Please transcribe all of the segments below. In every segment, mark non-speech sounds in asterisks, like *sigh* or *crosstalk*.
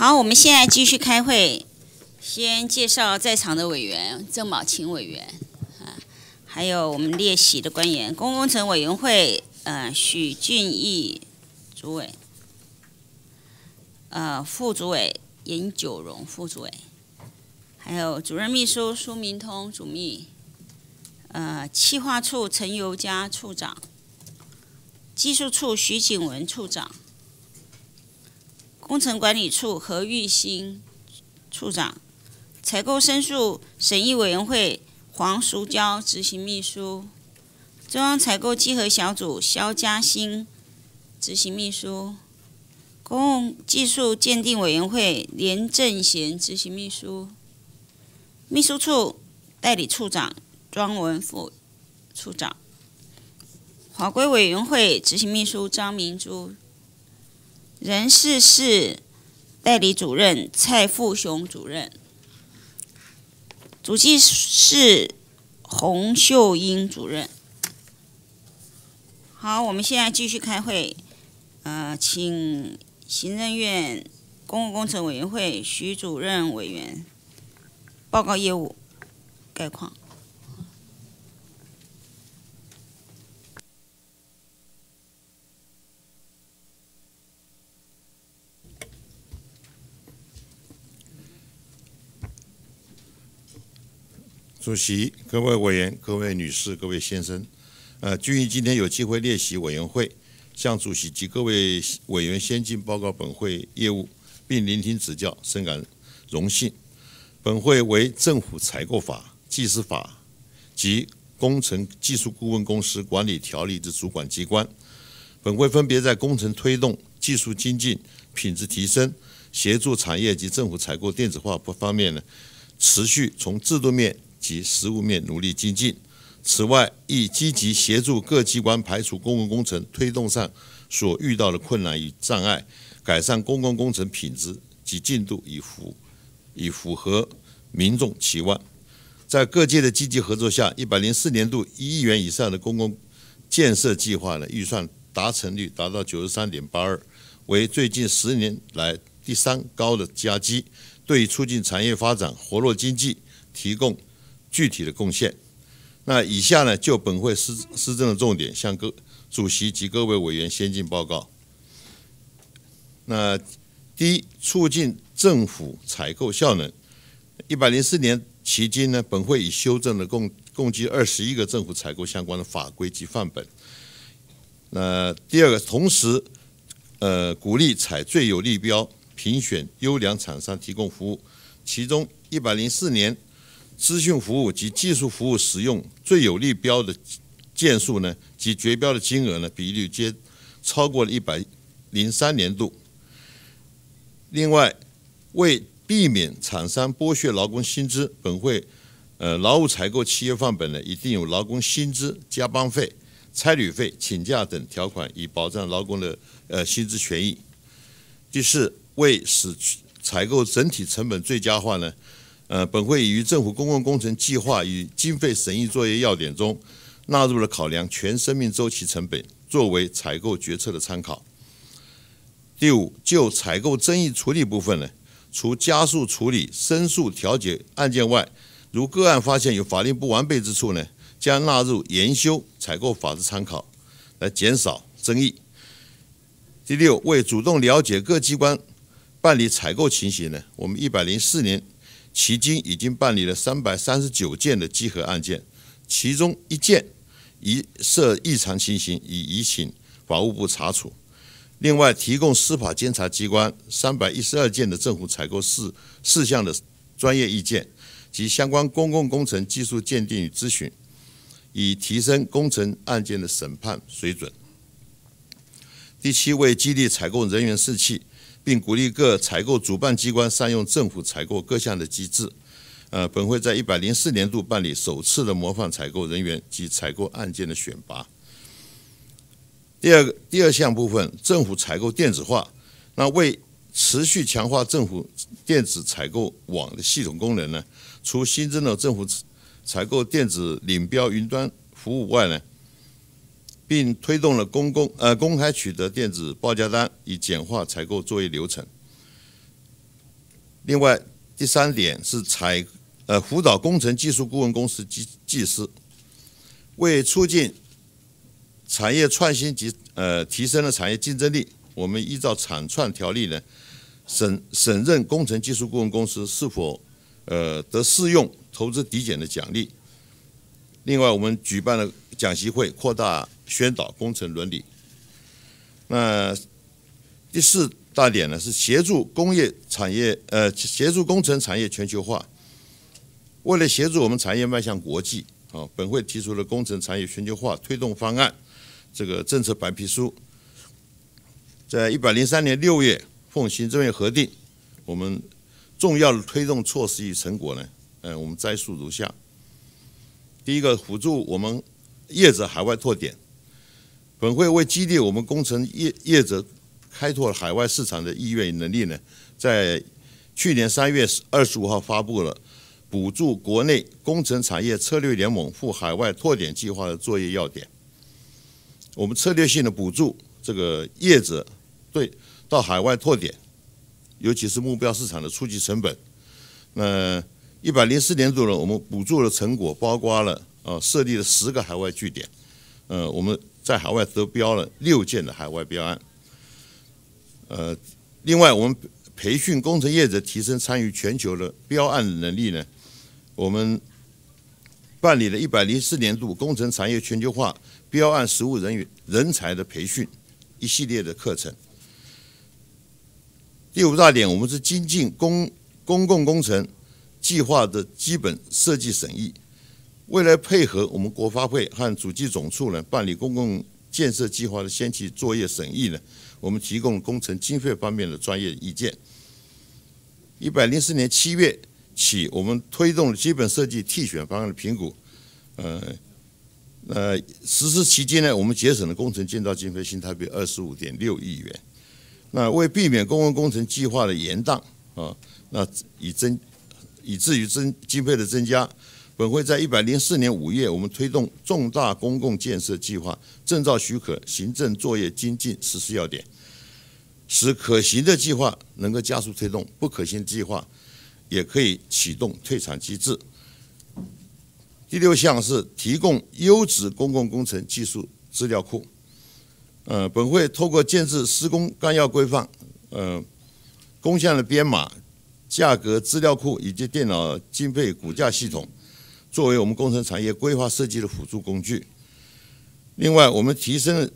好，我们现在继续开会，先介绍在场的委员郑宝琴委员啊，还有我们列席的官员，公共工程委员会呃许俊义主委，呃副主委严九荣副主委，还有主任秘书苏明通主秘，呃企划处陈尤佳处长，技术处徐景文处长。工程管理处何玉兴处长，采购申诉审议委员会黄淑娇执行秘书，中央采购稽核小组肖嘉欣执行秘书，公共技术鉴定委员会连正贤执行秘书，秘书处代理处长庄文富处长，法规委员会执行秘书张明珠。人事室代理主任蔡富雄主任，主计室洪秀英主任。好，我们现在继续开会。呃，请行政院公共工程委员会徐主任委员报告业务概况。主席、各位委员、各位女士、各位先生，呃，君毅今天有机会列席委员会，向主席及各位委员先进报告本会业务，并聆听指教，深感荣幸。本会为政府采购法、技师法及工程技术顾问公司管理条例之主管机关。本会分别在工程推动、技术精进、品质提升、协助产业及政府采购电子化方面呢，持续从制度面。及实务面努力精进。此外，亦积极协助各机关排除公共工程推动上所遇到的困难与障碍，改善公共工程品质及进度，以符以符合民众期望。在各界的积极合作下，一百零四年度一亿元以上的公共建设计划呢，预算达成率达到九十三点八二，为最近十年来第三高的佳绩，对促进产业发展、活络经济提供。具体的贡献。那以下呢，就本会施施政的重点，向各主席及各位委员先进报告。那第一，促进政府采购效能。一百零四年期间呢，本会已修正了共共计二十一个政府采购相关的法规及范本。那第二个，同时，呃，鼓励采最有利标，评选优良厂商提供服务。其中一百零四年。资讯服务及技术服务使用最有利标的件数呢，及绝标的金额呢，比率皆超过了一百零三年度。另外，为避免厂商剥削劳工薪资，本会呃劳务采购契约范本呢，一定有劳工薪资、加班费、差旅费、请假等条款，以保障劳工的呃薪资权益。第四，为使采购整体成本最佳化呢。呃，本会已于政府公共工程计划与经费审议作业要点中，纳入了考量全生命周期成本作为采购决策的参考。第五，就采购争议处理部分呢，除加速处理申诉调解案件外，如个案发现有法令不完备之处呢，将纳入研修采购法之参考，来减少争议。第六，为主动了解各机关办理采购情形呢，我们一百零四年。迄今已经办理了三百三十九件的稽核案件，其中一件疑涉异常情形，已移请法务部查处。另外，提供司法监察机关三百一十二件的政府采购事事项的专业意见及相关公共工程技术鉴定与咨询，以提升工程案件的审判水准。第七位，激励采购人员士气。并鼓励各采购主办机关善用政府采购各项的机制。呃，本会在一百零四年度办理首次的模范采购人员及采购案件的选拔。第二个第二项部分，政府采购电子化，那为持续强化政府电子采购网的系统功能呢，除新增了政府采购电子领标云端服务外呢。并推动了公共呃公开取得电子报价单，以简化采购作业流程。另外，第三点是采呃辅导工程技术顾问公司技技师，为促进产业创新及呃提升了产业竞争力，我们依照产创条例呢，审审认工程技术顾问公司是否呃得适用投资抵减的奖励。另外，我们举办了讲习会，扩大宣导工程伦理。那第四大点呢，是协助工业产业，呃，协助工程产业全球化。为了协助我们产业迈向国际，啊，本会提出了工程产业全球化推动方案这个政策白皮书，在一百零三年六月奉行政院核定，我们重要的推动措施与成果呢，呃，我们摘述如下：第一个，辅助我们业者海外拓点。本会为激励我们工程业业者开拓海外市场的意愿与能力呢，在去年三月二十五号发布了补助国内工程产业策略联盟赴海外拓点计划的作业要点。我们策略性的补助这个业者对到海外拓点，尤其是目标市场的初级成本。那一百零四年度呢，我们补助的成果包括了呃设立了十个海外据点，呃我们。在海外得标了六件的海外标案，呃，另外我们培训工程业者提升参与全球的标案能力呢，我们办理了一百零四年度工程产业全球化标案实务人员人才的培训一系列的课程。第五大点，我们是精进公公共工程计划的基本设计审议。为了配合我们国发会和主计总处呢办理公共建设计划的先期作业审议呢，我们提供工程经费方面的专业意见。一百零四年七月起，我们推动基本设计替选方案的评估，呃呃，实施期间呢，我们节省了工程建造经费新台币二十五点六亿元。那为避免公共工程计划的延宕啊，那以增以至于增经费的增加。本会在一百零四年五月，我们推动重大公共建设计划证照许可、行政作业精进实施要点，使可行的计划能够加速推动，不可行计划也可以启动退场机制。第六项是提供优质公共工程技术资料库。呃，本会透过建制施工纲要规范、呃工项的编码、价格资料库以及电脑经费估价系统。作为我们工程产业规划设计的辅助工具。另外，我们提升了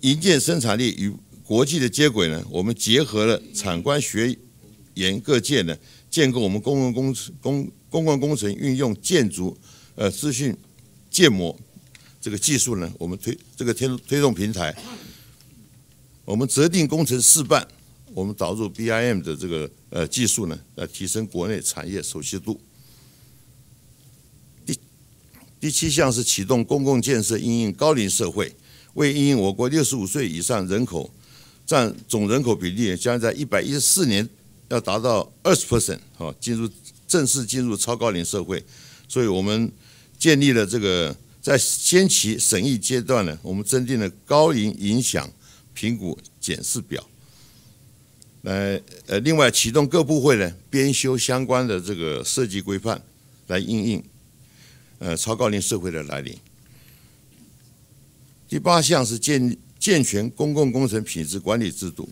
营建生产力与国际的接轨呢，我们结合了产官学研各界呢，建构我们公共工程公公共工程运用建筑呃资讯建模这个技术呢，我们推这个推推动平台，我们择定工程示范，我们导入 BIM 的这个呃技术呢，来提升国内产业熟悉度。第七项是启动公共建设应用高龄社会，为应用我国六十五岁以上人口占总人口比例将在一百一十四年要达到二十 percent，好进入正式进入超高龄社会，所以我们建立了这个在先期审议阶段呢，我们增订了高龄影响评估检视表，来呃另外启动各部会呢编修相关的这个设计规范来应用。呃，超高龄社会的来临。第八项是健健全公共工程品质管理制度。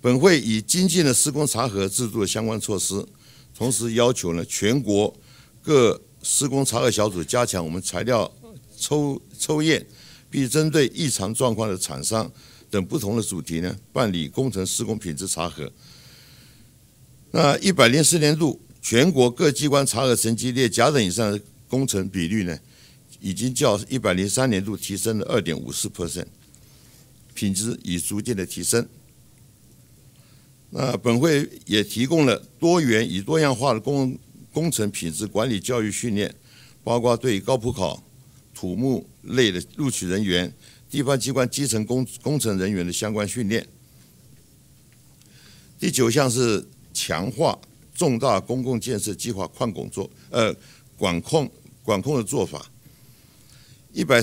本会已精进了施工查核制度的相关措施，同时要求呢全国各施工查核小组加强我们材料抽抽验，并针对异常状况的厂商等不同的主题呢办理工程施工品质查核。那一百零四年度。全国各机关查核成绩列甲等以上的工程比率呢，已经较一百零三年度提升了二点五四 percent，品质已逐渐的提升。那本会也提供了多元与多样化的工工程品质管理教育训练，包括对高普考、土木类的录取人员、地方机关基层工工程人员的相关训练。第九项是强化。重大公共建设计划矿工做呃管控管控的做法，一百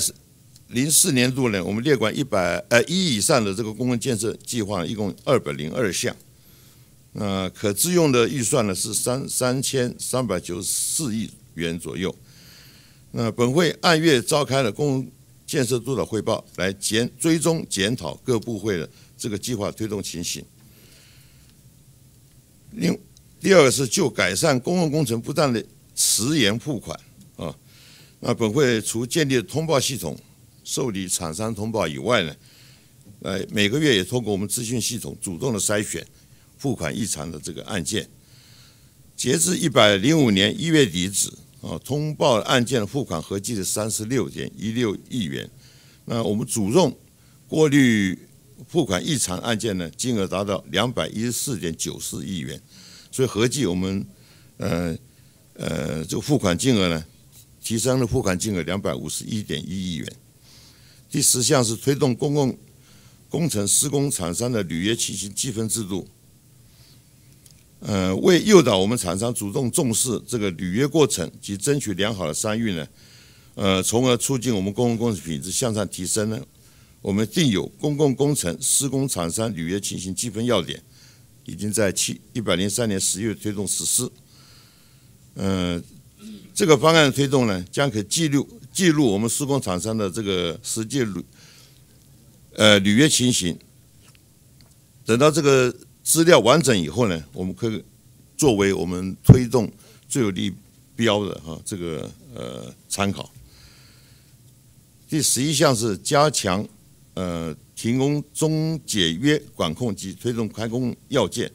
零四年度呢，我们列管一百呃一以上的这个公共建设计划，一共二百零二项。那可自用的预算呢是三三千三百九十四亿元左右。那本会按月召开了公共建设督导汇报，来检追踪检讨各部会的这个计划推动情形。另第二个是就改善公共工程不断的迟延付款啊，那本会除建立通报系统、受理厂商通报以外呢，呃，每个月也通过我们资讯系统主动的筛选。付款异常的这个案件，截至一百零五年一月底止，啊，通报案件的付款合计是三十六点一六亿元。那我们主动过滤付款异常案件呢，金额达到两百一十四点九四亿元。所以合计我们，呃呃，这个付款金额呢，提升了付款金额两百五十一点一亿元。第十项是推动公共工程施工厂商的履约期行计分制度。呃，为诱导我们厂商主动重视这个履约过程及争取良好的商誉呢，呃，从而促进我们公共工程品质向上提升呢，我们定有公共工程施工厂商履约情形计分要点，已经在七一百零三年十月推动实施。嗯，这个方案推动呢，将可记录记录我们施工厂商的这个实际履呃履约情形，等到这个。资料完整以后呢，我们可以作为我们推动最有利标的哈这个呃参考。第十一项是加强呃停工中解约管控及推动开工要件。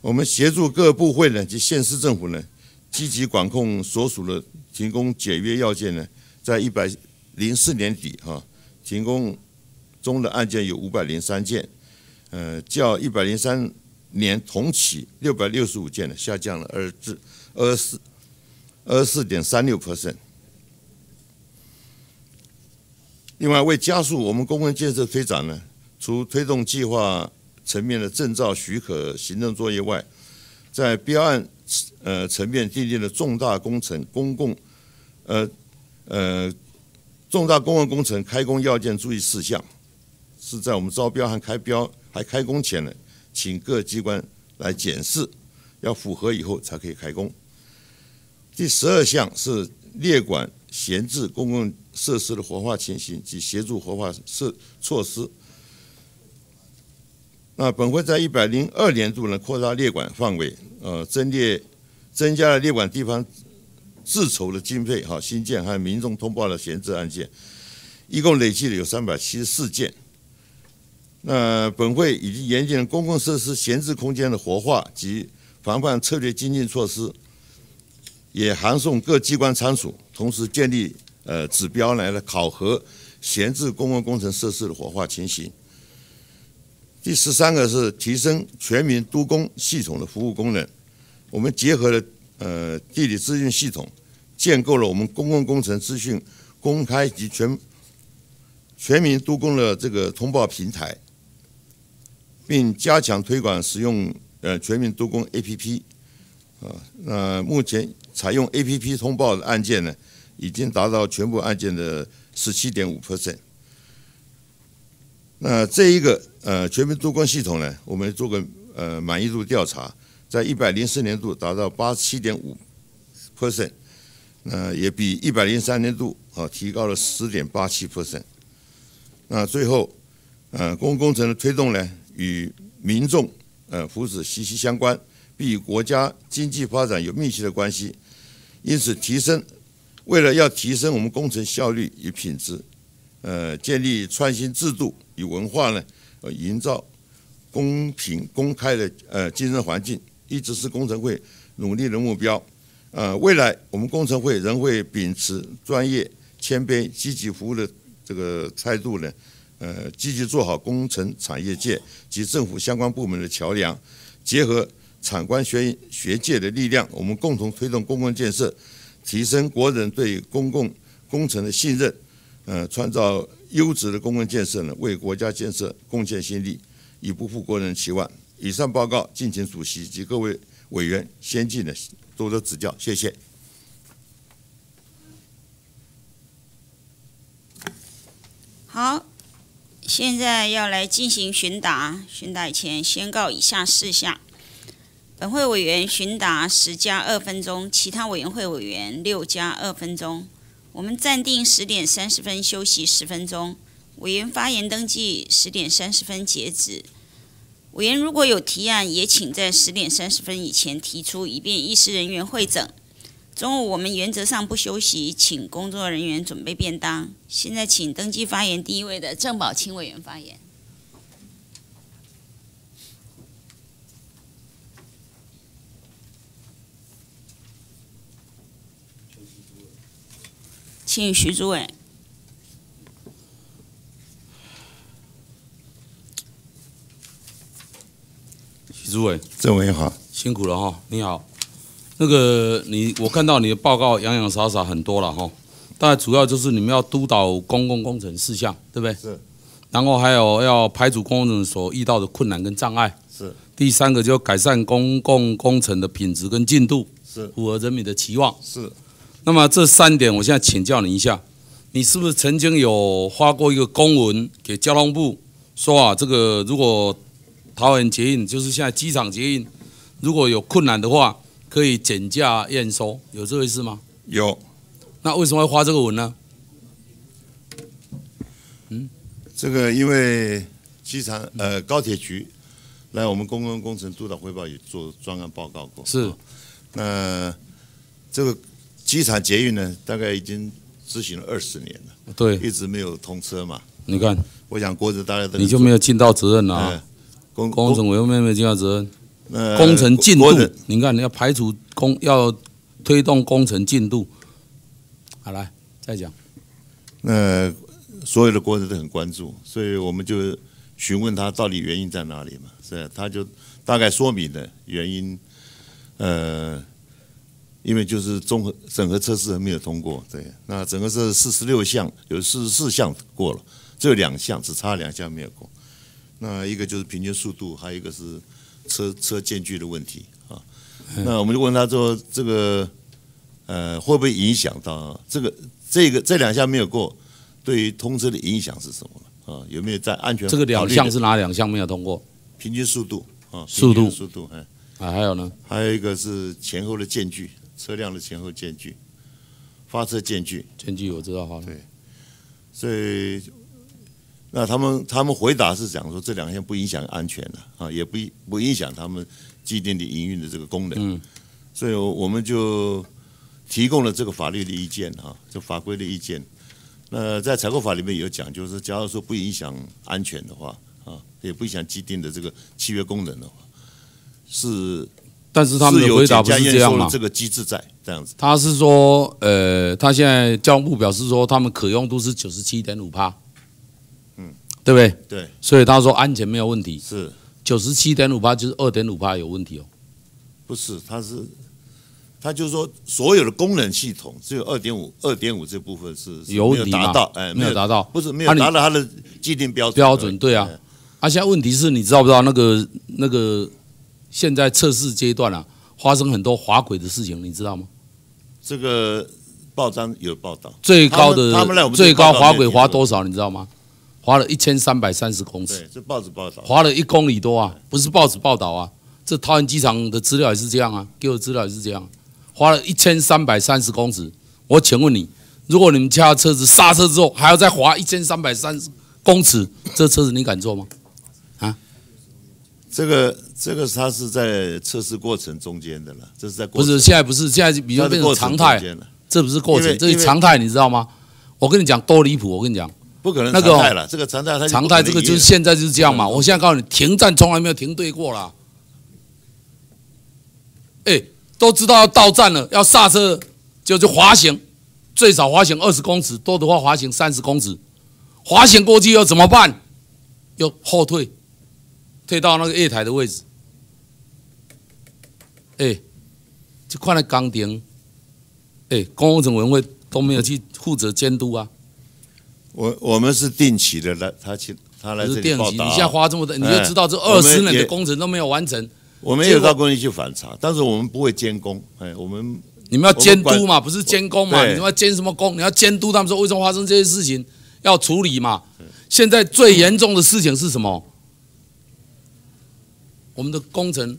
我们协助各部会呢及县市政府呢，积极管控所属的停工解约要件呢，在一百零四年底哈停工中的案件有五百零三件。呃，较一百零三年同期六百六十五件呢，下降了二至二十四二十四点三六 percent。另外，为加速我们公共建设推展呢，除推动计划层面的证照许可行政作业外，在标案呃层面订定了重大工程公共呃呃重大公共工程开工要件注意事项，是在我们招标和开标。还开工前呢，请各机关来检视，要符合以后才可以开工。第十二项是列管闲置公共设施的活化情形及协助活化设措施。那本会在一百零二年度呢，扩大列管范围，呃，增列增加了列管地方自筹的经费，哈，新建和民众通报的闲置案件，一共累计的有三百七十四件。那本会已经严禁公共设施闲置空间的活化及防范策略精进措施，也函送各机关参署，同时建立呃指标来了考核闲置公共工程设施的活化情形。第十三个是提升全民督工系统的服务功能，我们结合了呃地理资讯系统，建构了我们公共工程资讯公开及全全民督工的这个通报平台。并加强推广使用呃全民督工 APP，啊，那目前采用 APP 通报的案件呢，已经达到全部案件的十七点五 percent。那这一个呃全民督工系统呢，我们做个呃满意度调查，在一百零四年度达到八十七点五 percent，那也比一百零三年度啊提高了十点八七 percent。那最后，呃公共工程的推动呢？与民众呃福祉息息相关，并与国家经济发展有密切的关系。因此，提升为了要提升我们工程效率与品质，呃，建立创新制度与文化呢，呃，营造公平公开的呃竞争环境，一直是工程会努力的目标。呃，未来我们工程会仍会秉持专业、谦卑、积极服务的这个态度呢。呃，积极做好工程产业界及政府相关部门的桥梁，结合产官学学界的力量，我们共同推动公共建设，提升国人对公共工程的信任，呃，创造优质的公共建设呢，为国家建设贡献心力，以不负国人期望。以上报告，敬请主席及各位委员先进的多多指教，谢谢。好。现在要来进行询答。询答前，宣告以下事项：本会委员询答十加二分钟，其他委员会委员六加二分钟。我们暂定十点三十分休息十分钟。委员发言登记十点三十分截止。委员如果有提案，也请在十点三十分以前提出，以便议事人员会诊。中午我们原则上不休息，请工作人员准备便当。现在请登记发言第一位的郑宝清委员发言。请徐主委。徐主委，政委好，辛苦了哈。你好，那个你我看到你的报告洋洋洒洒很多了哈，大概主要就是你们要督导公共工程事项，对不对？是。然后还有要排除工程所遇到的困难跟障碍。是。第三个就改善公共工程的品质跟进度，是符合人民的期望。是。那么这三点，我现在请教你一下，你是不是曾经有发过一个公文给交通部，说啊，这个如果桃园捷运就是现在机场捷运，如果有困难的话，可以减价验收，有这回事吗？有。那为什么会发这个文呢？嗯，这个因为机场呃高铁局来我们公共工程督导汇报也做专案报告过。是。那这个。机场捷运呢，大概已经执行了二十年了，对，一直没有通车嘛。你看，我想国子大家都你就没有尽到责任啊。工工程委员会没有尽到责任。呃工程进度，你看你要排除工，要推动工程进度。好，来再讲。那所有的国人都很关注，所以我们就询问他到底原因在哪里嘛？是，他就大概说明了原因，呃。因为就是综合整合测试还没有通过，对，那整个是四十六项，有四十四项过了，只有两项只差两项没有过。那一个就是平均速度，还有一个是车车间距的问题啊。那我们就问他说，这个呃会不会影响到这个这个这两项没有过，对于通车的影响是什么啊？有没有在安全？这个两项是哪两项没有通过？平均速度啊，速度速度哎啊，还有呢？还有一个是前后的间距。车辆的前后间距，发车间距，间距我知道哈。对，所以那他们他们回答是讲说这两项不影响安全的啊，也不不影响他们既定的营运的这个功能。嗯，所以我们就提供了这个法律的意见哈，这法规的意见。那在采购法里面有讲，就是假如说不影响安全的话啊，也不影响既定的这个契约功能的话，是。但是他们的回答不是这样嘛？这个机制在这样子。他是说，呃，他现在交通部表示说，他们可用度是九十七点五帕，嗯，对不对？对。所以他说安全没有问题。是。九十七点五帕就是二点五帕有问题哦。不是，他是，他就是说所有的功能系统只有二点五，二点五这部分是有达到？哎，没有达到。不是没有达到他的既定标准。标准对啊。啊，现在问题是你知道不知道那个那个？现在测试阶段啊，发生很多滑轨的事情，你知道吗？这个报章有报道，最高的最高滑轨滑多少，你知道吗？滑了一千三百三十公尺。对，这报纸报道。滑了一公里多啊，不是报纸报道啊，这桃园机场的资料也是这样啊，给我资料也是这样，滑了一千三百三十公尺。我请问你，如果你们家车子刹车之后还要再滑一千三百三十公尺，这车子你敢坐吗？这个这个它是在测试过程中间的了，这是在不是现在不是现在比较变成常态，这不是过程，这是常态，你知道吗？我跟你讲多离谱，我跟你讲，不可能常态了，这个常态常态这个就是现在就是这样嘛。我现在告诉你，停站从来没有停对过了，哎，都知道要到站了，要刹车就就滑行，最少滑行二十公尺，多的话滑行三十公尺，滑行过去又怎么办？又后退。退到那个月台的位置，哎，就看了钢钉，哎，公共程委员会都没有去负责监督啊。我我们是定期的来，他去他来这里报道。你现在花这么多，你就知道这二十年的工程都没有完成。我们有到工地去反查，但是我们不会监工。哎，我们你们要监督嘛，不是监工嘛？你们要监什么工？你要监督他们说为什么发生这些事情，要处理嘛。现在最严重的事情是什么？我们的工程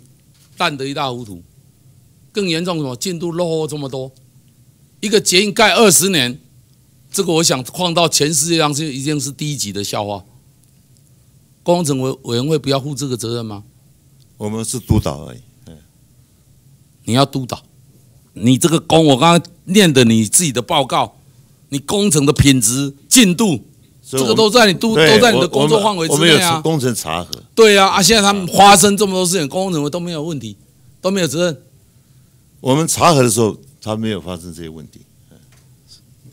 烂得一塌糊涂，更严重什么？进度落后这么多，一个捷运盖二十年，这个我想放到全世界上是已经是第一级的笑话。工程委委员会不要负这个责任吗？我们是督导而已。你要督导，你这个工，我刚刚念的你自己的报告，你工程的品质进度，这个都在你都都在你的工作范围之内啊。工程查核。对啊，啊，现在他们发生这么多事情，工程都没有问题，都没有责任。我们查核的时候，他没有发生这些问题。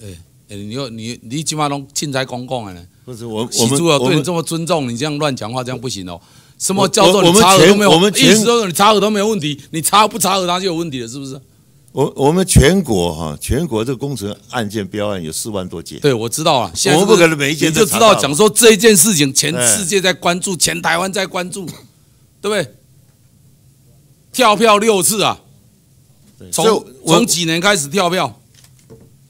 哎，哎，你又你你起码拢钦差公共的呢？不是我，习主要对你这么尊重，你这样乱讲话，这样不行哦。什么叫做你查核都没有？意思说你查核都没有问题，你查不查核它就有问题了，是不是？我我们全国哈，全国这个工程案件标案有四万多件。对，我知道了。我们不可能每一件你就知道讲说这一件事情，全世界在关注，全台湾在关注，对不对？跳票六次啊！从从几年开始跳票？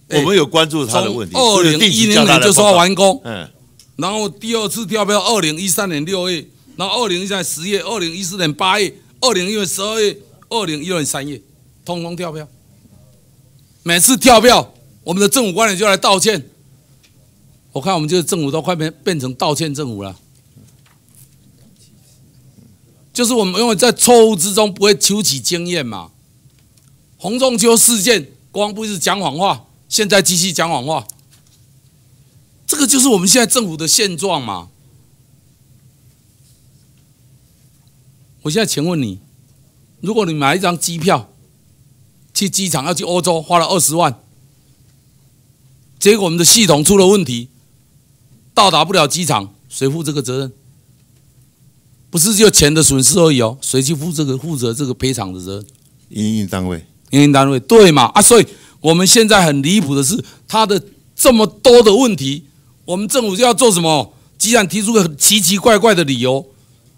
我们有关注他的问题。二零一零年就说完工，嗯，然后第二次跳票，二零一三年六月。然后二零一三年十月，二零一四年八月，二零一月十二月，二零一六年三月，通通跳票。每次跳票，我们的政府官员就来道歉。我看我们这个政府都快变变成道歉政府了。就是我们因为在错误之中不会求取经验嘛。洪仲秋事件，国防部一直讲谎话，现在继续讲谎话。这个就是我们现在政府的现状嘛。我现在请问你，如果你买一张机票去机场要去欧洲，花了二十万，结果我们的系统出了问题，到达不了机场，谁负这个责任？不是就钱的损失而已哦，谁去负这个负责这个赔偿的责任？营运单位，营运单位对嘛？啊，所以我们现在很离谱的是，他的这么多的问题，我们政府就要做什么？既然提出个奇奇怪怪的理由。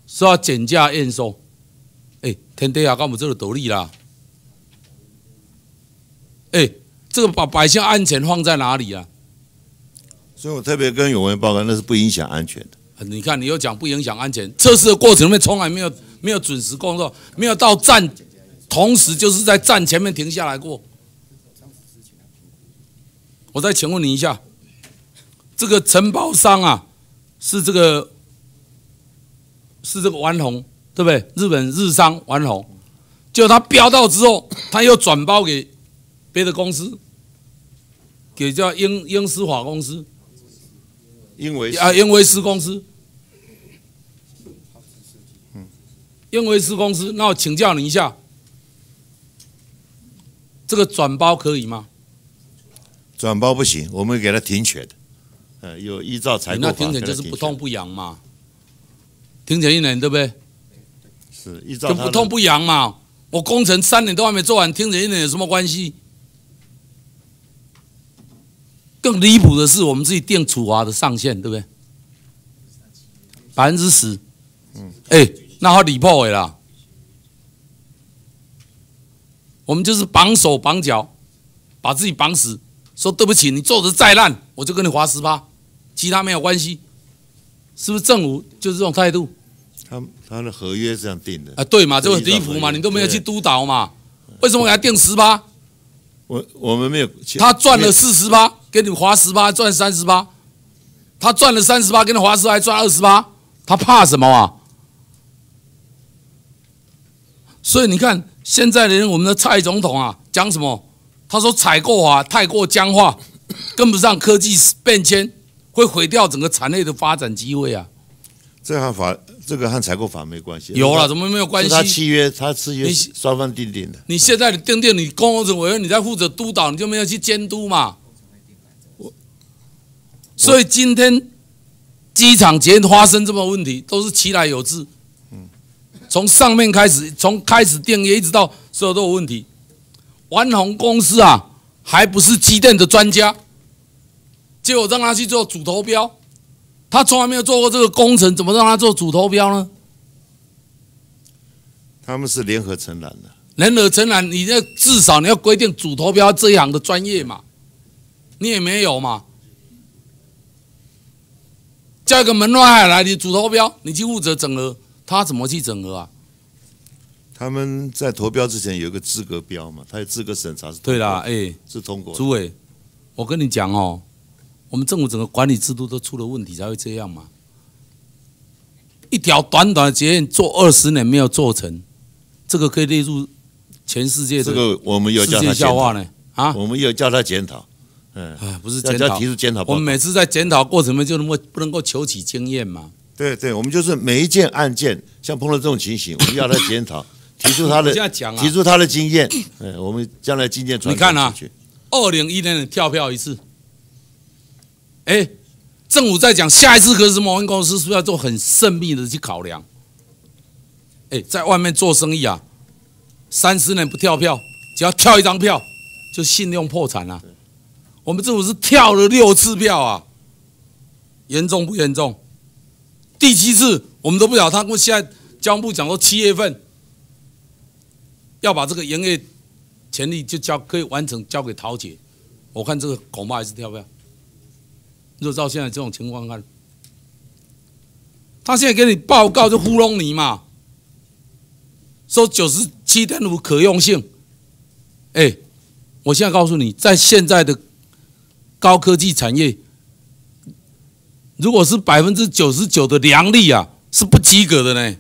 说要减价验收，哎，天地啊，干部这个独立啦，哎，这个把百姓安全放在哪里啊？所以我特别跟永文报告，那是不影响安全的。你看，你又讲不影响安全，测试的过程里面从来没有没有准时工作，没有到站，同时就是在站前面停下来过。我再请问你一下，这个承包商啊，是这个？是这个丸红，对不对？日本日商丸红，就他标到之后，他又转包给别的公司，给叫英英斯法公司，英维啊英维斯公司，英维斯公司。那我请教你一下，这个转包可以吗？转包不行，我们给他停权的，呃，有依照采购那停权就是不痛不痒嘛。停权一年，对不对？是依照跟不痛不痒嘛。我工程三年都还没做完，停权一年有什么关系？更离谱的是，我们自己定处罚的上限，对不对？百分之十。嗯。哎，那好离谱的啦。我们就是绑手绑脚，把自己绑死，说对不起，你做的再烂，我就跟你划十八，其他没有关系。是不是政府就是这种态度？他他的合约这样定的啊？对嘛，就很离谱嘛！你都没有去督导嘛？为什么给他定十八？我我们没有。他赚了四十八，给你划十八，赚三十八。他赚了三十八，给你划十还赚二十八，他怕什么啊？所以你看，现在连我们的蔡总统啊，讲什么？他说采购法太过僵化，跟不上科技变迁。会毁掉整个产业的发展机会啊！这和法这个和采购法没关系。有了，怎么没有关系？他契约，他契约双方订定的。你现在你订定，你工程委员你在负责督导，你就没有去监督嘛？所以今天机场前发生这么问题，都是其来有之。嗯，从上面开始，从开始订约一直到所有都有问题。万宏公司啊，还不是机电的专家。结果让他去做主投标，他从来没有做过这个工程，怎么让他做主投标呢？他们是联合承揽的，联合承揽，你这至少你要规定主投标这一行的专业嘛，你也没有嘛。叫一个门外汉来，你主投标，你去负责整合，他怎么去整合啊？他们在投标之前有一个资格标嘛，他有资格审查是通过对啦，哎、是通过的。朱伟，我跟你讲哦，我们政府整个管理制度都出了问题，才会这样嘛。一条短短的捷运做二十年没有做成，这个可以列入全世界的这个我们有世叫他笑话呢啊！我们要叫他检讨，嗯，哎，不是检讨提，出检讨。我们每次在检讨过程中就能够不能够求取经验嘛？对对，我们就是每一件案件，像碰到这种情形，*laughs* 我们要他检讨，提出他的 *laughs* 啊提，出他的经验，嗯，我们将来经验传你看啊二零一零年跳票一次，哎，政府在讲下一次可是某间公司是不是要做很慎密的去考量？哎，在外面做生意啊，三十年不跳票，只要跳一张票就信用破产啊。我们政府是跳了六次票啊，严重不严重？第七次我们都不晓得，他们现在交通部讲说七月份要把这个营业权利就交可以完成交给桃姐，我看这个恐怕还是跳票。如果照现在这种情况看，他现在给你报告就糊弄你嘛，说九十七点五可用性，哎，我现在告诉你，在现在的高科技产业，如果是百分之九十九的良率啊，是不及格的呢。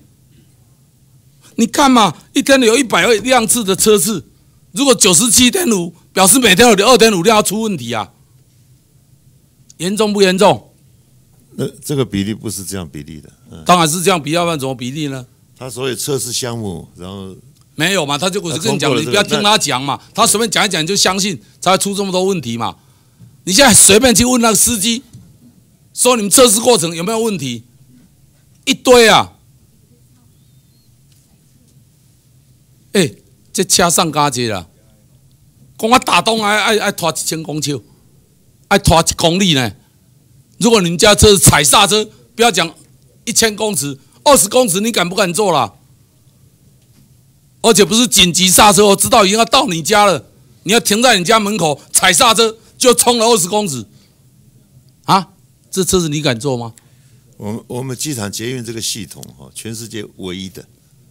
你看嘛，一天有一百位辆次的车次，如果九十七点五，表示每天有二点五辆要出问题啊，严重不严重？那这个比例不是这样比例的，嗯，当然是这样比，要不然怎么比例呢？他所有测试项目，然后没有嘛，他就我就跟你讲，你不要听他讲嘛，他随便讲一讲你就相信，才会出这么多问题嘛。你现在随便去问那个司机，说你们测试过程有没有问题，一堆啊。哎、这车上加节啦，讲我打东爱爱爱拖一千公尺，爱拖一公里呢。如果你们家车是踩刹车，不要讲一千公尺，二十公尺你敢不敢做啦？而且不是紧急刹车，我知道已经要到你家了，你要停在你家门口踩刹车就冲了二十公尺，啊，这车子你敢坐吗？我们我们机场捷运这个系统哈，全世界唯一的，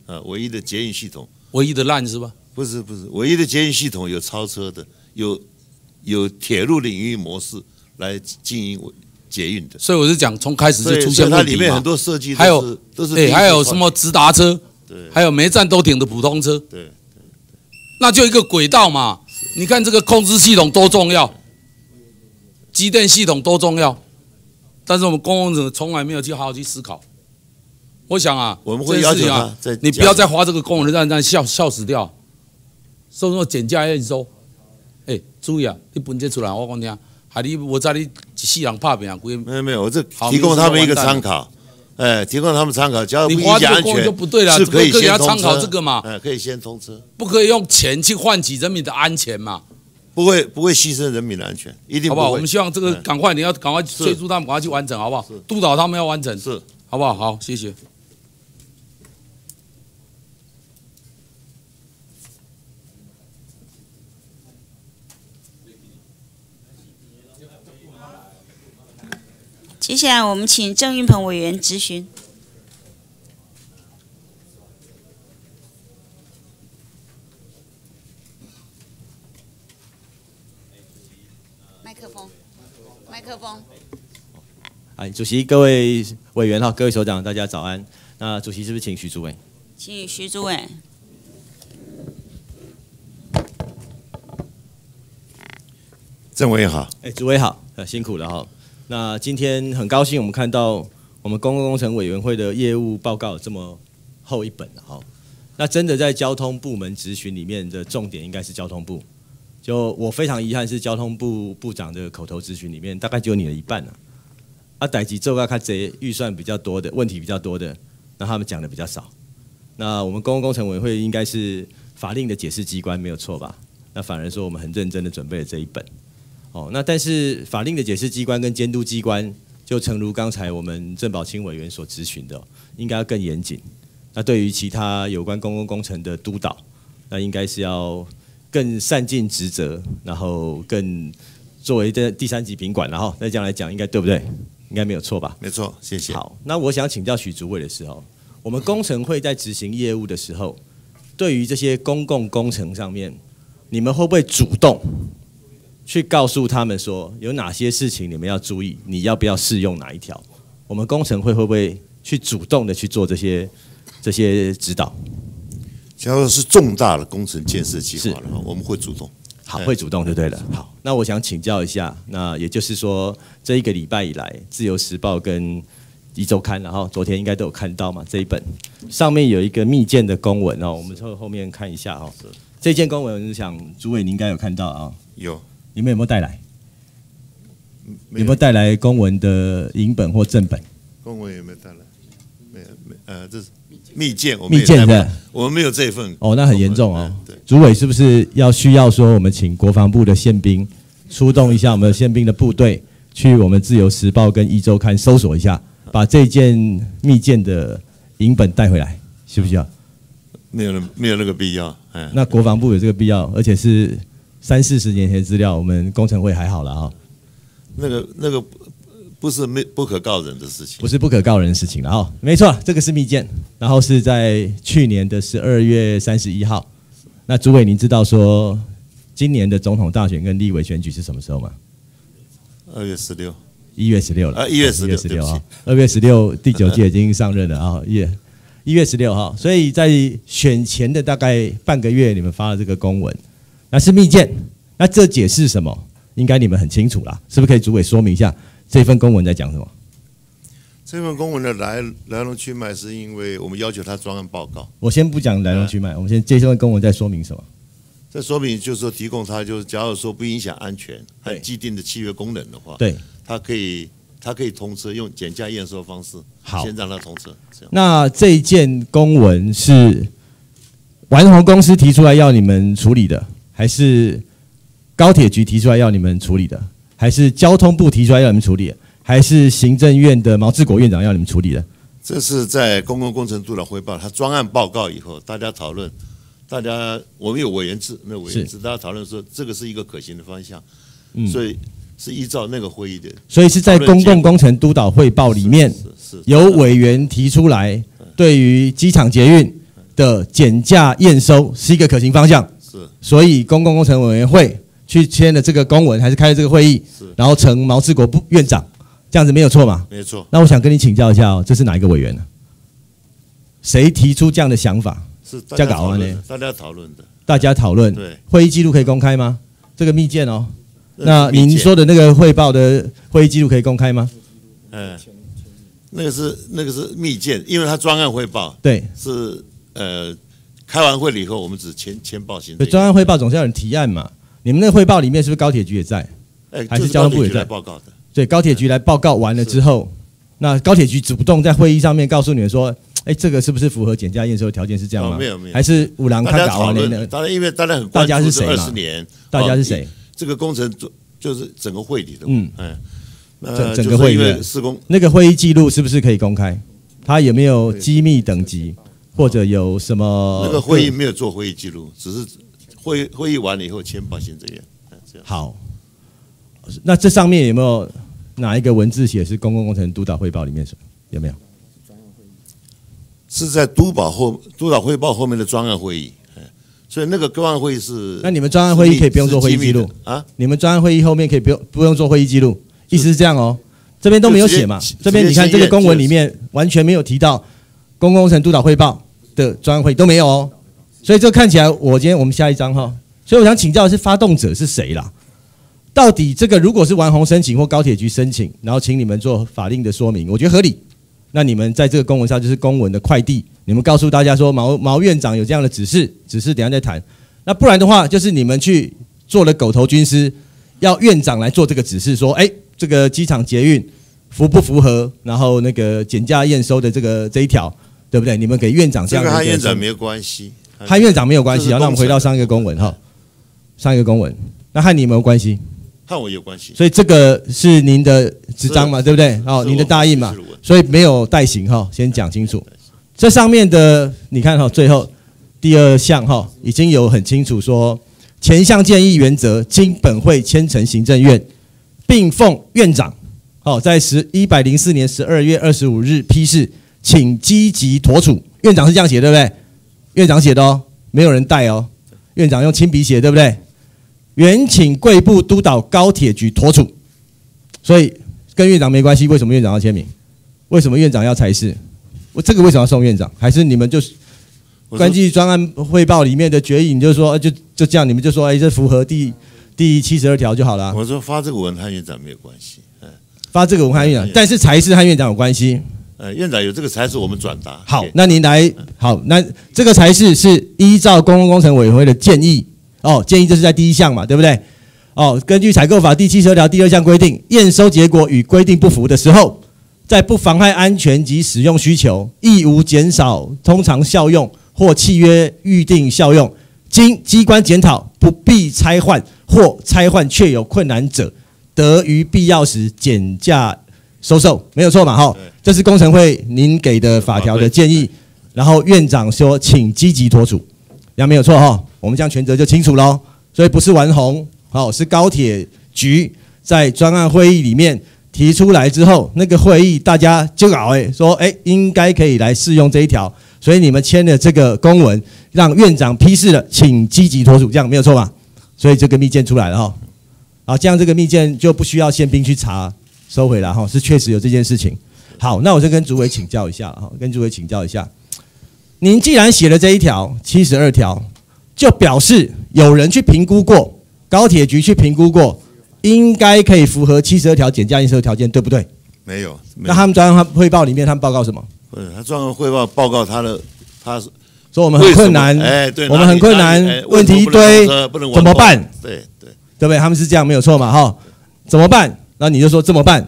啊，唯一的捷运系统，唯一的烂是吧？不是不是，唯一的捷运系统有超车的，有有铁路领域模式来经营捷运的，所以我就讲，从开始就出现问题嘛。面很多设计还有是都是对、还有什么直达车，对。还有没站都停的普通车，对，那就一个轨道嘛。你看这个控制系统多重要，机电系统多重要，但是我们公共者从来没有去好好去思考。我想啊，我们会这件要求他事情啊，你不要再花这个工人让人笑笑死掉，收什么减价验收？哎、注意啊，你本这出来，我讲听，害你我知你一世人拍拼啊，规没有没有，我这提供他们一个参考，哎，提供他们参考，只要不你花这个工人就全，不对了，是可以先通车。考这个嘛，哎，可以先通车，不可以用钱去换取人民的安全嘛，不会不会牺牲人民的安全，一定好不好？会我们希望这个嗯赶快，你要赶快催促他们，赶快去完成，好不好？督导他们要完成，是好不好？好，谢谢。接下来我们请郑运鹏委员质询。麦克风，麦克风。哎，主席、各位委员哈、各位首长，大家早安。那主席是不是请徐主委？请徐主委。政委好，哎，主委好，呃，辛苦了哈。那今天很高兴我们看到我们公共工程委员会的业务报告这么厚一本了哈。那真的在交通部门质询里面的重点应该是交通部。就我非常遗憾是交通部部长的口头咨询里面大概只有你的一半了。啊，那逮及周啊，看贼预算比较多的问题比较多的，那他们讲的比较少。那我们公共工程委员会应该是法令的解释机关没有错吧？那反而说我们很认真的准备了这一本。哦，那但是法令的解释机关跟监督机关，就诚如刚才我们郑宝清委员所咨询的，应该要更严谨。那对于其他有关公共工程的督导，那应该是要更善尽职责，然后更作为这第三级品管，然后那这样来讲，应该对不对？应该没有错吧？没错，谢谢。好，那我想请教许主委的时候，我们工程会在执行业务的时候，对于这些公共工程上面，你们会不会主动去告诉他们说，有哪些事情你们要注意，你要不要适用哪一条？我们工程会会不会去主动的去做这些这些指导？假如是重大的工程建设计划的话，我们会主动。好，哎会主动就对了。好，那我想请教一下，那也就是说，这一个礼拜以来，《自由时报》跟《一周刊》，然后昨天应该都有看到嘛，这一本上面有一个密件的公文哦，我们从后面看一下哦。这件公文，我想诸位你应该有看到啊、有你们有没有带来？没有没有带来公文的影本或正本？公文有没有带来？没有，没呃，这是密件，我们密件的我们没有这一份。哦，那很严重哦主委是不是要需要说，我们请国防部的宪兵出动一下我们宪兵的部队，去我们自由时报跟一周刊搜索一下，把这件密件的影本带回来，需不需要？没有那没有那个必要。嗯，那国防部有这个必要，而且是三四十年前的资料，我们工程会还好了哈、那个那个不是没不可告人的事情不。是不可告人的事情了哈、没错，这个是密件，然后是在去年的十二月三十一号。那主委，您知道说今年的总统大选跟立委选举是什么时候吗？二月十六，一月十六了啊一月十六一月十六二月十六第九届已经上任了啊，一月一月十六号，所以在选前的大概半个月，你们发了这个公文，那是密件，那这解释什么？应该你们很清楚啦，是不是可以主委说明一下这份公文在讲什么？这份公文的来来龙去脉，是因为我们要求他专案报告。我先不讲来龙去脉，我们先这份公文在说明什么？这说明就是说，提供他就是，假如说不影响安全和对既定的契约功能的话，对，他可以他可以通车，用减价验收方式，好先让他通车，这样。那这一件公文是丸红公司提出来要你们处理的，还是高铁局提出来要你们处理的，还是交通部提出来要你们处理的，还是行政院的毛志国院长要你们处理的？这是在公共工程督导汇报，他专案报告以后，大家讨论，大家我们有委员制，没有委员制，大家讨论说这个是一个可行的方向，嗯。所以是依照那个会议的所以是在公共工程督导汇报里面，是是是有委员提出来，对于机场捷运的减价验收是一个可行方向，是。所以公共工程委员会去签了这个公文，还是开了这个会议是，然后呈毛志国部院长，这样子没有错嘛？没错，那我想跟你请教一下哦，这是哪一个委员呢？谁提出这样的想法？是大家讨论的，大家讨论的，大家讨论，对。会议记录可以公开吗？这个密件哦，那您说的那个汇报的会议记录可以公开吗？嗯，那个是那个是密件，因为他专案汇报对，是呃开完会了以后，我们只签签报行对，政专案汇报总是要有人提案嘛。你们那个汇报里面是不是高铁局也在？哎，还是交通部也在报告的，对，高铁局来报告完了之后，那高铁局主动在会议上面告诉你们说，哎，这个是不是符合减价验收的条件？是这样吗？哦没有没有还是五郎看搞完了论，呢？当然因为大家很大家是谁嘛二十年，哦大家是谁？这个工程就就是整个会里的，嗯嗯，整那整个会议施工那个会议记录是不是可以公开？它有没有机密等级，或者有什么？那个会议没有做会议记录，只是会议会议完了以后签报行政院，嗯这样。好，那这上面有没有哪一个文字写是公共工程督导汇报里面说有没有？是在督导后督导汇报后面的专案会议，嗯，所以那个专案会议是那你们专案会议可以不用做会议记录啊？你们专案会议后面可以不用不用做会议记录，意思是这样哦。这边都没有写嘛这边你看这个公文里面完全没有提到公共工程督导汇报的专案会议都没有哦，所以这看起来我今天我们下一章哈，所以我想请教的是发动者是谁啦？到底这个如果是完红申请或高铁局申请，然后请你们做法令的说明，我觉得合理。那你们在这个公文上就是公文的快递，你们告诉大家说毛 *laughs* 毛院长有这样的指示，指示等下再谈。那不然的话，就是你们去做了狗头军师，要院长来做这个指示，说，哎，这个机场捷运符不符合，然后那个减价验收的这个这一条，对不对？你们给院长这这个样的一个和院长没有关系，和院长没有关系啊。那我们回到上一个公文哈，上一个公文，那和你有没有关系？和我有关系。所以这个是您的执章嘛，对不对？哦，您的大印嘛，所以没有代行哈，先讲清楚。这上面的你看哈，最后第二项哈，已经有很清楚说，前项建议原则经本会签呈行政院，并奉院长哦，在十一百零四年十二月二十五日批示，请积极妥处。院长是这样写，对不对？院长写的哦，没有人带哦。院长用亲笔写，对不对？原请贵部督导高铁局妥处。所以跟院长没关系，为什么院长要签名？为什么院长要裁示？我这个为什么要送院长？还是你们就是关据专案汇报里面的决议，你就说呃就就这样，你们就说哎，这符合第第七十二条就好了。我说发这个文和院长没有关系，哎发这个文和院长，但是裁示和院长有关系。呃，院长有这个才是我们转达。好那您来好，那这个才是是依照公共工程委员会的建议哦，建议这是在第一项嘛，对不对？哦，根据采购法第七十二条第二项规定，验收结果与规定不符的时候，在不妨害安全及使用需求，亦无减少通常效用或契约预定效用，经机关检讨不必拆换或拆换确有困难者，得于必要时减价收售，没有错嘛？哈对，这是工程会您给的法条的建议。然后院长说，请积极妥处，这样没有错哈。我们这样权责就清楚喽。所以不是玩红，好、是高铁局在专案会议里面提出来之后，那个会议大家就搞哎说哎应该可以来适用这一条，所以你们签的这个公文，让院长批示了，请积极妥处，这样没有错吧？所以这个密件出来了哈。好，这样这个密件就不需要宪兵去查收回来哈，是确实有这件事情。好，那我就跟主委请教一下哈，跟主委请教一下，您既然写了这一条七十二条，就表示有人去评估过，高铁局去评估过，应该可以符合七十二条减价验收条件，对不对？没有，没那。他们专案汇报里面，他们报告什么？不是他专门汇报报告他的，他是说我们很困难，哎，对，我们很困难问题一堆怎么办？对对，对不对？他们是这样没有错嘛？哈，怎么办？那你就说怎么办？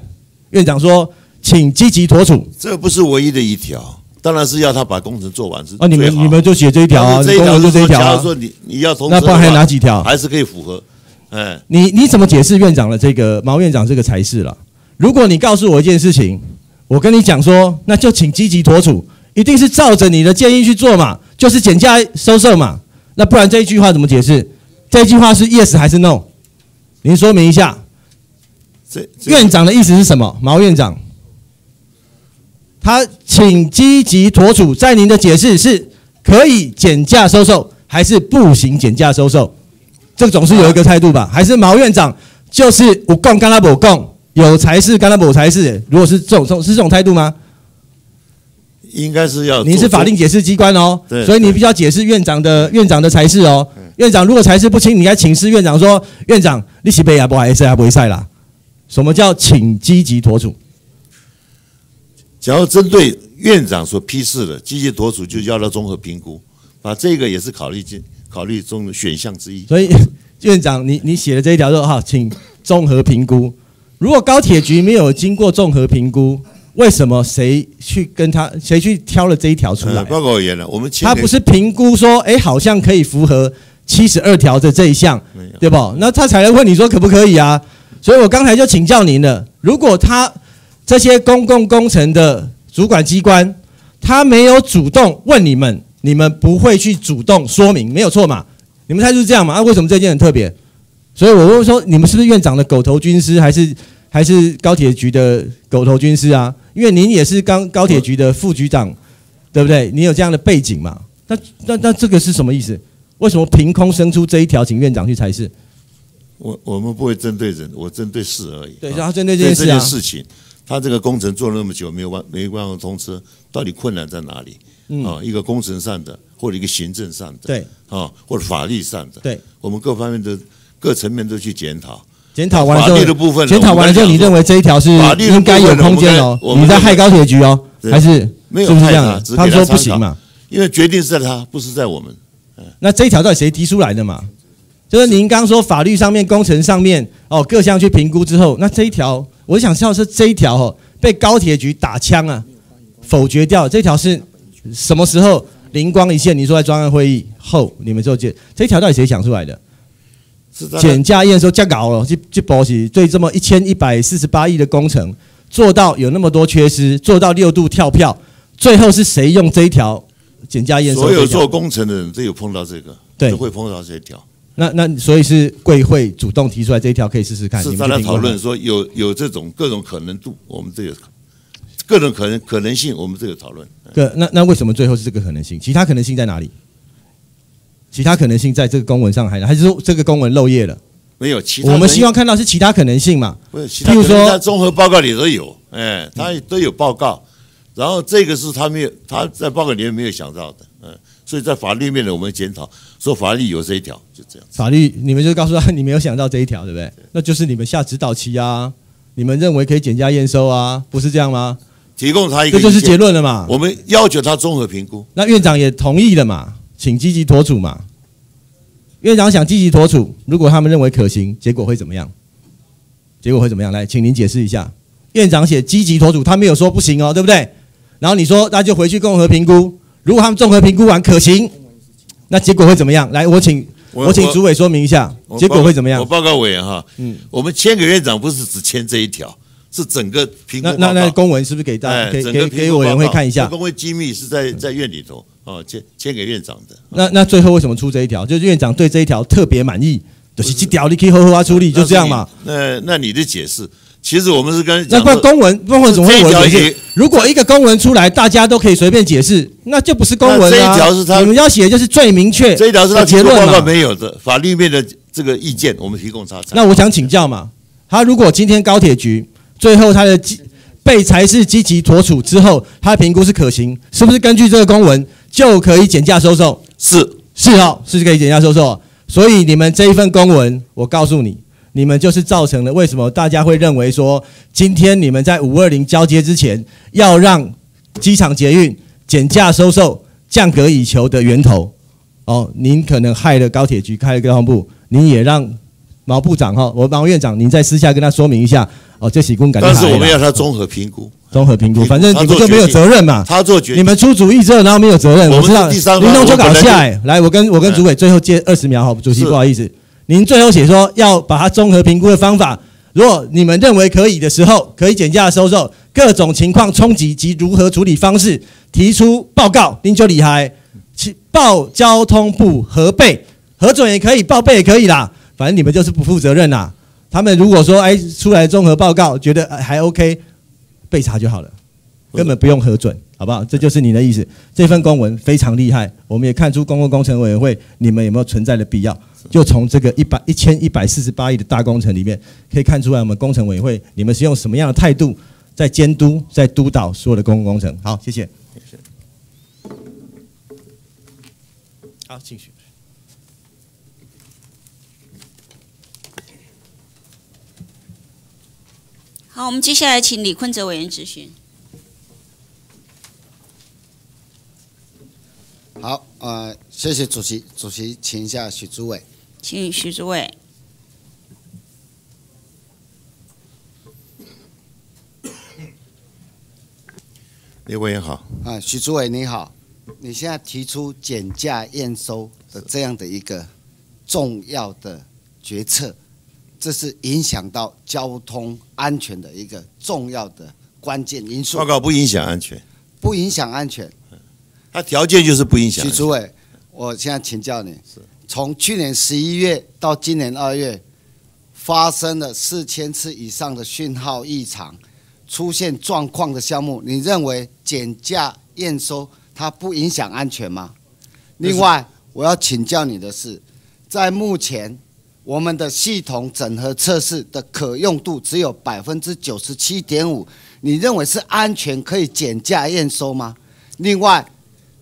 院长说，请积极妥处。这不是唯一的一条，当然是要他把工程做完是啊，你们你们就写这一条啊，这一条就这一条啊假如。说你你要通车的话，那不然还有哪几条？还是可以符合，哎，你你怎么解释院长的这个毛院长这个才是了？如果你告诉我一件事情，我跟你讲说，那就请积极妥处，一定是照着你的建议去做嘛，就是减价收售嘛。那不然这一句话怎么解释？这一句话是 yes 还是 no？您说明一下，这这院长的意思是什么？毛院长，他请积极妥处，在您的解释是可以减价收售，还是不行减价收售？这总是有一个态度吧？还是毛院长就是我供干他不供，有才是干他不才是？如果是这种这种是这种态度吗？应该是要您是法定解释机关哦，所以你必须要解释院长的院长的才是哦。院长如果才是不清，你应该请示院长说，院长你是被啊不还是还不会赛啦？什么叫请积极妥处？假如针对院长所批示的积极妥处，就要到综合评估，把这个也是考虑进考虑中的选项之一。所以 *laughs* 院长，你你写的这一条说哈，请综合评估。如果高铁局没有经过综合评估，为什么谁去跟他谁去挑了这一条出来呃，？报告委员了，我们签他不是评估说，哎，好像可以符合七十二条的这一项，对不？那他才来问你说可不可以啊？所以我刚才就请教您了，如果他这些公共工程的主管机关，他没有主动问你们，你们不会去主动说明，没有错嘛？你们态度是这样嘛？啊，为什么这件很特别？所以我问说，你们是不是院长的狗头军师，还是还是高铁局的狗头军师啊？因为您也是刚高铁局的副局长，对不对？你有这样的背景嘛？那那那这个是什么意思？为什么凭空生出这一条，请院长去裁示？我我们不会针对人，我针对事而已。对，啊然后针对这件事啊件，事情，他这个工程做了那么久，没有办没办法通车，到底困难在哪里？嗯啊，一个工程上的，或者一个行政上的，对啊，或者法律上的，对，我们各方面的各层面都去检讨。检讨完了之法律的后，部分检讨完了之后，你认为这一条是应该有空间哦部分呢我？们你在害高铁局哦，还是没有是不是这样的？害他说不行嘛？因为决定是在他，不是在我们。那这一条到底谁提出来的嘛？就是您刚说法律上面、工程上面哦，各项去评估之后，那这一条，我想知道是这一条哦，被高铁局打枪啊，否决掉。这条是什么时候灵光一现？你说在专案会议后，你们就这这一条到底谁想出来的？是在减价验收加搞了，这这保险对这么一千一百四十八亿的工程做到有那么多缺失，做到六度跳票，最后是谁用这一条减价验收所有？做工程的人都有碰到这个，对都会碰到这一条。那那所以是贵会主动提出来这一条可以试试看，是你们去评估大家讨论说有有这种各种可能度，我们这个各种可能可能性，我们这个讨论。对，那那为什么最后是这个可能性？其他可能性在哪里？其他可能性在这个公文上还还是说这个公文漏页了？没有其他，我们希望看到是其他可能性嘛？不是，说在综合报告里都有，哎，他都有报告，然后这个是他没有他在报告里面没有想到的，嗯，所以在法律面呢，我们检讨说法律有这一条，就这样。法律你们就告诉他，你没有想到这一条，对不对？那就是你们下指导期啊，你们认为可以减价验收啊，不是这样吗？提供他一个这就是结论了嘛。我们要求他综合评估，那院长也同意了嘛，请积极妥处嘛。院长想积极妥处，如果他们认为可行，结果会怎么样？结果会怎么样？来，请您解释一下。院长写积极妥处，他没有说不行哦，对不对？然后你说那就回去综合评估，如果他们综合评估完可行，那结果会怎么样？来，我请我请主委说明一下，结果会怎么样我？报告委员哈，嗯我们签给院长不是只签这一条，是整个评估那。那那公文是不是给大哎，给给给委员会看一下这？公会机密是在在院里头哦，签签给院长的。那那最后为什么出这一条？就是院长对这一条特别满意，就是这条你可以好好啊处理，就这样嘛。那那你的解释，其实我们是跟那不公文公文怎么会有？如果一个公文出来，大家都可以随便解释，那就不是公文啊这啊。一条是他你们要写的就是最明确这一条是他结论嘛。没有的，法律面的这个意见我们提供他。那我想请教嘛，他如果今天高铁局最后他的积被裁是积极妥处之后，他评估是可行，是不是根据这个公文就可以减价收售？是是哦，是可以减价收售。所以你们这一份公文，我告诉你，你们就是造成了为什么大家会认为说，今天你们在五二零交接之前，要让机场捷运减价收售、降格以求的源头。哦，您可能害了高铁局，害了交通部，您也让毛部长哈，我毛院长，您在私下跟他说明一下。哦，这喜公感觉但是我们要他综合评估，综合评估，反正你们就没有责任嘛。他做决定。你们出主意之后，然后没有责任，我们知道。是第三就搞下来，来，我跟我跟主委最后借二十秒好，主席不好意思，您最后写说要把它综合评估的方法，如果你们认为可以的时候，可以减价收售，各种情况冲击及如何处理方式提出报告，您就厉害，其报交通部核备，核准也可以，报备也可以啦，反正你们就是不负责任啦。他们如果说哎出来综合报告觉得哎还 OK，备查就好了。根本不用核准，好不好？这就是你的意思。这份公文非常厉害，我们也看出公共工程委员会你们有没有存在的必要。就从这个一百一千一百四十八亿的大工程里面，可以看出来我们工程委员会你们是用什么样的态度在监督、在督导所有的公共工程。好，谢谢。好，继续。好，我们接下来请李坤泽委员质询。好，呃，谢谢主席，主席请一下许主委。请许主委。李委员好，啊，许主委你好，你现在提出减价验收的这样的一个重要的决策，这是影响到交通安全的一个重要的关键因素报，告不影响安全，不影响安全。它条件就是不影响。许主委，我现在请教你，从去年十一月到今年二月，发生了四千次以上的讯号异常，出现状况的项目，你认为减价验收它不影响安全吗？另外，我要请教你的是，在目前我们的系统整合测试的可用度只有百分之九十七点五，你认为是安全可以减价验收吗？另外，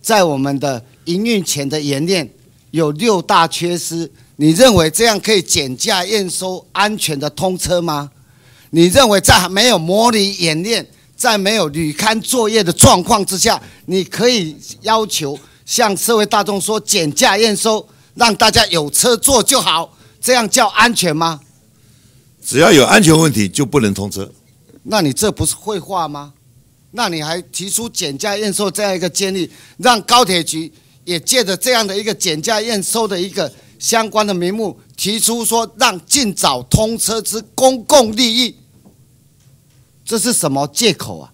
在我们的营运前的演练有六大缺失，你认为这样可以减价验收安全的通车吗？你认为在没有模拟演练、在没有履勘作业的状况之下，你可以要求向社会大众说减价验收，让大家有车坐就好，这样叫安全吗？只要有安全问题就不能通车。那你这不是废话吗？那你还提出减价验收这样一个建议，让高铁局也借着这样的一个减价验收的一个相关的名目，提出说让尽早通车之公共利益，这是什么借口啊？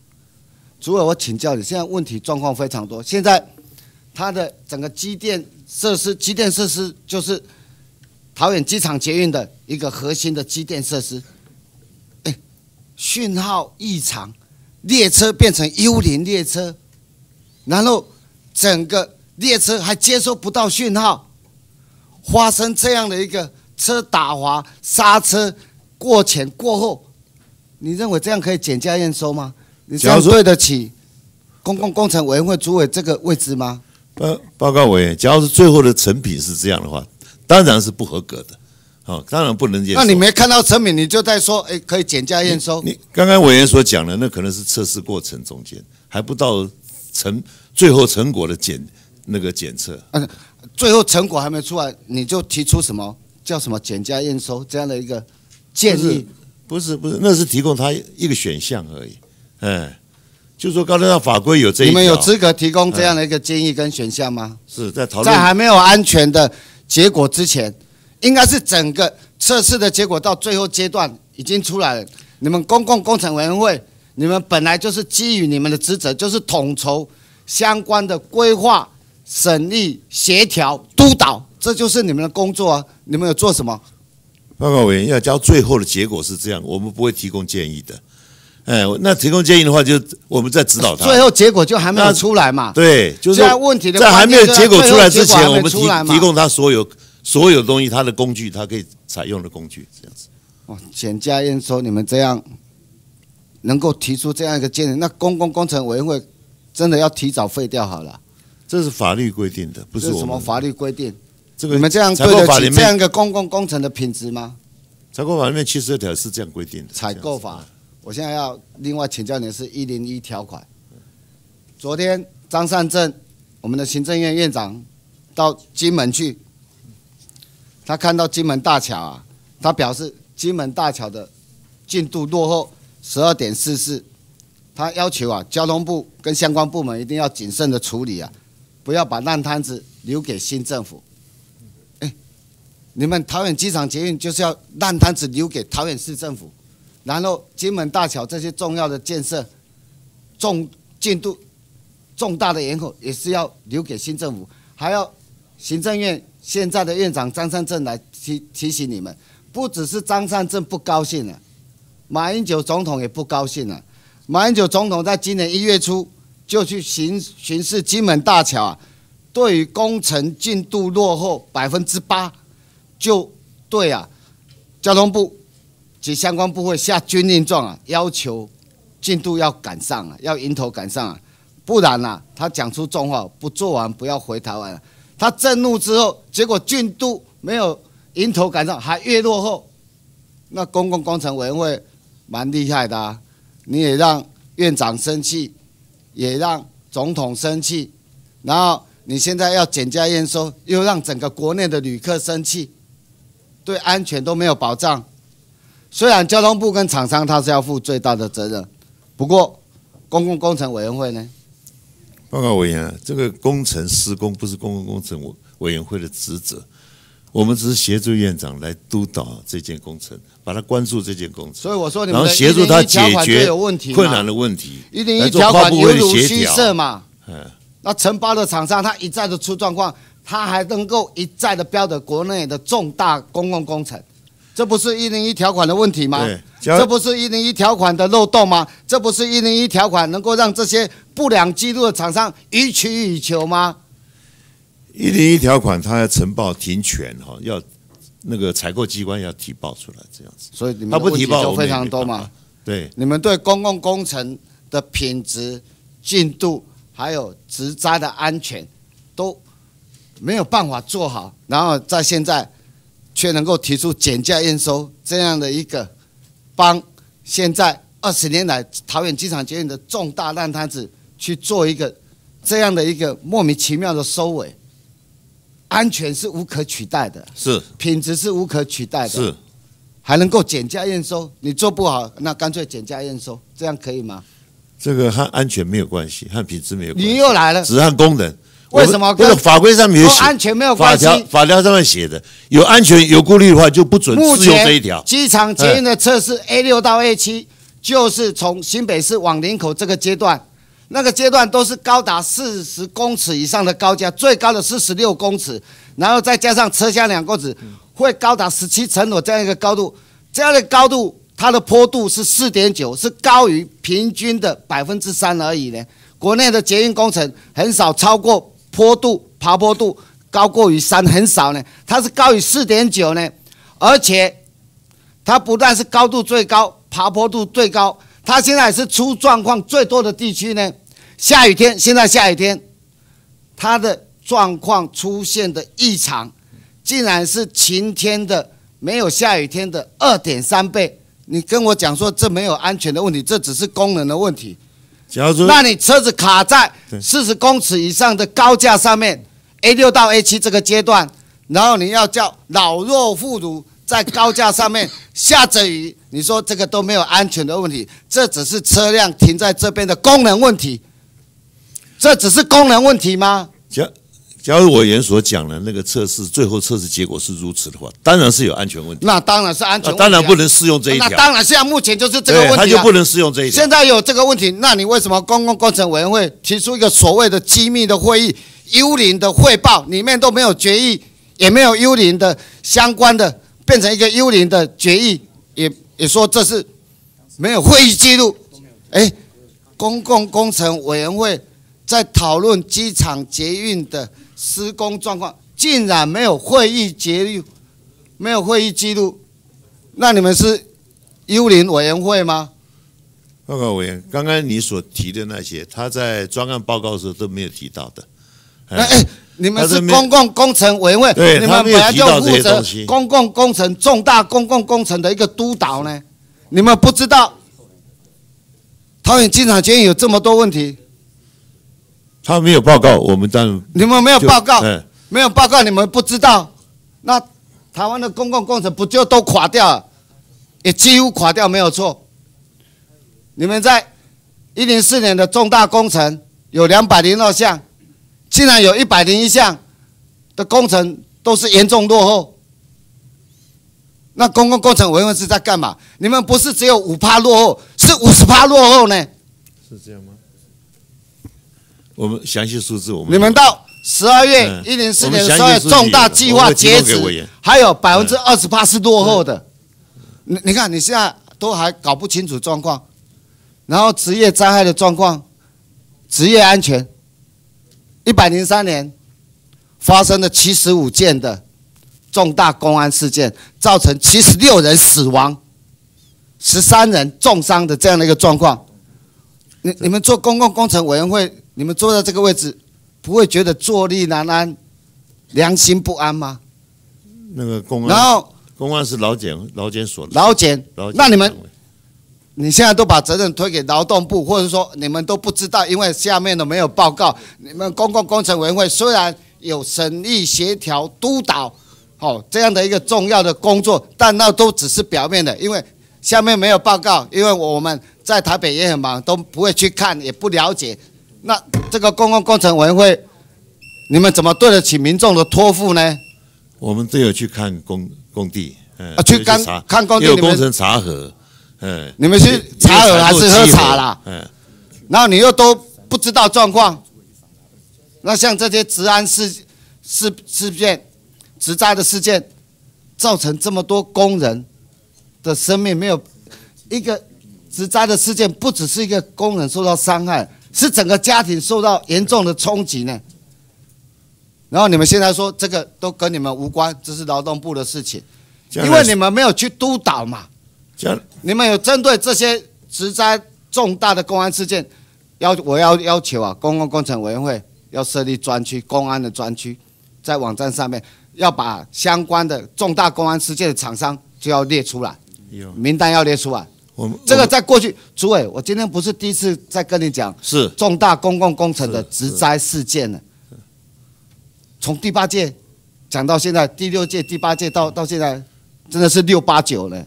主委，我请教你，现在问题状况非常多，现在它的整个机电设施、机电设施就是桃园机场捷运的一个核心的机电设施，哎，讯号异常，列车变成幽灵列车，然后整个列车还接收不到讯号，发生这样的一个车打滑、刹车过前过后，你认为这样可以减价验收吗？你这样对得起公共工程委员会主委这个位置吗？呃报告委员，假如是最后的成品是这样的话，当然是不合格的，好、当然不能接受。那你没看到成品，你就在说，哎，可以减价验收？你刚刚委员所讲的，那可能是测试过程中间，还不到成最后成果的检那个检测。嗯最后成果还没出来，你就提出什么叫什么减价验收这样的一个建议？不是不是，那是提供他一个选项而已。哎，就说高铁上法规有这一，你们有资格提供这样的一个建议跟选项吗？是在讨在还没有安全的结果之前，应该是整个测试的结果到最后阶段已经出来了。你们公共工程委员会，你们本来就是基于你们的职责，就是统筹相关的规划、审议、协调、督导，这就是你们的工作啊。你们有做什么？报告委员要交最后的结果是这样，我们不会提供建议的。哎，那提供建议的话，就我们在指导他。最后结果就还没有出来嘛。对，就是在说问题的在还没有结果出来之前，我们提提供他所有所有东西，他的工具，他可以采用的工具，这样子。哦，减价验收，你们这样能够提出这样一个建议，那公共工程委员会真的要提早废掉好了。这是法律规定的，不是我们什么法律规定？这个你们这样采对得起购法里面这样一个公共工程的品质吗？采购法里面七十二条是这样规定的。采购法，我现在要另外请教你的是一零一条款。昨天张善政，我们的行政院院长到金门去，他看到金门大桥啊，他表示金门大桥的进度落后十二点四四，他要求啊，交通部跟相关部门一定要谨慎的处理啊，不要把烂摊子留给新政府。哎，你们桃园机场捷运就是要烂摊子留给桃园市政府，然后金门大桥这些重要的建设，重进度重大的延后也是要留给新政府，还要行政院现在的院长张善政来提提醒你们，不只是张善政不高兴了、马英九总统也不高兴了、马英九总统在今年一月初就去巡巡视金门大桥啊，对于工程进度落后百分之八，就对啊，交通部及相关部会下军令状啊，要求进度要赶上啊，要迎头赶上啊，不然啊，他讲出重话，不做完不要回台湾、他震怒之后，结果进度没有迎头赶上，还越落后。那公共工程委员会蛮厉害的啊，你也让院长生气，也让总统生气，然后你现在要减价验收，又让整个国内的旅客生气，对安全都没有保障。虽然交通部跟厂商他是要负最大的责任，不过公共工程委员会呢？报告委员啊，这个工程施工不是公共工程委委员会的职责，我们只是协助院长来督导这件工程，把他关注这件工程，所以我说你然后们协助他101条款就解决困难的问题。一零一条款犹如虚设嘛。嗯，那承包的厂商他一再的出状况，他还能够一再的标的国内的重大公共工程，这不是一零一条款的问题吗？这不是一零一条款的漏洞吗？这不是一零一条款能够让这些不良记录的厂商予取予求吗？一零一条款，它要呈报停权哈，要那个采购机关要提报出来，这样子。所以你们不提报，的问题就非常多嘛。。对，你们对公共工程的品质、进度，还有植栽的安全，都没有办法做好，然后在现在却能够提出减价验收这样的一个，帮现在二十年来桃园机场捷运的重大烂摊子去做一个这样的一个莫名其妙的收尾。安全是无可取代的，是品质是无可取代的。是，还能够减价验收，你做不好，那干脆减价验收，这样可以吗？这个和安全没有关系，和品质没有关你系，又来了，只和功能。为什么跟我们这个法规上面有写？跟安全没有法关系？条法条上面写的，有安全有顾虑的话，就不准目适用这一条。机场捷运的测试 A 六到 A 七，就是从新北市往林口这个阶段，那个阶段都是高达四十公尺以上的高架，最高的四十六公尺，然后再加上车厢两公尺，会高达十七层楼这样一个高度，这样的高度它的坡度是四点九，是高于平均的百分之三而已呢。国内的捷运工程很少超过坡度爬坡度高过于三，很少呢，它是高于四点九呢，而且它不但是高度最高，爬坡度最高，它现在是出状况最多的地区呢。下雨天，现在下雨天，它的状况出现的异常，竟然是晴天的没有下雨天的二点三倍。你跟我讲说这没有安全的问题，这只是功能的问题。假如说那你车子卡在四十公尺以上的高架上面，A 六到 A 七这个阶段，然后你要叫老弱妇孺在高架上面 *laughs* 下着雨，你说这个都没有安全的问题，这只是车辆停在这边的功能问题，这只是功能问题吗？假假如委员所讲的那个测试，最后测试结果是如此的话，当然是有安全问题，那当然是安全问题啊、当然不能适用这一条，那当然现在目前就是这个，问题、啊，他就不能适用这一条现。在有这个问题，那你为什么公共工程委员会提出一个所谓的机密的会议、幽灵的汇报，里面都没有决议，也没有幽灵的相关的，变成一个幽灵的决议，也也说这是没有会议记录。哎，公共工程委员会在讨论机场捷运的施工状况，竟然没有会议记录，没有会议记录，那你们是幽灵委员会吗？报告委员，刚刚你所提的那些，他在专案报告的时候都没有提到的。哎哎，你们是公共工程委员会，你们本来就负责公共工程重大公共工程的一个督导呢，你们不知道桃园机场捷运有这么多问题，他没有报告，我们当然你们没有报告，嗯没有报告，你们不知道，那台湾的公共工程不就都垮掉了？也几乎垮掉，没有错。你们在一零四年的重大工程有两百零二项，竟然有一百零一项的工程都是严重落后。那公共工程委员会是在干嘛？你们不是只有五趴落后，是五十趴落后呢？是这样吗？我们详细数字我们你们到十二月嗯一零四年的十二月重大计划截止，还有百分之二十八是落后的。你你看，你现在都还搞不清楚状况，然后职业灾害的状况，职业安全，一百零三年发生了七十五件的重大公安事件，造成七十六人死亡，十三人重伤的这样的一个状况。你你们做公共工程委员会，你们坐在这个位置，不会觉得坐立难安、良心不安吗？那个公安，然后公安是劳检劳检所的，劳检，那你们你现在都把责任推给劳动部，或者说你们都不知道，因为下面的没有报告。你们公共工程委员会虽然有审议、协调、督导，哦这样的一个重要的工作，但那都只是表面的，因为下面没有报告，因为我们在台北也很忙，都不会去看，也不了解。那这个公共工程委员会，你们怎么对得起民众的托付呢？我们都有去看工工地，嗯啊，去干看看工地你们也有工程查核，嗯，你们去查核还是喝茶啦？嗯，然后你又都不知道状况，那像这些治安事事事件、职灾的事件，造成这么多工人的生命没有一个职灾的事件，不只是一个工人受到伤害，是整个家庭受到严重的冲击呢。然后你们现在说这个都跟你们无关，这是劳动部的事情，因为你们没有去督导嘛。将你们有针对这些职灾重大的公安事件，要我要要求啊，公共工程委员会要设立专区，公安的专区，在网站上面要把相关的重大公安事件的厂商就要列出来，有名单要列出来。我们这个在过去，主委，我今天不是第一次在跟你讲是。重大公共工程的植灾事件了，从第八届讲到现在，第六届、第八届到到现在，真的是六八九了，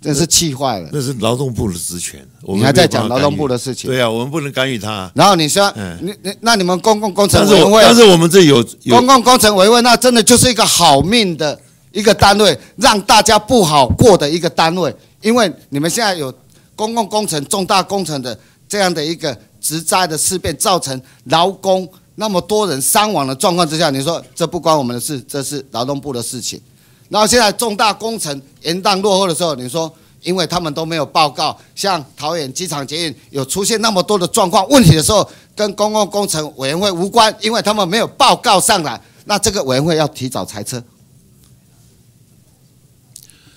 真是气坏了。那是劳动部的职权，我们还在讲劳动部的事情，对啊，我们不能干预他。然后你说，嗯。你你那你们公共工程委员会，我但是我们这有有。公共工程委员会那真的就是一个好命的一个单位，让大家不好过的一个单位，因为你们现在有公共工程、重大工程的这样的一个职灾的事变，造成劳工那么多人伤亡的状况之下，你说这不关我们的事，这是劳动部的事情。然后现在重大工程延宕落后的时候，你说因为他们都没有报告，像桃园机场捷运有出现那么多的状况问题的时候，跟公共工程委员会无关，因为他们没有报告上来，那这个委员会要提早裁撤。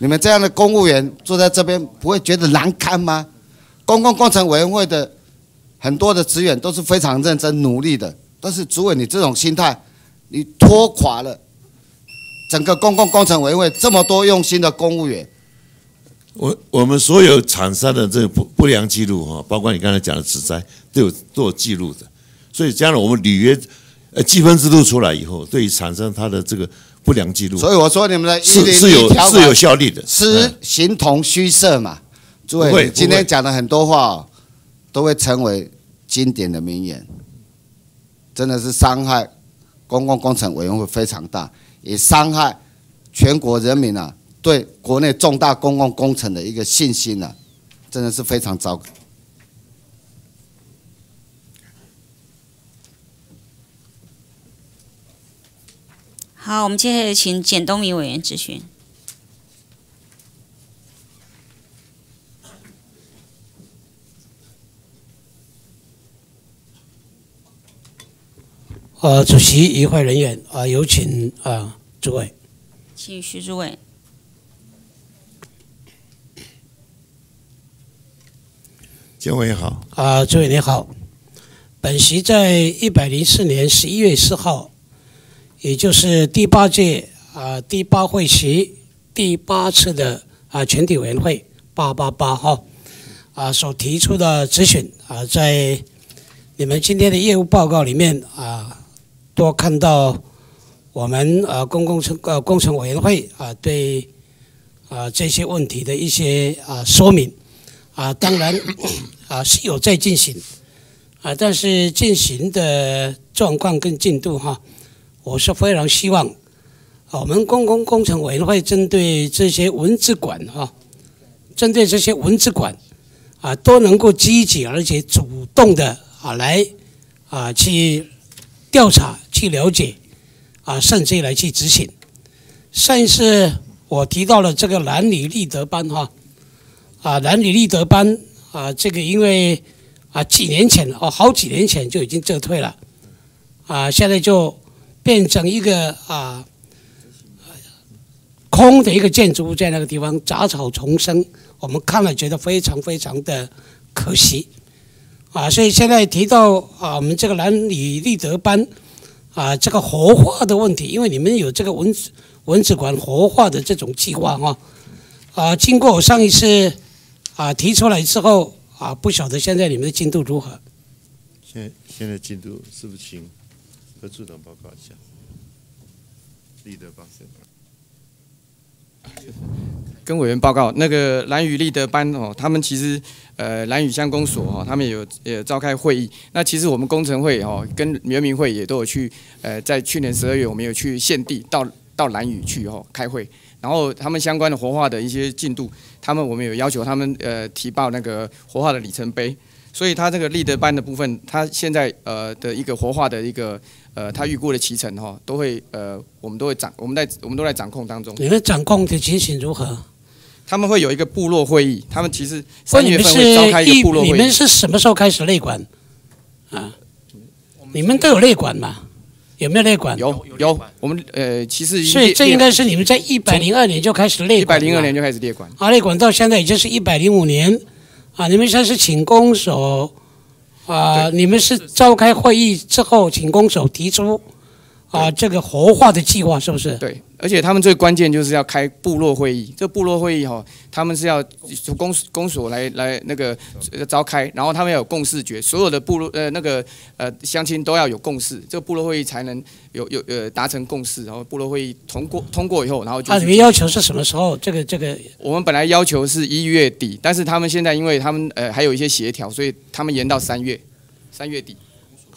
你们这样的公务员坐在这边，不会觉得难堪吗？公共工程委员会的很多的职员都是非常认真努力的，但是主委你这种心态，你拖垮了整个公共工程委员会这么多用心的公务员。我我们所有厂商的这个不不良记录哈，包括你刚才讲的指灾，都有做记录的。所以将来我们履约呃积分制度出来以后，对于厂商他的这个不良记录，所以我说你们的是是有是有效力的，是形同虚设嘛。诸位，今天讲的很多话、哦，都会成为经典的名言，真的是伤害公共工程委员会非常大，也伤害全国人民啊对国内重大公共工程的一个信心啊，真的是非常糟糕。好，我们接下来请简东明委员质询。呃，主席、与会人员啊、有请啊、诸位。请徐诸位。简委好，啊，诸位你好，本席在一百零四年十一月四号，也就是第八届啊第八会期第八次的啊全体委员会八八八号啊所提出的咨询啊，在你们今天的业务报告里面啊，多看到我们啊公共程呃工程委员会啊对啊这些问题的一些啊说明啊，当然。*coughs* 啊是有在进行啊，但是进行的状况跟进度哈，我是非常希望啊我们公共工程委员会针对这些文字馆哈，针对这些文字馆啊都能够积极而且主动的啊来啊去调查去了解啊，甚至来去执行。上一次我提到了这个男女立德班哈啊，男女立德班。啊，这个因为啊几年前哦，好几年前就已经撤退了，啊，现在就变成一个啊空的一个建筑物在那个地方杂草丛生，我们看了觉得非常非常的可惜，啊，所以现在提到啊我们这个男女立德班啊这个活化的问题，因为你们有这个文字文字馆活化的这种计划哈，啊，经过我上一次。啊，提出来之后啊，不晓得现在你们的进度如何？现在现在进度是不是请何处长报告一下？立德帮先跟委员报告，那个蓝屿立德班哦，他们其实呃蓝屿乡公所、哦，他们有也召开会议。那其实我们工程会哦，跟原民会也都有去呃，在去年十二月我们有去现地到到蓝屿去哦开会，然后他们相关的活化的一些进度。他们我们有要求他们呃提报那个活化的里程碑，所以他这个立德班的部分，他现在呃的一个活化的一个呃他预估的骑程哈，都会呃我们都会掌我们在我们都在掌控当中。你们掌控的情形如何？他们会有一个部落会议，他们其实不，三月你们份会召开部落会议。你们是什么时候开始内管？啊，你们都有内管嘛？有没有内管？有有，我们呃其实所以这应该是你们在一百零二年就开始内管。一百零二年就开始列管。啊，内管到现在已经是一百零五年啊，你们现在是请公所啊，你们是召开会议之后，请公手提出啊这个活化的计划，是不是？对，而且他们最关键就是要开部落会议。这部落会议哈、他们是要公公所来来那个呃召开，然后他们要有共识决，所有的部落呃那个呃乡亲都要有共识，这个部落会议才能有有呃达成共识，然后部落会议通过通过以后，然后就啊，你们要求是什么时候？这个这个我们本来要求是一月底，但是他们现在因为他们呃还有一些协调，所以他们延到三月，三月底。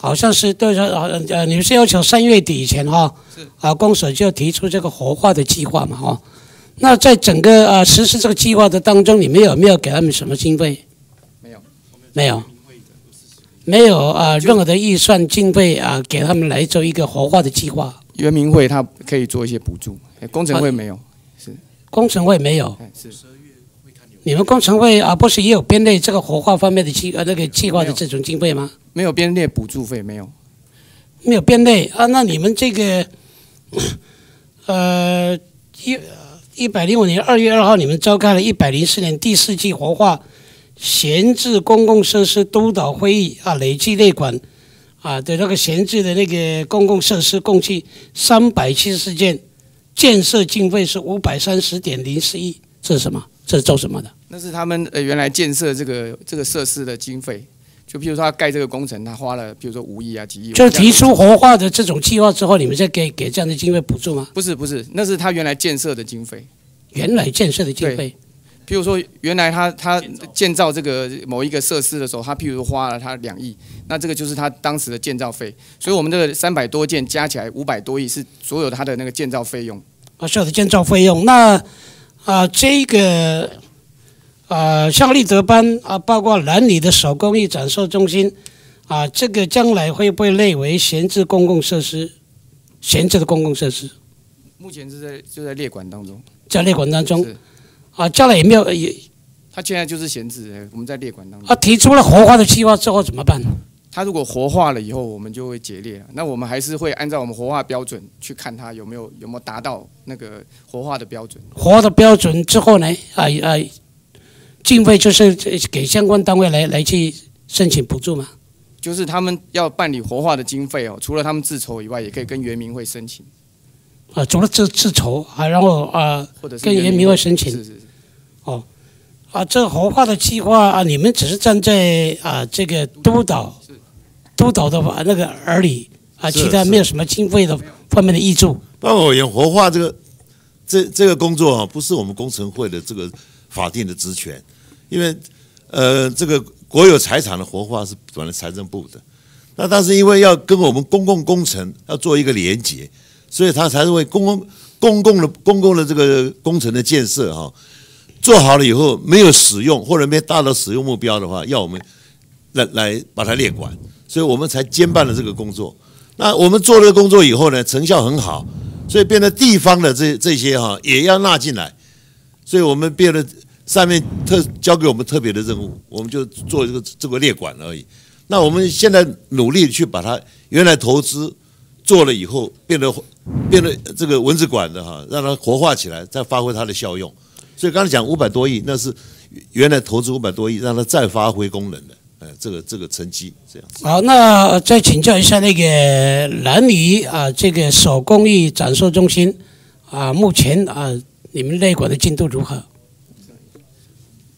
好像是对说呃呃，你们是要求三月底以前哈，啊，公所就提出这个活化的计划嘛哈。那在整个呃实施这个计划的当中，你们有没有给他们什么经费？没有，没有，没有啊、任何的预算经费啊，给他们来做一个活化的计划。原民会他可以做一些补助，呃工程会没有。是工程会没有，你们工程会啊，不是也有编列这个活化方面的计呃那个计划的这种经费吗？没有编列补助费没有，没有编列啊，那你们这个 *coughs* 呃一一百零五年二月二号，你们召开了一百零四年第四季活化闲置公共设施督导会议啊，累计内管啊的那个闲置的那个公共设施共计三百七十四件，建设经费是五百三十点零四亿，这是什么？这是做什么的？那是他们呃原来建设这个这个设施的经费。就譬如说他盖这个工程，他花了比如说五亿啊几亿，就提出活化的这种计划之后，你们再给给这样的经费补助吗？不是不是，那是他原来建设的经费。原来建设的经费，譬如说原来他他建造这个某一个设施的时候，他譬如花了他两亿，那这个就是他当时的建造费。所以我们这个三百多件加起来五百多亿是所有他的那个建造费用。啊，所有的建造费用。那啊，这个啊，像立德班啊，包括南里的手工艺展售中心啊，这个将来会不会列为闲置公共设施？闲置的公共设施目前是在就在列管当中，在列管当中是啊，将来也没有也他现在就是闲置，哎我们在列管当中。啊提出了活化的计划之后怎么办？他如果活化了以后，我们就会解列了。那我们还是会按照我们活化标准去看它有没有有没有达到那个活化的标准。活化的标准之后呢？啊啊，经费就是给相关单位来来去申请补助嘛。就是他们要办理活化的经费哦，除了他们自筹以外，也可以跟原民会申请，啊，除了自自筹啊，然后啊或者是跟原民会申请。是是是，哦啊，这个活化的计划啊，你们只是站在啊这个督导督导的啊那个而已啊，其他没有什么经费的方面的益助。办委员活化这个这这个工作啊，不是我们工程会的这个法定的职权，因为呃这个国有财产的活化是管了财政部的，那但是因为要跟我们公共工程要做一个连接，所以他才是为公共公共的公共的这个工程的建设哈、做好了以后没有使用或者没达到使用目标的话，要我们来来把它列管，所以我们才兼办了这个工作。那我们做了工作以后呢，成效很好，所以变得地方的这这些哈、也要纳进来，所以我们变得上面特交给我们特别的任务，我们就做这个这个列管而已。那我们现在努力去把它原来投资做了以后，变得变得这个文字馆的哈，让它活化起来，再发挥它的效用。所以刚才讲五百多亿，那是原来投资五百多亿，让它再发挥功能的，呃，这个这个成绩这样子。好，那再请教一下那个南泥啊，这个手工艺展售中心啊，目前啊你们内管的进度如何？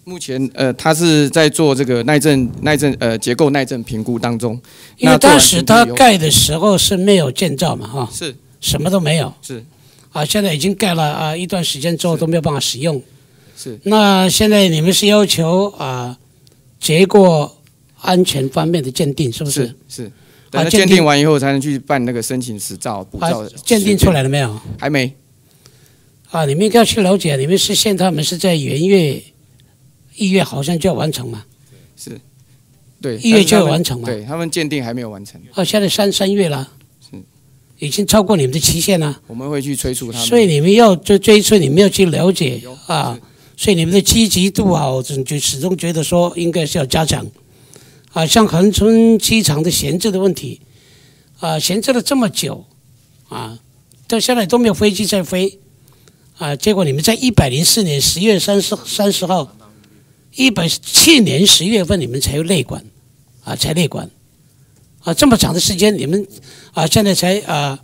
目前呃，他是在做这个耐震耐震呃结构耐震评估当中。因为那当时他盖的时候是没有建造嘛，哈，是什么都没有。是啊，现在已经盖了啊一段时间之后都没有办法使用。是那现在你们是要求啊结构安全方面的鉴定，是不是？是是，等鉴定完以后才能去办那个申请执照补啊照。，鉴定出来了没有？还没？啊，你们应该去了解，你们是现在他们是在元月、一月好像就要完成嘛？是。对，一月就有但是他们完成嘛。对他们鉴定还没有完成，啊，现在三三月了，已经超过你们的期限了，我们会去催促他们。所以你们要追追催，你们要去了解啊，所以你们的积极度啊，我就始终觉得说应该是要加强。啊，像恒春机场的闲置的问题啊，闲置了这么久啊，到现在都没有飞机在飞啊，结果你们在一百零四年十月三十三十号，一百去年十月份你们才有内管啊，才内管。啊，这么长的时间你们啊，现在才啊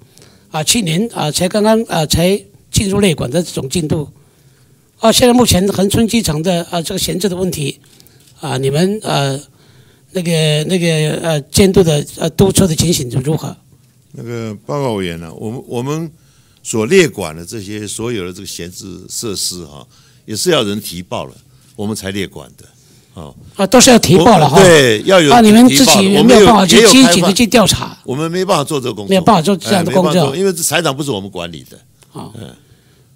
啊去年啊才刚刚啊才进入内管的这种进度。啊，现在目前恒春机场的啊这个闲置的问题啊，你们呃那个那个呃监督的呃督促的情形如何？那个报告委员呢、我们我们所列管的这些所有的这个闲置设施哈、也是要人提报了，我们才列管的。啊，都是要提报了哈。对，要有啊，你们自己我们有没有办法去积极的去调查我们没办法做这个工作，没有办法做这样的工作因为这财产不是我们管理的。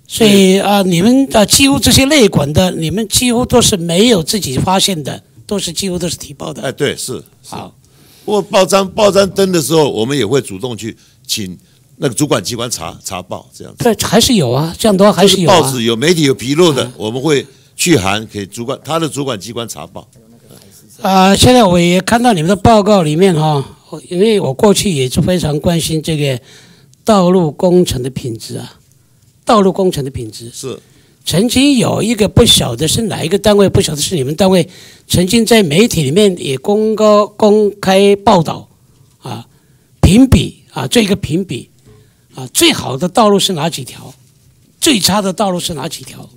所以啊，你们啊几乎这些内管的，你们几乎都是没有自己发现的，都是几乎都是提报的。哎，对，是。好，不过报章报章登的时候，我们也会主动去请那个主管机关查查报这样子。对，还是有啊，这样的话还是有啊。报纸有媒体有披露的，我们会去函给主管他的主管机关查报。啊、现在我也看到你们的报告里面哈、因为我过去也是非常关心这个道路工程的品质啊，道路工程的品质。是曾经有一个不晓得是哪一个单位，不晓得是你们单位，曾经在媒体里面也公告公开报道啊，评比啊，做一个评比啊，最好的道路是哪几条，最差的道路是哪几条，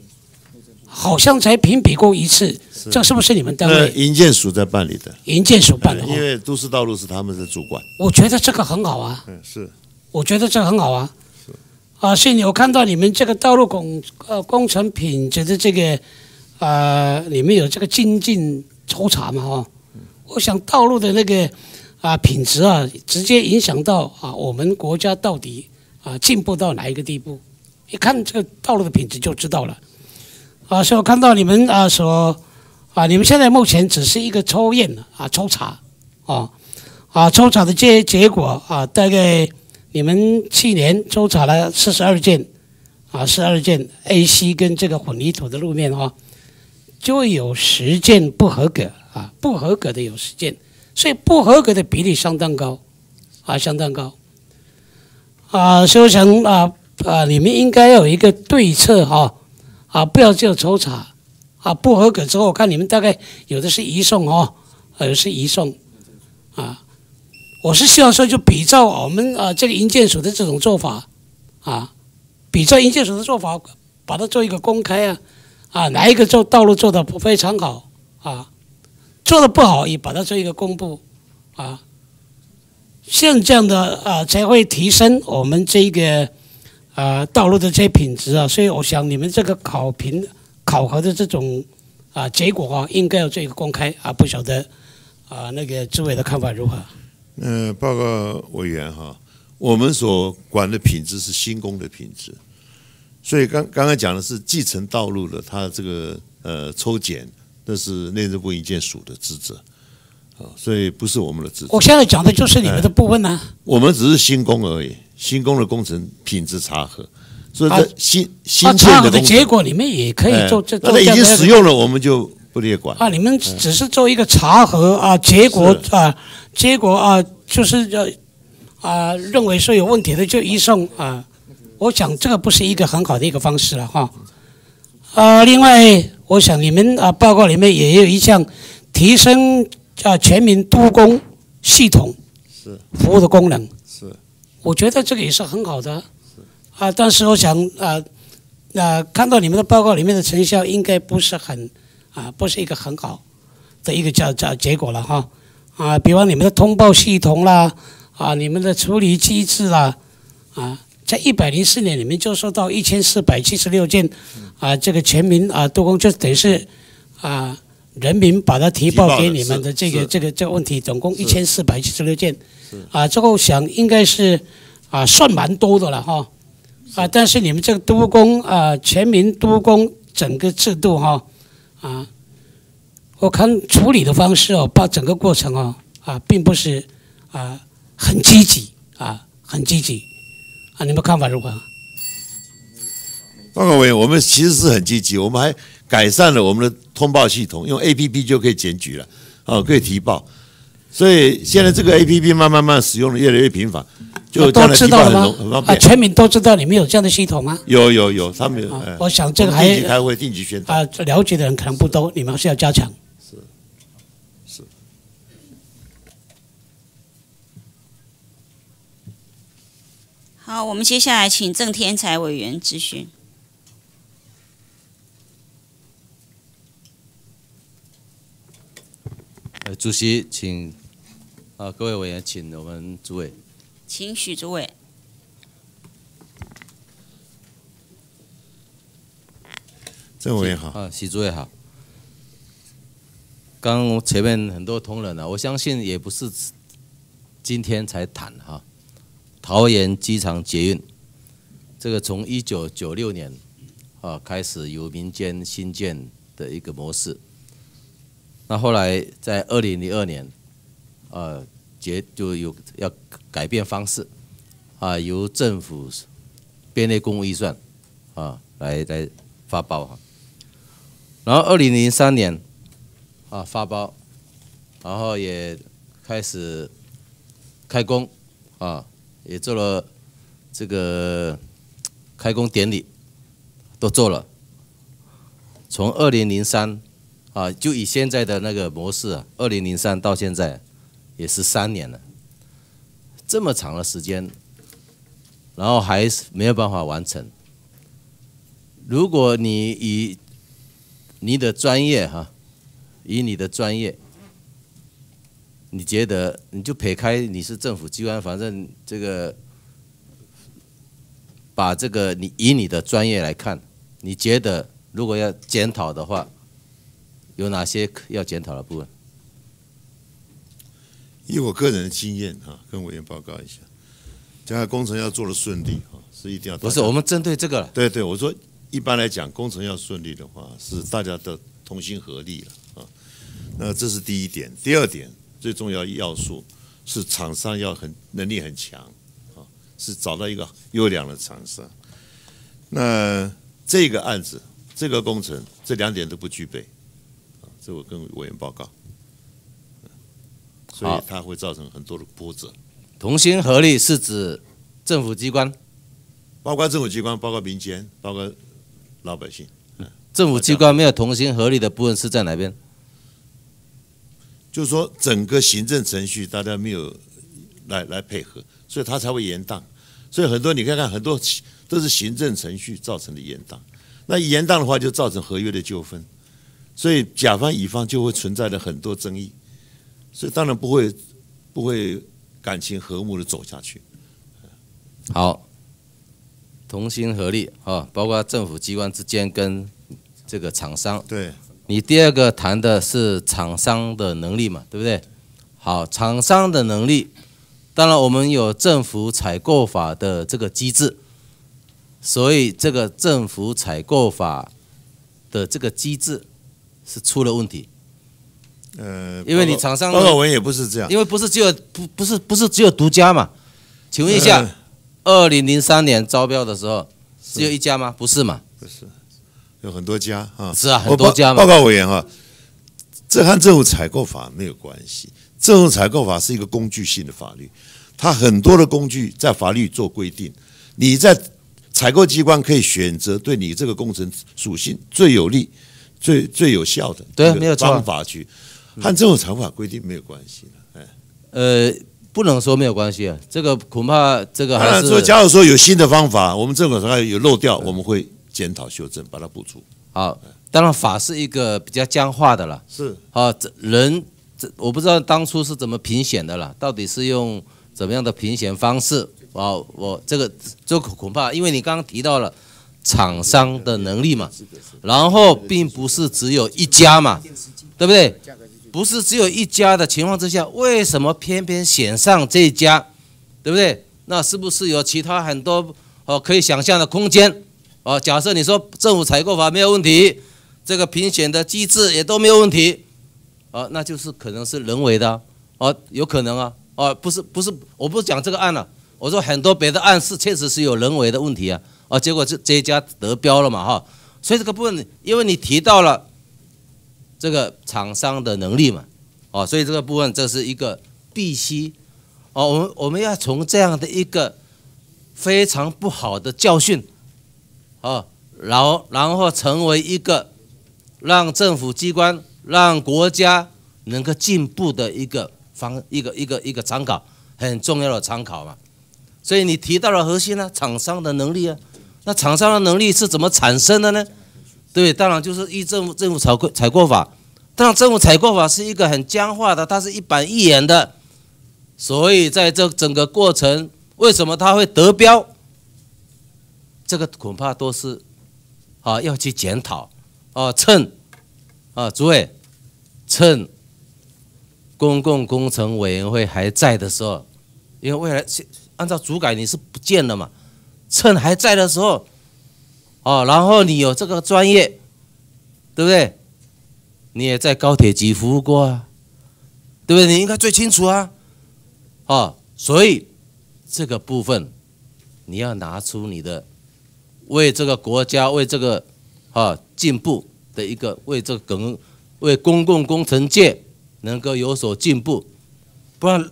好像才评比过一次，这是不是你们单那位营建署在办理的，营建署办的？因为都市道路是他们的主管。我觉得这个很好啊，嗯，是。我觉得这很好啊。是。啊，所以我看到你们这个道路工呃工程品质的这个呃，你们有这个精进抽查嘛哈、我想道路的那个啊品质啊，直接影响到啊我们国家到底啊进步到哪一个地步，一看这个道路的品质就知道了。啊，所以我看到你们啊所啊，你们现在目前只是一个抽验啊抽查啊啊抽查的结结果啊，大概你们去年抽查了四十二件啊，四十二件 AC 跟这个混凝土的路面啊，就有十件不合格啊，不合格的有十件，所以不合格的比例相当高啊，相当高。啊，所以我想啊啊，你们应该有一个对策哈，啊不要只有抽查啊，不合格之后，我看你们大概有的是移送哦，有的是移送啊。我是希望说，就比照我们啊这个营建署的这种做法啊，比照营建署的做法，把它做一个公开啊啊，哪一个做道路做的不非常好啊，做的不好也把它做一个公布啊，像这样的啊才会提升我们这个啊道路的这些品质啊，所以我想你们这个考评考核的这种啊结果啊，应该要做一个公开啊，不晓得啊那个诸位的看法如何？呃，报告委员哈，我们所管的品质是新工的品质，所以刚刚刚讲的是继承道路的，它这个呃抽检，那是内政部营建署的职责啊，所以不是我们的职责我。现在讲的就是你们的部分啊。我们只是新工而已，新工的工程品质查核，所以啊这新新查好的结果你们也可以做这哎那已经使用了，我们就不列管。啊，你们只只是做一个查核啊，结果啊，结果啊，就是要啊，认为说有问题的就移送啊。我想这个不是一个很好的一个方式了哈。啊，另外，我想你们啊报告里面也有一项提升啊全民督工系统是服务的功能，是我觉得这个也是很好的啊。但是我想啊，那、看到你们的报告里面的成效应该不是很啊，不是一个很好的一个叫叫结果了哈啊，比方你们的通报系统啦啊，你们的处理机制啦啊，在一百零四年你们就收到一千四百七十六件啊，这个全民啊都工就等于是啊。人民把它提报给你们的这个是这个这个问题，总共一千四百七十六件，啊，这个想应该是啊算蛮多的了哈，啊，但是你们这个督工啊，全民督工整个制度哈，啊，我看处理的方式哦，把整个过程哦啊，并不是啊很积极啊，很积极啊，你们看法如何？报告委员，我们其实是很积极，我们还改善了我们的通报系统，用 A P P 就可以检举了，哦，可以提报。所以现在这个 A P P 慢慢慢使用的越来越频繁，就将都知来提报很道了吗啊，容很方便。全民都知道你们有这样的系统吗？有有有，他们有。啊哎我想这个还定期还开会，定期宣导。啊，了解的人可能不多，你们还是要加强。好，我们接下来请郑天才委员咨询。呃，主席，请啊各位委员，请我们诸位。请许主委。郑委员好，啊，许诸位好。刚刚前面很多同仁呢、我相信也不是今天才谈哈。桃园机场捷运，这个从一九九六年啊开始由民间新建的一个模式，那后来在二零零二年，呃，捷就有要改变方式，啊由政府编列公务预算啊来来发包哈。然后二零零三年啊发包，然后也开始开工啊，也做了这个开工典礼，都做了。从二零零三啊，就以现在的那个模式，二零零三到现在也是三年了，这么长的时间，然后还是没有办法完成。如果你以你的专业哈，以你的专业，你觉得你就撇开你是政府机关，反正这个把这个你以你的专业来看，你觉得如果要检讨的话，有哪些要检讨的部分？以我个人的经验哈，跟委员报告一下，将来工程要做的顺利哈，是一定要不是我们针对这个了，对对，我说一般来讲，工程要顺利的话，是大家的同心合力了啊。那这是第一点，第二点最重要要素是厂商要很能力很强啊，是找到一个优良的厂商。那这个案子，这个工程，这两点都不具备啊，这我跟委员报告。所以它会造成很多的波折，同心合力是指政府机关，包括政府机关，包括民间，包括老百姓。政府机关没有同心合力的部分是在哪边？就是说，整个行政程序大家没有来来配合，所以它才会延宕。所以很多你看看，很多都是行政程序造成的延宕。那延宕的话，就造成合约的纠纷，所以甲方乙方就会存在着很多争议。所以当然不会不会感情和睦的走下去。好，同心合力啊，包括政府机关之间跟这个厂商。对，你第二个谈的是厂商的能力嘛，对不对？好，厂商的能力，当然我们有政府采购法的这个机制，所以这个政府采购法的这个机制是出了问题，呃，因为你厂商报告文也不是这样。因为不是只有不不是不是只有独家嘛？请问一下，呃二零零三年招标的时候只有一家吗？不是嘛？不是，有很多家啊。是啊，很多家嘛报。告委员哈，这和政府采购法没有关系。政府采购法是一个工具性的法律，它很多的工具在法律做规定。你在采购机关可以选择对你这个工程属性最有利、最最有效的对啊没有法去，和政府采购法规定没有关系呃，不能说没有关系啊，这个恐怕这个还是假如说有新的方法，我们政府采购有漏掉，我们会检讨修正，把它补足。好。当然，法是一个比较僵化的了。是好，这人这我不知道当初是怎么评选的了，到底是用怎么样的评选方式？啊，我这个这个恐怕，因为你刚刚提到了厂商的能力嘛，然后并不是只有一家嘛，对不对？不是只有一家的情况之下，为什么偏偏选上这一家，对不对？那是不是有其他很多哦可以想象的空间？哦，假设你说政府采购法没有问题，这个评选的机制也都没有问题，哦，那就是可能是人为的，哦，有可能啊，哦，不是不是，我不是讲这个案了、我说很多别的案是确实是有人为的问题啊，啊，结果这这一家得标了嘛哈，所以这个部分，因为你提到了这个厂商的能力嘛，哦，所以这个部分这是一个必须，哦，我们我们要从这样的一个非常不好的教训，哦，然后然后成为一个让政府机关、让国家能够进步的一个方一个一个一个参考，很重要的参考嘛。所以你提到了核心呢，厂商的能力啊，那厂商的能力是怎么产生的呢？对，当然就是依政府政府采购采购法，当然政府采购法是一个很僵化的，它是一板一眼的，所以在这整个过程，为什么它会得标？这个恐怕都是啊要去检讨。啊，趁啊诸位趁公共工程委员会还在的时候，因为未来按照主改你是不见了嘛，趁还在的时候，哦，然后你有这个专业，对不对？你也在高铁局服务过啊，对不对？你应该最清楚啊，哦，所以这个部分你要拿出你的为这个国家、为这个啊进步的一个为这个公为公共工程界能够有所进步，不然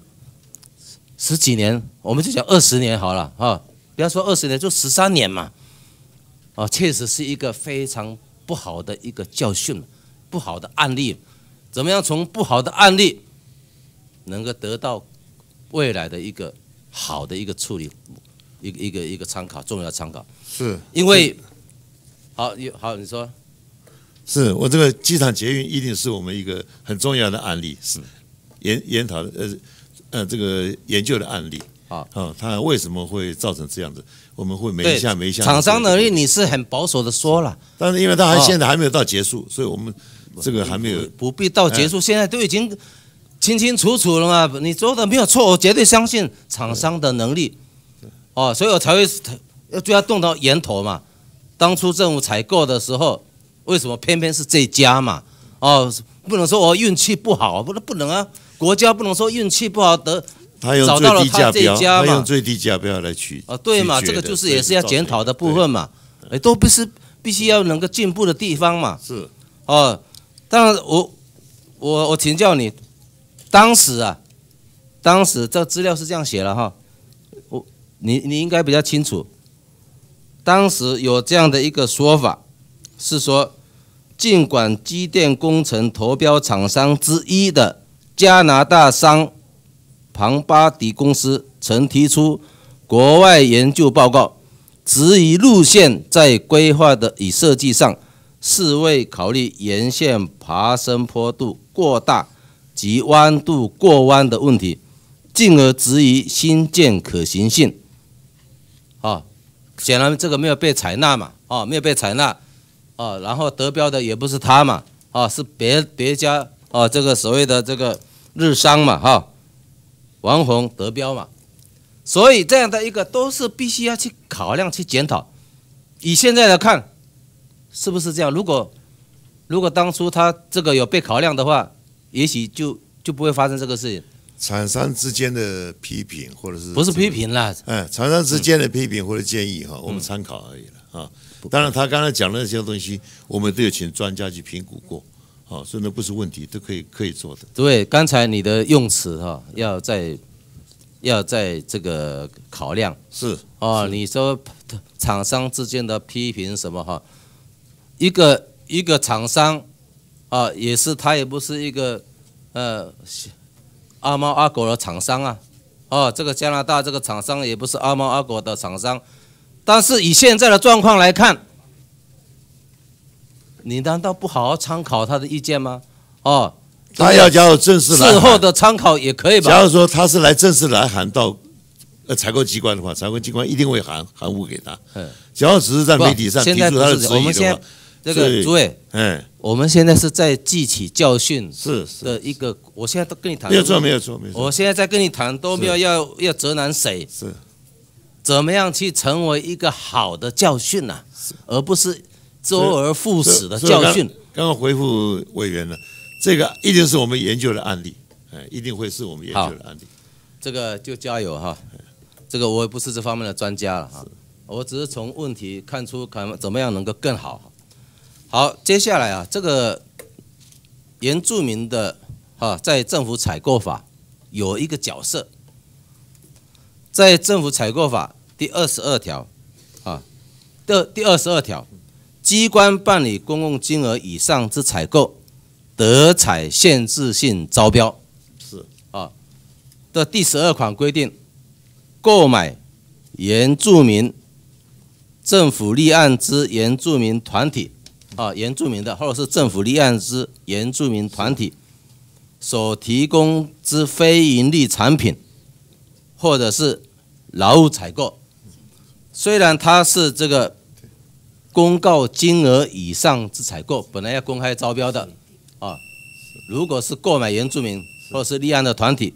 十几年我们就讲二十年好了啊，不要说二十年，就十三年嘛，啊，确实是一个非常不好的一个教训，不好的案例。怎么样从不好的案例能够得到未来的一个好的一个处理，一个一个一个参考，重要参考。是因为好，有好，你说是我这个机场捷运一定是我们一个很重要的案例，是研研讨的呃呃这个研究的案例。啊啊，它为什么会造成这样子？我们会每对一项每一项厂商能力，你是很保守的说了，但是因为它还哦现在还没有到结束，所以我们这个还没有不必到结束，现在都已经清清楚楚了嘛。你说的没有错，我绝对相信厂商的能力。哦，所以我才会要就要动到源头嘛。当初政府采购的时候，为什么偏偏是这家嘛？哦，不能说我运气不好，不能不能啊。国家不能说运气不好得他用找到了最低价他这家嘛。他用最低价标来取啊，对嘛，这个就是也是要检讨的部分嘛，哎，都不是必须要能够进步的地方嘛。是。哦，当然我我我请教你，当时啊，当时这资料是这样写了哈，我你你应该比较清楚，当时有这样的一个说法，是说，尽管机电工程投标厂商之一的加拿大商庞巴迪公司曾提出国外研究报告，质疑路线在规划的与设计上。是未考虑沿线爬升坡度过大及弯度过弯的问题，进而质疑新建可行性。啊，显然这个没有被采纳嘛，啊，没有被采纳，啊，然后得标的也不是他嘛，啊，是别别家，啊，这个所谓的这个日商嘛，哈、王宏德标嘛，所以这样的一个都是必须要去考量去检讨。以现在来看。是不是这样？如果如果当初他这个有被考量的话，也许就就不会发生这个事情。厂商之间的批评或者是不是批评啦，嗯，厂商之间的批评或者建议哈，我们参考而已了啊。当然，他刚才讲的那些东西，我们都有请专家去评估过，好，所以那不是问题，都可以可以做的。对，刚才你的用词哈，要在要在这个考量是哦。你说厂商之间的批评什么哈？一个一个厂商啊，也是他也不是一个呃阿猫阿狗的厂商啊。哦，这个加拿大这个厂商也不是阿猫阿狗的厂商，但是以现在的状况来看，你难道不好好参考他的意见吗？哦，他要假如正式来事后，的参考也可以吧？假如说他是来正式来函到呃采购机关的话，采购机关一定会函函物给他。嗯。假如只是在媒体上提出他的质疑的话这个诸位，嗯，我们现在是在记起教训是是，的一个，我现在都跟你谈，没有错，没有错，没有错，我现在在跟你谈，都没有要要责难谁，是。怎么样去成为一个好的教训呐、而不是周而复始的教训。刚刚回复委员了，这个一定是我们研究的案例，哎，一定会是我们研究的案例。这个就加油哈，这个我也不是这方面的专家了哈，我只是从问题看出看怎么样能够更好。好，接下来啊，这个原住民的哈，在政府采购法有一个角色，在政府采购法第二十二条啊的第二十二条，机关办理公共金额以上之采购，得采限制性招标。是。啊的第十二款规定，购买原住民政府立案之原住民团体。啊，原住民的或者是政府立案之原住民团体所提供之非营利产品，或者是劳务采购，虽然它是这个公告金额以上之采购，本来要公开招标的啊，如果是购买原住民或者是立案的团体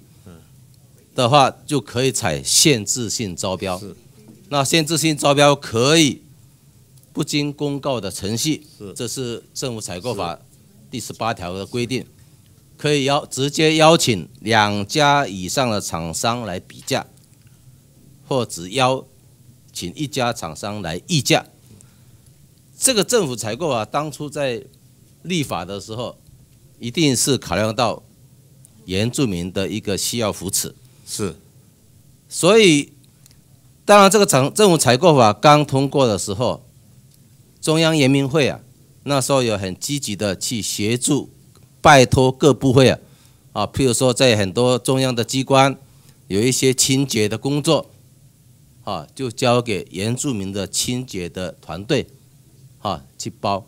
的话，就可以采限制性招标。那限制性招标可以不经公告的程序，这是政府采购法第十八条的规定，可以邀直接邀请两家以上的厂商来比价，或只邀请一家厂商来议价。这个政府采购啊，当初在立法的时候，一定是考量到原住民的一个需要扶持，是。所以当然这个政政府采购法刚通过的时候，中央人民会啊，那时候有很积极的去协助，拜托各部会啊，啊，譬如说在很多中央的机关有一些清洁的工作，啊，就交给原住民的清洁的团队，啊，去包，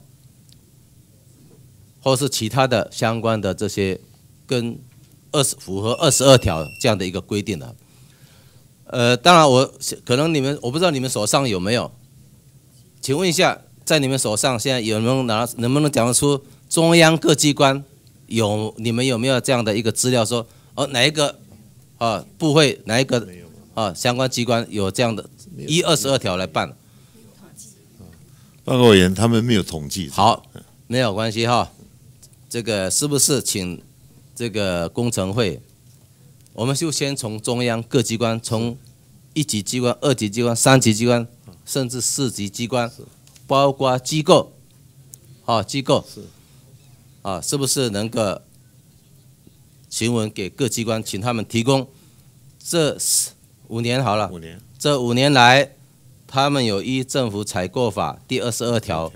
或是其他的相关的这些跟二十符合二十二条这样的一个规定的。呃，当然我可能你们我不知道你们手上有没有，请问一下，在你们手上现在有没有拿能不能讲得出中央各机关有你们有没有这样的一个资料说，哦哪一个啊部会哪一个啊相关机关有这样的一二十二条来办？报告委员，他们没有统计。好，没有关系哈。这个是不是请这个工程会？我们就先从中央各机关，从一级机关、二级机关、三级机关，甚至四级机关，包括机构，啊机构。是。啊，是不是能够询问给各机关，请他们提供？这四五年好了，五年。这五年来，他们有依政府采购法第二十二条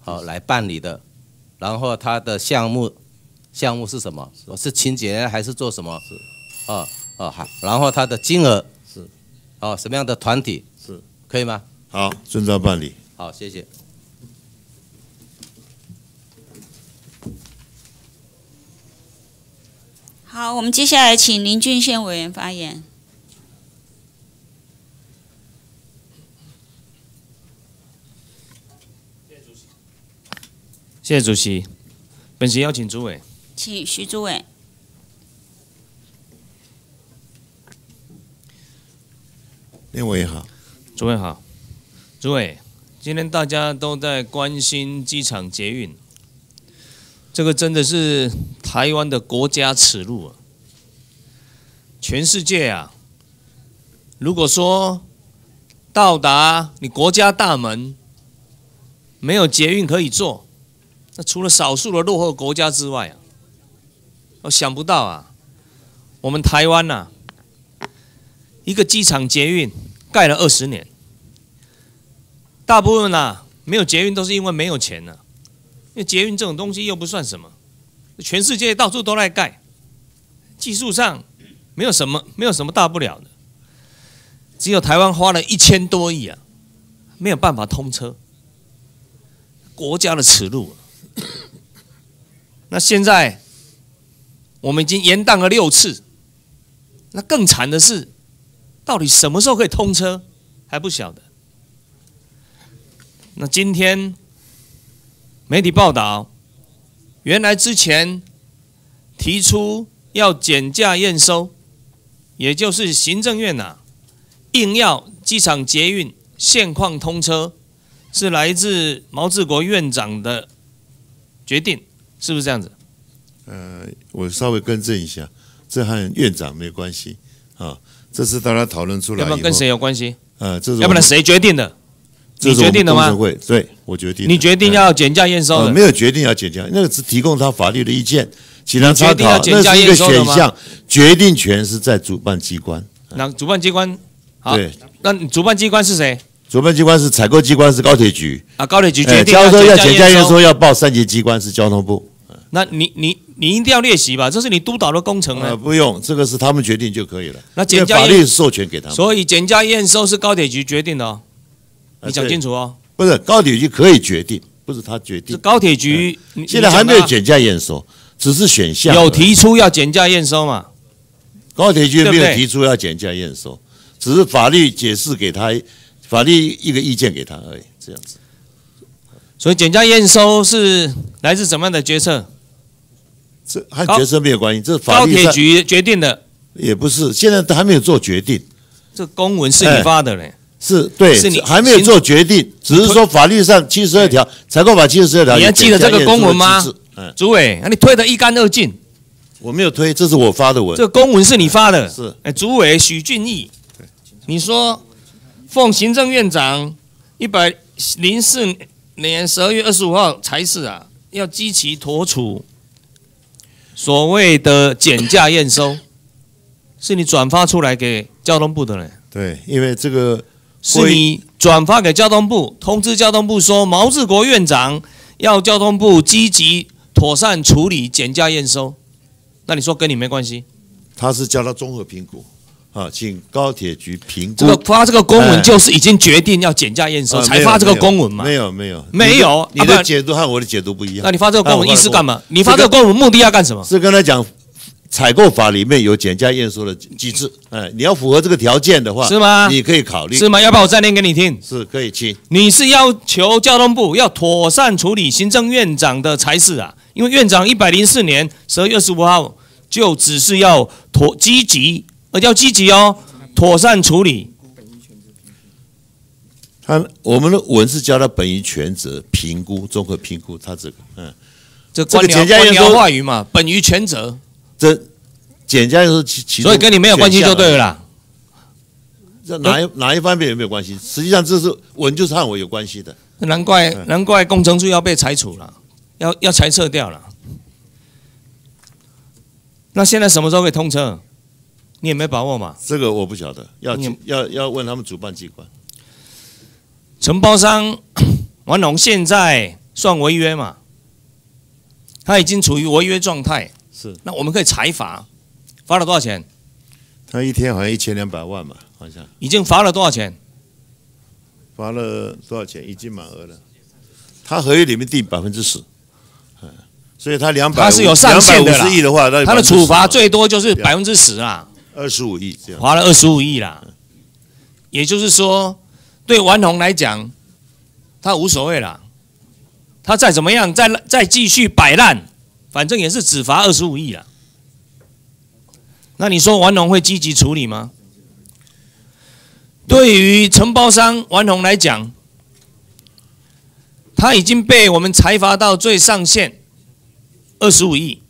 好来办理的，然后他的项目项目是什么？是清洁还是做什么？是啊啊好，然后他的金额是哦什么样的团体是可以吗？好，遵照办理。好，谢谢。好，我们接下来请林俊宪委员发言。谢谢主席。本席邀请主委。请徐主委。林委员好，主委好。主委，今天大家都在关心机场捷运，这个真的是台湾的国家耻辱啊！全世界啊，如果说到达你国家大门没有捷运可以坐，那除了少数的落后国家之外啊，我想不到啊，我们台湾呐、一个机场捷运盖了二十年，大部分呐、没有捷运都是因为没有钱呢、因为捷运这种东西又不算什么，全世界到处都在盖，技术上没有什么没有什么大不了的，只有台湾花了一千多亿啊，没有办法通车，国家的耻辱、*coughs* 那现在我们已经延宕了六次，那更惨的是，到底什么时候可以通车还不晓得。那今天媒体报道，原来之前提出要减价验收，也就是行政院呐、硬要机场捷运现况通车，是来自毛治国院长的决定，是不是这样子？呃，我稍微更正一下，这和院长没关系啊，这是大家讨论出来。要不然跟谁有关系？呃，这是要不然谁决定的？你决定的吗对我决定。你决定要减价验收的？呃没有决定要减价，那个只提供他法律的意见，其他你决参考，定要减价那是一个验收选项，决定权是在主办机关。那主办机关好，对，那主办机关是谁？主办机关是采购机关是高铁局，啊，高铁局哎决定交通要减价验收要报三级机关是交通部。那你你你一定要列席吧？这是你督导的工程呃，不用，这个是他们决定就可以了。那法律授权给他们。所以减价验收是高铁局决定的哦，你讲清楚哦。不是高铁局可以决定，不是他决定。是高铁局，你现在还没有。减价验收，只是选啊项。有提出要减价验收嘛？高铁局没有提出要减价验收，只是法律解释给他，法律一个意见给他而已，这样子。所以减价验收是来自什么样的决策？这和高决策没有关系，这是法高铁局决定的，也不是，现在还没有做决定。这公文是你发的嘞。是对，是你还没有做决定，只是说法律上七十二条采购法七十二条，你还记得这个公文吗？嗯，主委，那你推得一干二净。我没有推，这是我发的文这。公文是你发的，是哎，主委许俊义，你说奉行政院长一百零四年十二月二十五号才是啊，要积极妥处所谓的减价验收，*coughs* 是你转发出来给交通部的人。对，因为这个是你转发给交通部，通知交通部说毛治国院长要交通部积极妥善处理减价验收，那你说跟你没关系？他是叫他综合评估啊，请高铁局评估。这个发这个公文哎就是已经决定要减价验收，才发这个公文嘛？没有没有没有你的解读和我的解读不一样。那你发这个公文啊意思干嘛？你发这个公文目的要干什么？是跟他讲，采购法里面有减价验收的机制，哎，你要符合这个条件的话，是吗你可以考虑，是吗？要不要我再念给你听。是可以请。你是要求交通部要妥善处理行政院长的差事啊，因为院长一百零四年十二月二十五号就只是要妥积极，而要积极哦，妥善处理。他我们的文是教他本于全责评估，综合评估他这个，嗯，这这个官僚官僚话语嘛，本于全责，这减价验收其其中所以跟你没有关系就对了啦。这哪一哪一方面有没有关系？实际上这是文就是和我有关系的。难怪难怪工程处要被裁除了，要要裁撤掉了。那现在什么时候可以通车？你也没把握嘛？这个我不晓得，要要要问他们主办机关。承包商 *coughs* 王龙现在算违约嘛？他已经处于违约状态，是，那我们可以裁罚，罚了多少钱？他一天好像一千两百万嘛，好像已经罚了多少钱？罚了多少钱？已经满额了。他合约里面定百分之十，嗯，所以他两百他是有上限的啦十亿的话，那他的处罚最多就是百分之十啊，二十五亿这样。罚了二十五亿啦。也就是说，对王宏来讲，他无所谓啦，他再怎么样，再再继续摆烂，反正也是只罚二十五亿啦。那你说王宏会积极处理吗？对于承包商王宏来讲，他已经被我们裁罚到最上限二十五亿。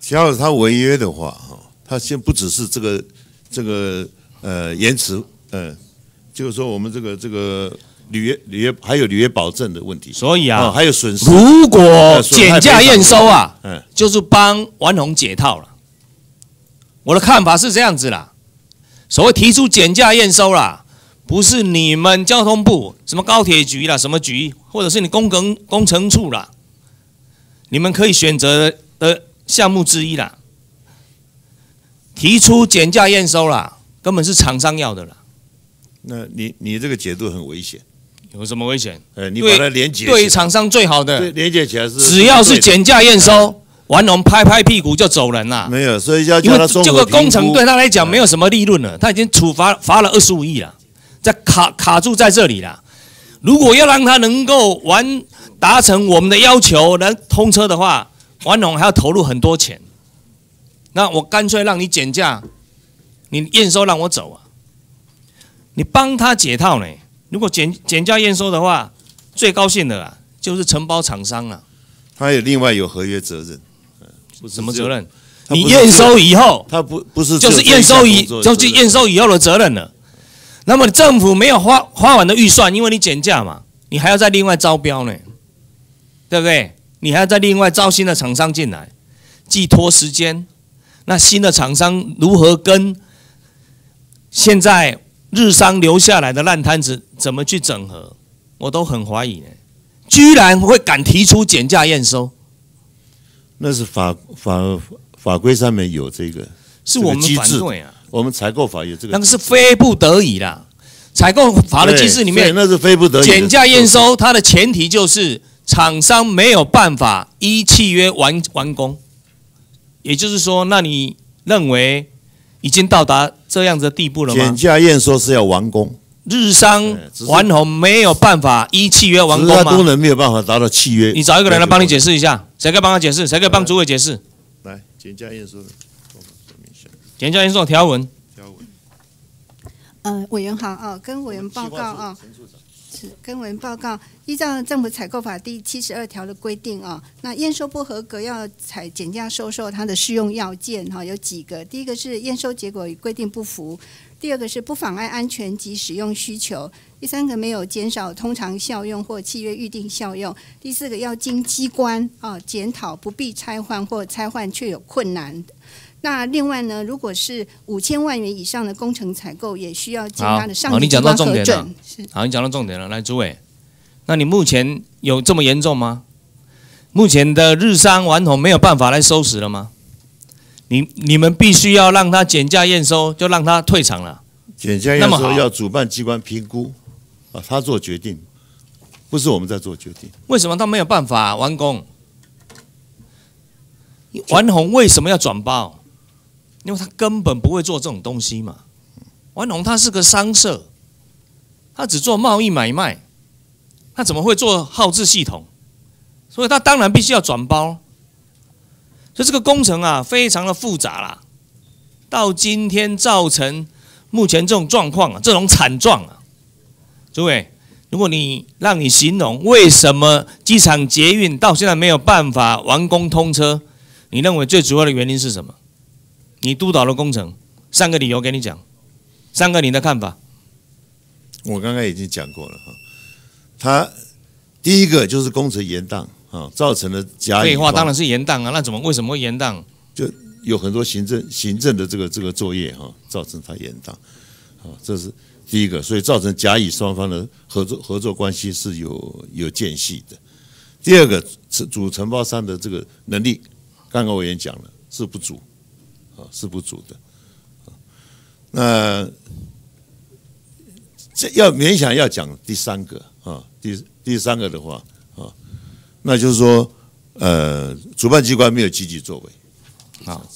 只要是他违约的话，哈，他现不只是这个这个呃延迟，呃，就是说我们这个这个履约履约还有履约保证的问题，所以啊，哦还有损失。如果减价验收啊，嗯，就是帮王宏解套了。我的看法是这样子啦，所谓提出减价验收啦，不是你们交通部什么高铁局啦、什么局，或者是你工程工程处啦，你们可以选择的项目之一啦。提出减价验收啦，根本是厂商要的啦，那你你这个解读很危险，有什么危险？呃，你把它连接对于厂商最好的，连接起来是只要是减价验收，王宏拍拍屁股就走人啦。没有，所以要因为叫他综这个工程对他来讲没有什么利润了，他已经处罚罚了二十五亿了，在卡卡住在这里了。如果要让他能够完达成我们的要求，能通车的话，王龙还要投入很多钱。那我干脆让你减价，你验收让我走啊，你帮他解套呢。如果减减价验收的话，最高兴的啊就是承包厂商了。他有另外有合约责任，什么责任？你验收以后，他不不是就是验收以就是验收以后的责任了。那么政府没有花花完的预算，因为你减价嘛，你还要再另外招标呢，对不对？你还要再另外招新的厂商进来，既拖时间。那新的厂商如何跟现在日商留下来的烂摊子怎么去整合？我都很怀疑呢。居然会敢提出减价验收，那是法法法规上面有这个，是我们反对啊。我们采购法有这个，那个是非不得已啦。采购法的机制里面，那是非不得已减价验收，它的前提就是厂商没有办法依契约完完工。也就是说，那你认为已经到达这样子的地步了减吗？价验收是要完工，日商只是完红没有办法依契约完工吗？功能没有办法达到契约。你找一个人来帮你解释一下，谁可以帮他解释？谁可以帮主委解释？来减价验收说明一下减价验收条文，条文。呃，委员好啊，跟委员报告啊，是跟委员报告，依照政府采购法第七十二条的规定啊，那验收不合格要采减价收受，它的适用要件哈、有几个，第一个是验收结果与规定不符，第二个是不妨碍安全及使用需求，第三个没有减少通常效用或契约预定效用，第四个要经机关啊检讨不必拆换或拆换却有困难。那另外呢，如果是五千万元以上的工程采购，也需要经他的上好，你讲到级机关重点了核准。好，你讲到重点了。来，诸位，那你目前有这么严重吗？目前的日商顽童没有办法来收拾了吗？你你们必须要让他减价验收，就让他退场了。减价那么好要主办机关评估啊，他做决定，不是我们在做决定。为什么他没有办法完工？顽童为什么要转包？因为他根本不会做这种东西嘛。顽童他是个商社，他只做贸易买卖，他怎么会做号志系统？所以他当然必须要转包。所以这个工程啊，非常的复杂啦。到今天造成目前这种状况啊，这种惨状啊，诸位，如果你让你形容为什么机场捷运到现在没有办法完工通车，你认为最主要的原因是什么？你督导的工程，三个理由给你讲，三个你的看法。我刚刚已经讲过了哈，他第一个就是工程延宕啊，造成了甲乙废话当然是延宕啊，那怎么为什么会延宕？就有很多行政行政的这个这个作业哈，造成他延宕，啊，这是第一个，所以造成甲乙双方的合作合作关系是有有间隙的。第二个，是主承包商的这个能力，刚刚我也讲了是不足，啊是不足的。啊那这要勉强要讲第三个啊，第第三个的话啊，那就是说，呃，主办机关没有积极作为。好，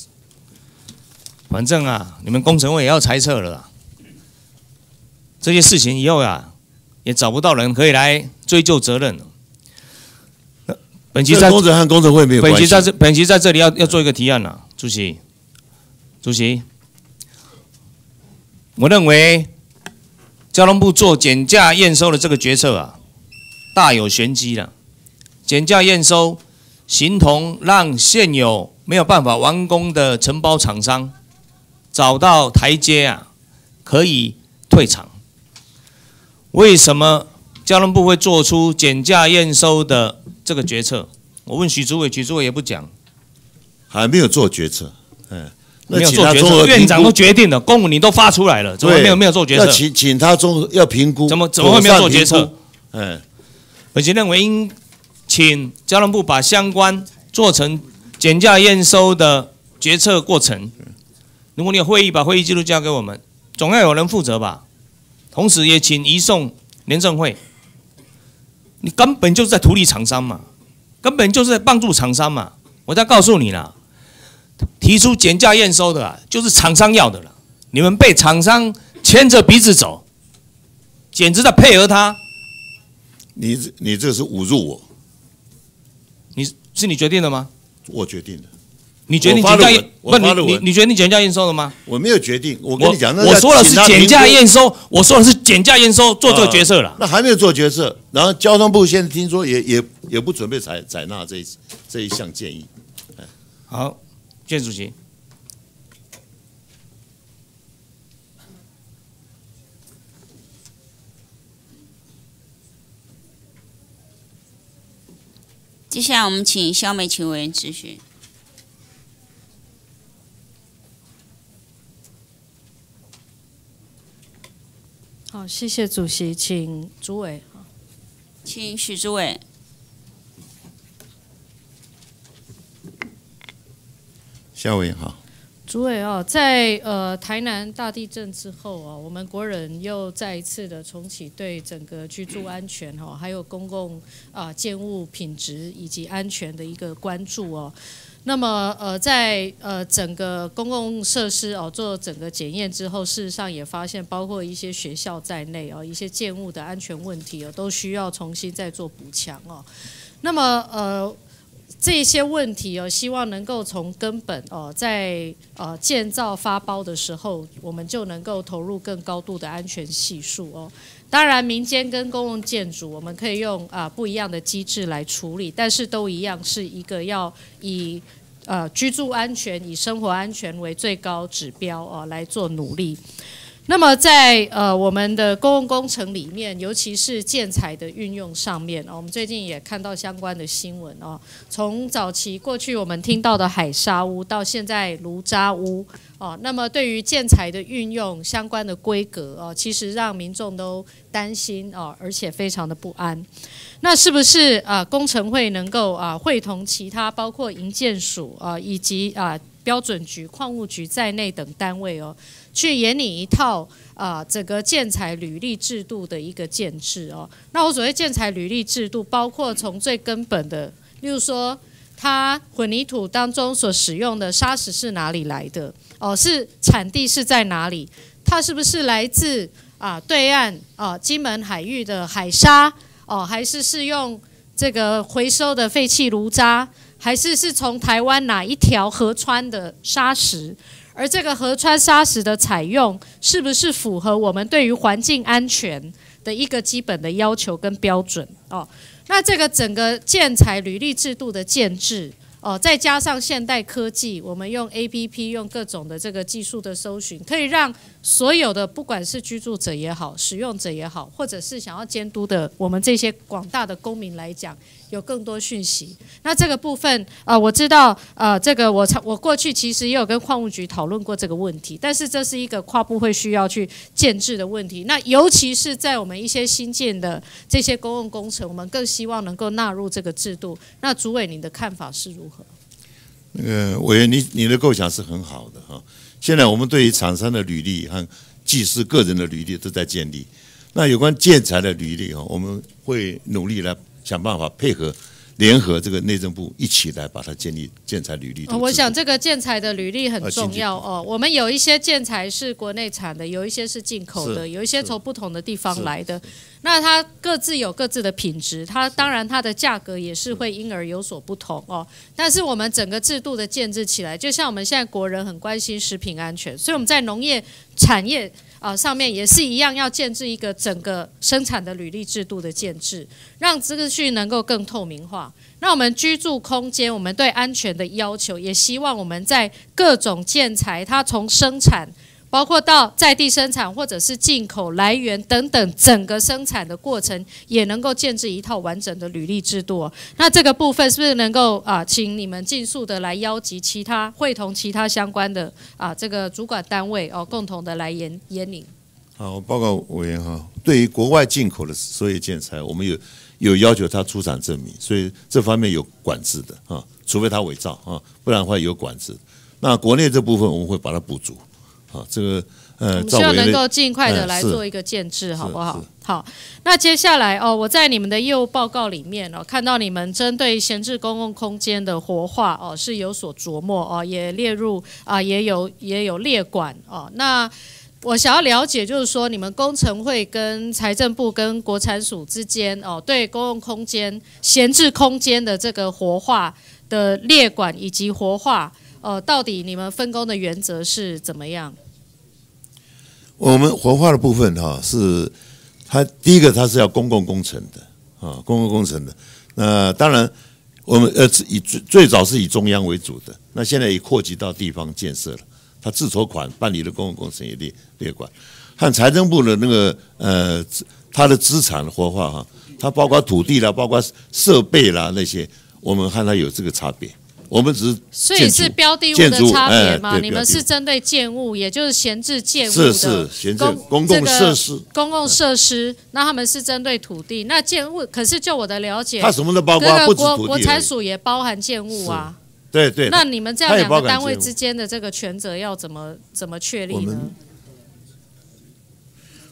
反正啊，你们工程会也要裁撤了啦。这些事情以后啊，也找不到人可以来追究责任了。那本期在这工程和工程会没有关系。本期在这本期在这里要要做一个提案了，主席，主席，我认为交通部做减价验收的这个决策啊，大有玄机了。减价验收，形同让现有没有办法完工的承包厂商找到台阶啊，可以退场。为什么交通部会做出减价验收的这个决策？我问许主委，许主委也不讲，还没有做决策，嗯，没有做决策，院长都决定了，公文你都发出来了，怎么对没有没有做决策？要请请他综合要评估，怎么怎么会没有做决策？嗯，而且认为应请交通部把相关做成减价验收的决策过程。如果你有会议，把会议记录交给我们，总要有人负责吧。同时也请移送廉政会。你根本就是在图利厂商嘛，根本就是在帮助厂商嘛。我再告诉你啦，提出减价验收的啊，就是厂商要的了。你们被厂商牵着鼻子走，简直在配合他。你这你这是侮辱我，你是你决定的吗？我决定的，你决定减价验不你你你决定减价验收了吗？我没有决定，我跟你讲，那我说的是减价验收，我说的是减价验收做这个决策了。那还没有做决策，然后交通部现在听说也也也不准备采采纳这一这一项建议。好，建主席，接下来我们请肖美琴委员咨询。好，谢谢主席，请主委。请许主委。夏委员好，主委哦，在呃台南大地震之后啊，我们国人又再一次的重启对整个居住安全哦，还有公共啊、建物品质以及安全的一个关注哦。那么呃，在呃整个公共设施哦做整个检验之后，事实上也发现，包括一些学校在内哦，一些建物的安全问题哦，都需要重新再做补强哦。那么呃。这些问题哦，希望能够从根本哦，在呃建造发包的时候，我们就能够投入更高度的安全系数哦。当然，民间跟公共建筑，我们可以用啊、不一样的机制来处理，但是都一样是一个要以呃居住安全、以生活安全为最高指标哦来做努力。那么在呃我们的公共工程里面，尤其是建材的运用上面，哦，我们最近也看到相关的新闻哦。从早期过去我们听到的海沙屋，到现在炉渣屋，哦，那么对于建材的运用相关的规格哦，其实让民众都担心哦，而且非常的不安。那是不是啊工程会能够啊会同其他包括营建署啊以及啊标准局、矿务局在内等单位哦？去演你一套啊，整个建材履历制度的一个建制哦。那我所谓建材履历制度，包括从最根本的，例如说，它混凝土当中所使用的砂石是哪里来的？哦，是产地是在哪里？它是不是来自啊对岸啊金门海域的海沙？哦，还是是用这个回收的废弃炉渣？还是是从台湾哪一条河川的砂石？而这个河川砂石的采用，是不是符合我们对于环境安全的一个基本的要求跟标准？哦，那这个整个建材履历制度的建制，哦，再加上现代科技，我们用 A P P 用各种的这个技术的搜寻，可以让所有的不管是居住者也好，使用者也好，或者是想要监督的我们这些广大的公民来讲。有更多讯息，那这个部分啊，我知道，呃，这个我我过去其实也有跟矿务局讨论过这个问题，但是这是一个跨部会需要去建制的问题。那尤其是在我们一些新建的这些公共工程，我们更希望能够纳入这个制度。那主委，您的看法是如何？那个委员，你你的构想是很好的哈。现在我们对于厂商的履历和技师个人的履历都在建立。那有关建材的履历哈，我们会努力来。想办法配合，联合这个内政部一起来把它建立建材履历。我想这个建材的履历很重要哦。我们有一些建材是国内产的，有一些是进口的，有一些从不同的地方来的。那它各自有各自的品质，它当然它的价格也是会因而有所不同哦。但是我们整个制度的建制起来，就像我们现在国人很关心食品安全，所以我们在农业产业。啊，上面也是一样，要建制一个整个生产的履历制度的建制，让资讯能够更透明化。那我们居住空间，我们对安全的要求，也希望我们在各种建材，它从生产。包括到在地生产或者是进口来源等等，整个生产的过程也能够建制一套完整的履历制度。那这个部分是不是能够啊，请你们尽速的来邀集其他会同其他相关的啊这个主管单位哦，共同的来研研领。好，报告委员哈，对于国外进口的所有建材，我们有有要求它出厂证明，所以这方面有管制的啊，除非他伪造啊，不然的话有管制。那国内这部分我们会把它补足。啊，这个呃，希望能够尽快的来做一个建制，好不好？好，那接下来哦，我在你们的业务报告里面哦，看到你们针对闲置公共空间的活化哦，是有所琢磨哦，也列入啊，也有也有列管哦。那我想要了解，就是说你们工程会跟财政部跟国产署之间哦，对公共空间闲置空间的这个活化的列管以及活化，呃，到底你们分工的原则是怎么样？我们活化的部分哈，是它第一个，它是要公共工程的啊，公共工程的。那当然，我们呃以最最早是以中央为主的，那现在也扩及到地方建设了。它自筹款办理的公共工程也列列管，和财政部的那个呃，它的资产的活化哈，它包括土地啦，包括设备啦那些，我们和它有这个差别。我们只是所以是标的物的差别嘛？你们是针对建物，也就是闲置建物的公公共设施、公共设施。那他们是针对土地，那建物可是就我的了解，它什么都包括，不国国财署也包含建物啊。对对。那你们这样两个单位之间的这个权责要怎么怎么确立呢？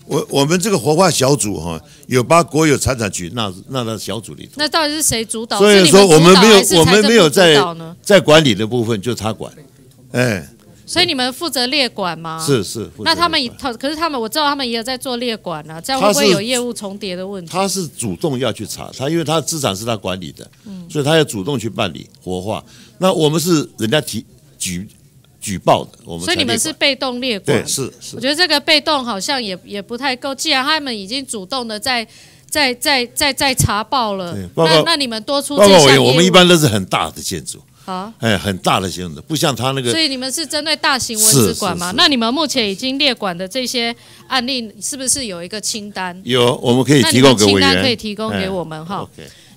我我们这个活化小组哈，有把国有财产局纳纳到小组里头。那到底是谁主导？所以说我们没有我们没有在在管理的部分，就他管。哎，所以你们负责列管吗？是是。那他们他可是他们我知道他们也有在做列管啊，这样会不会有业务重叠的问题？他是主动要去查他，因为他资产是他管理的，所以他要主动去办理活化。那我们是人家提举。举报的，我们所以你们是被动列管，对，是是。我觉得这个被动好像也也不太够。既然他们已经主动的在在在在在查报了，那那你们多出这项我们一般都是很大的建筑，好。哎，很大的建筑，不像他那个所以你们是针对大型文字馆吗？那你们目前已经列管的这些案例，是不是有一个清单？有，我们可以提供给委们清单，可以提供给哎我们哈。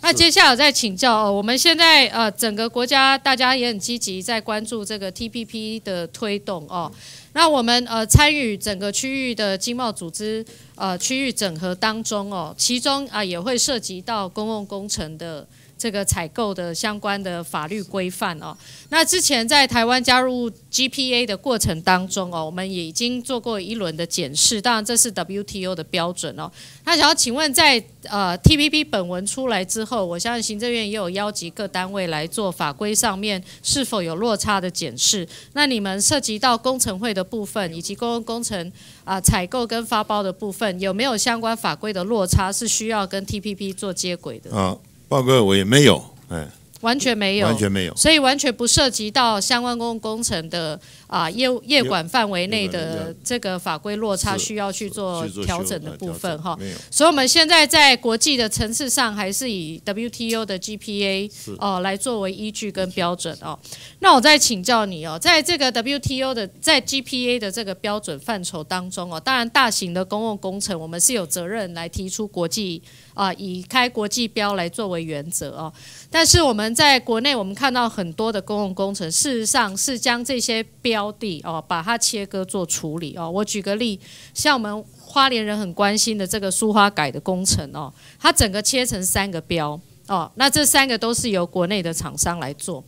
那接下来我再请教哦，我们现在呃整个国家大家也很积极在关注这个 TPP 的推动哦。那我们呃参与整个区域的经贸组织呃区域整合当中哦，其中啊、也会涉及到公共工程的。这个采购的相关的法律规范哦，那之前在台湾加入 GPA 的过程当中哦，我们也已经做过一轮的检视，当然这是 WTO 的标准哦。那想要请问在，呃 TPP 本文出来之后，我相信行政院也有邀集各单位来做法规上面是否有落差的检视。那你们涉及到工程会的部分，以及公共工程啊、采购跟发包的部分，有没有相关法规的落差是需要跟 TPP 做接轨的？报告我也没有，哎，完全没有，完全没有。所以完全不涉及到相关公共工程的啊业务业管范围内的这个法规落差，需要去做调整的部分哈。所以我们现在在国际的层次上，还是以 WTO 的 GPA 哦来作为依据跟标准哦。那我再请教你哦，在这个 WTO 的在 GPA 的这个标准范畴当中哦，当然大型的公共工程，我们是有责任来提出国际啊、以开国际标来作为原则哦。但是我们在国内，我们看到很多的公共工程，事实上是将这些标的哦，把它切割做处理哦。我举个例，像我们花莲人很关心的这个苏花改的工程哦，它整个切成三个标哦，那这三个都是由国内的厂商来做。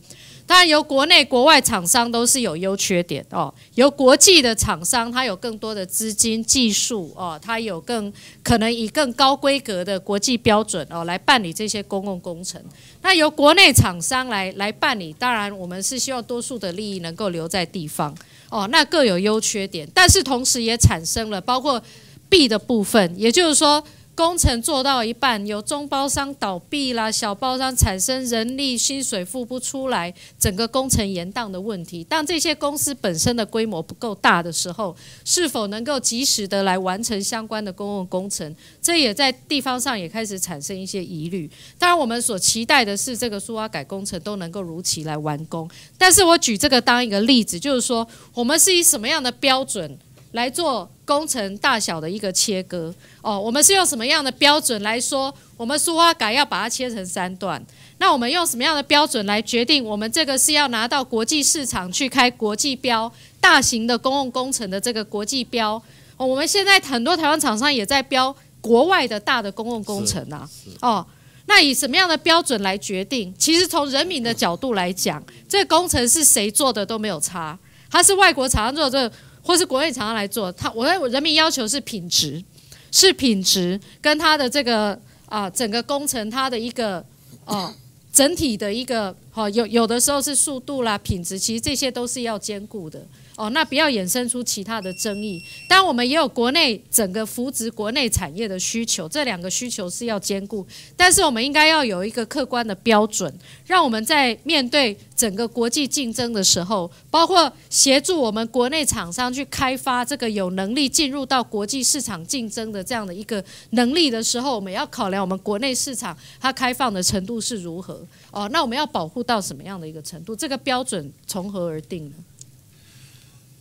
当然，由国内、国外厂商都是有优缺点哦。由国际的厂商，它有更多的资金、技术哦，它有更可能以更高规格的国际标准哦来办理这些公共工程。那由国内厂商来来办理，当然我们是希望多数的利益能够留在地方哦，那各有优缺点，但是同时也产生了包括弊的部分，也就是说。工程做到一半，有中包商倒闭啦，小包商产生人力薪水付不出来，整个工程延宕的问题。当这些公司本身的规模不够大的时候，是否能够及时的来完成相关的公共工程？这也在地方上也开始产生一些疑虑。当然，我们所期待的是这个苏花改工程都能够如期来完工。但是我举这个当一个例子，就是说我们是以什么样的标准来做工程大小的一个切割？哦，我们是用什么样的标准来说，我们苏花改要把它切成三段？那我们用什么样的标准来决定我们这个是要拿到国际市场去开国际标大型的公共工程的这个国际标？哦，我们现在很多台湾厂商也在标国外的大的公共工程啊。哦，那以什么样的标准来决定？其实从人民的角度来讲，这个工程是谁做的都没有差，它是外国厂商做的，这个或是国内厂商来做，他我的人民要求是品质，是品质跟它的这个啊、整个工程它的一个哦、整体的一个好、有有的时候是速度啦、品质，其实这些都是要兼顾的。哦，那不要衍生出其他的争议。当然，我们也有国内整个扶植国内产业的需求，这两个需求是要兼顾。但是，我们应该要有一个客观的标准，让我们在面对整个国际竞争的时候，包括协助我们国内厂商去开发这个有能力进入到国际市场竞争的这样的一个能力的时候，我们要考量我们国内市场它开放的程度是如何。哦，那我们要保护到什么样的一个程度？这个标准从何而定呢？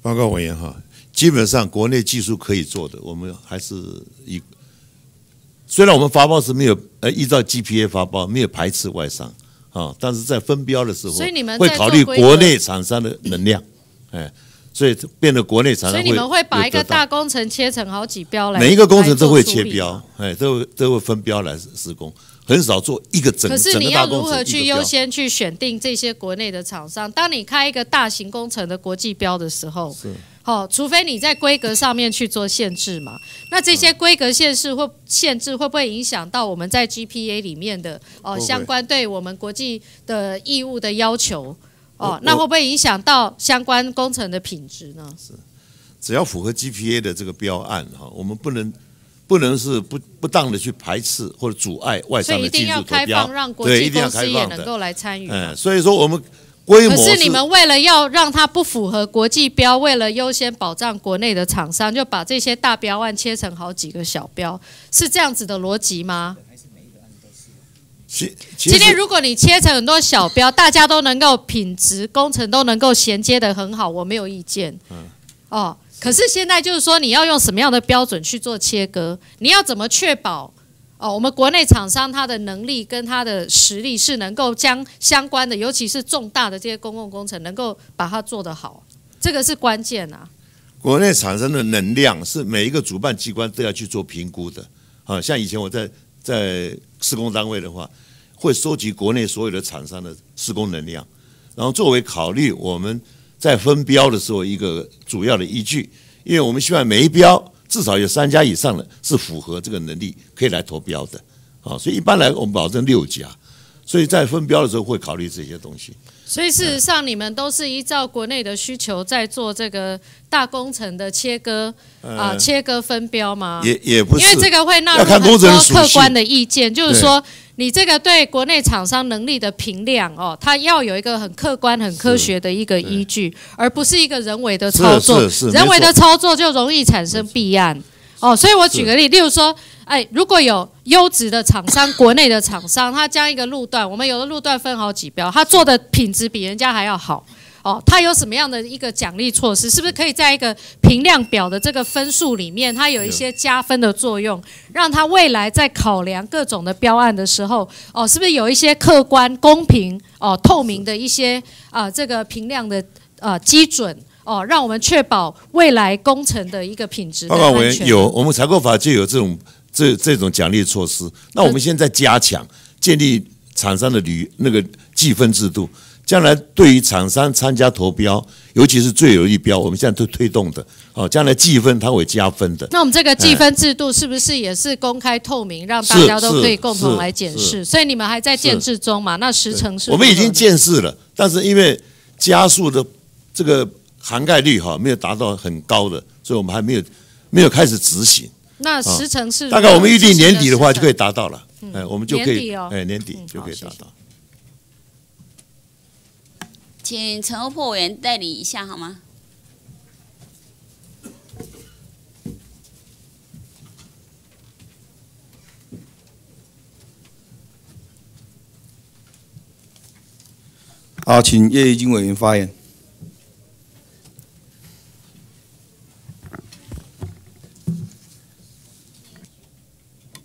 报告委员哈，基本上国内技术可以做的，我们还是以虽然我们发包是没有呃依照 GPA 发包，没有排斥外商啊，但是在分标的时候所以你们会考虑国内厂商的能量，哎，所以变得国内厂商所以你们会把一个大工程切成好几标来，每一个工程都会切标，哎，都会都会分标来施工，很少做一个整可是整你要如何去优。先去选定这些国内的厂商？当你开一个大型工程的国际标的时候，是哦，除非你在规格上面去做限制嘛，那这嗯些规格限制会限制会不会影响到我们在 GPA 里面的哦相关对我们国际的义务的要求？哦，那会不会影响到相关工程的品质呢？是只要符合 GPA 的这个标案哈，我们不能不能是不不当的去排斥或者阻碍外商的进定要开入投标放，，让国对，际一定要公司也开放的。能够来参与嘛。嗯，所以说我们规模可是你们为了要让它不符合国际标，为了优先保障国内的厂商，就把这些大标案切成好几个小标，是这样子的逻辑吗？其其今天如果你切成很多小标，大家都能够品质工程都能够衔接的很好，我没有意见。嗯哦，可是现在就是说，你要用什么样的标准去做切割？你要怎么确保？哦，我们国内厂商他的能力跟他的实力是能够将相关的，尤其是重大的这些公共工程，能够把它做得好，这个是关键啊。国内产生的能量是每一个主办机关都要去做评估的。啊，像以前我在在施工单位的话，会收集国内所有的厂商的施工能量，然后作为考虑我们在分标的时候一个主要的依据，因为我们希望每一标至少有三家以上的是符合这个能力可以来投标的。啊，所以一般来我们保证六家，所以在分标的时候会考虑这些东西。所以事实上，你们都是依照国内的需求在做这个大工程的切割啊、呃切割分标吗？也也不是，因为这个会纳入很多客观的意见，就是说你这个对国内厂商能力的评量哦，它要有一个很客观、很科学的一个依据，而不是一个人为的操作。人为的操作就容易产生弊案。哦，所以我举个例，例如说，哎，如果有优质的厂商，国内的厂商，他将一个路段，我们有的路段分好几标，他做的品质比人家还要好。哦，他有什么样的一个奖励措施？是不是可以在一个评量表的这个分数里面，它有一些加分的作用，让他未来在考量各种的标案的时候，哦，是不是有一些客观、公平、哦透明的一些啊、这个评量的呃基准？哦，让我们确保未来工程的一个品质报告委。员有，我们采购法就有这种这这种奖励措施。那我们现在加强建立厂商的履那个计分制度，将来对于厂商参加投标，尤其是最有利标，我们现在都推动的。哦，将来计分它会加分的。那我们这个计分制度是不是也是公开透明，让大家都可以共同来检视？所以你们还在建制中嘛？那十成是我们已经如何呢见识了，但是因为加速的这个涵盖率哈没有达到很高的，所以我们还没有没有开始执行。那十成是大概我们预定年底的话就可以达到了，哎，我们就可以年底哦哎年底嗯就可以达到。请陈欧破委员代理一下好吗？好，请叶一金委员发言。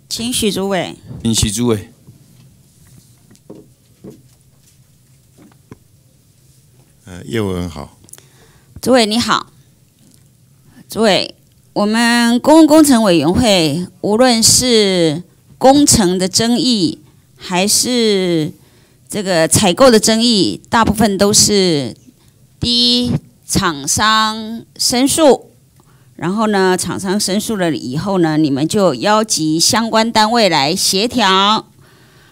请许主委。请许诸位。叶委员好，诸位你好，诸位，我们公共工程委员会无论是工程的争议，还是这个采购的争议，大部分都是第一厂商申诉，然后呢，厂商申诉了以后呢，你们就邀集相关单位来协调，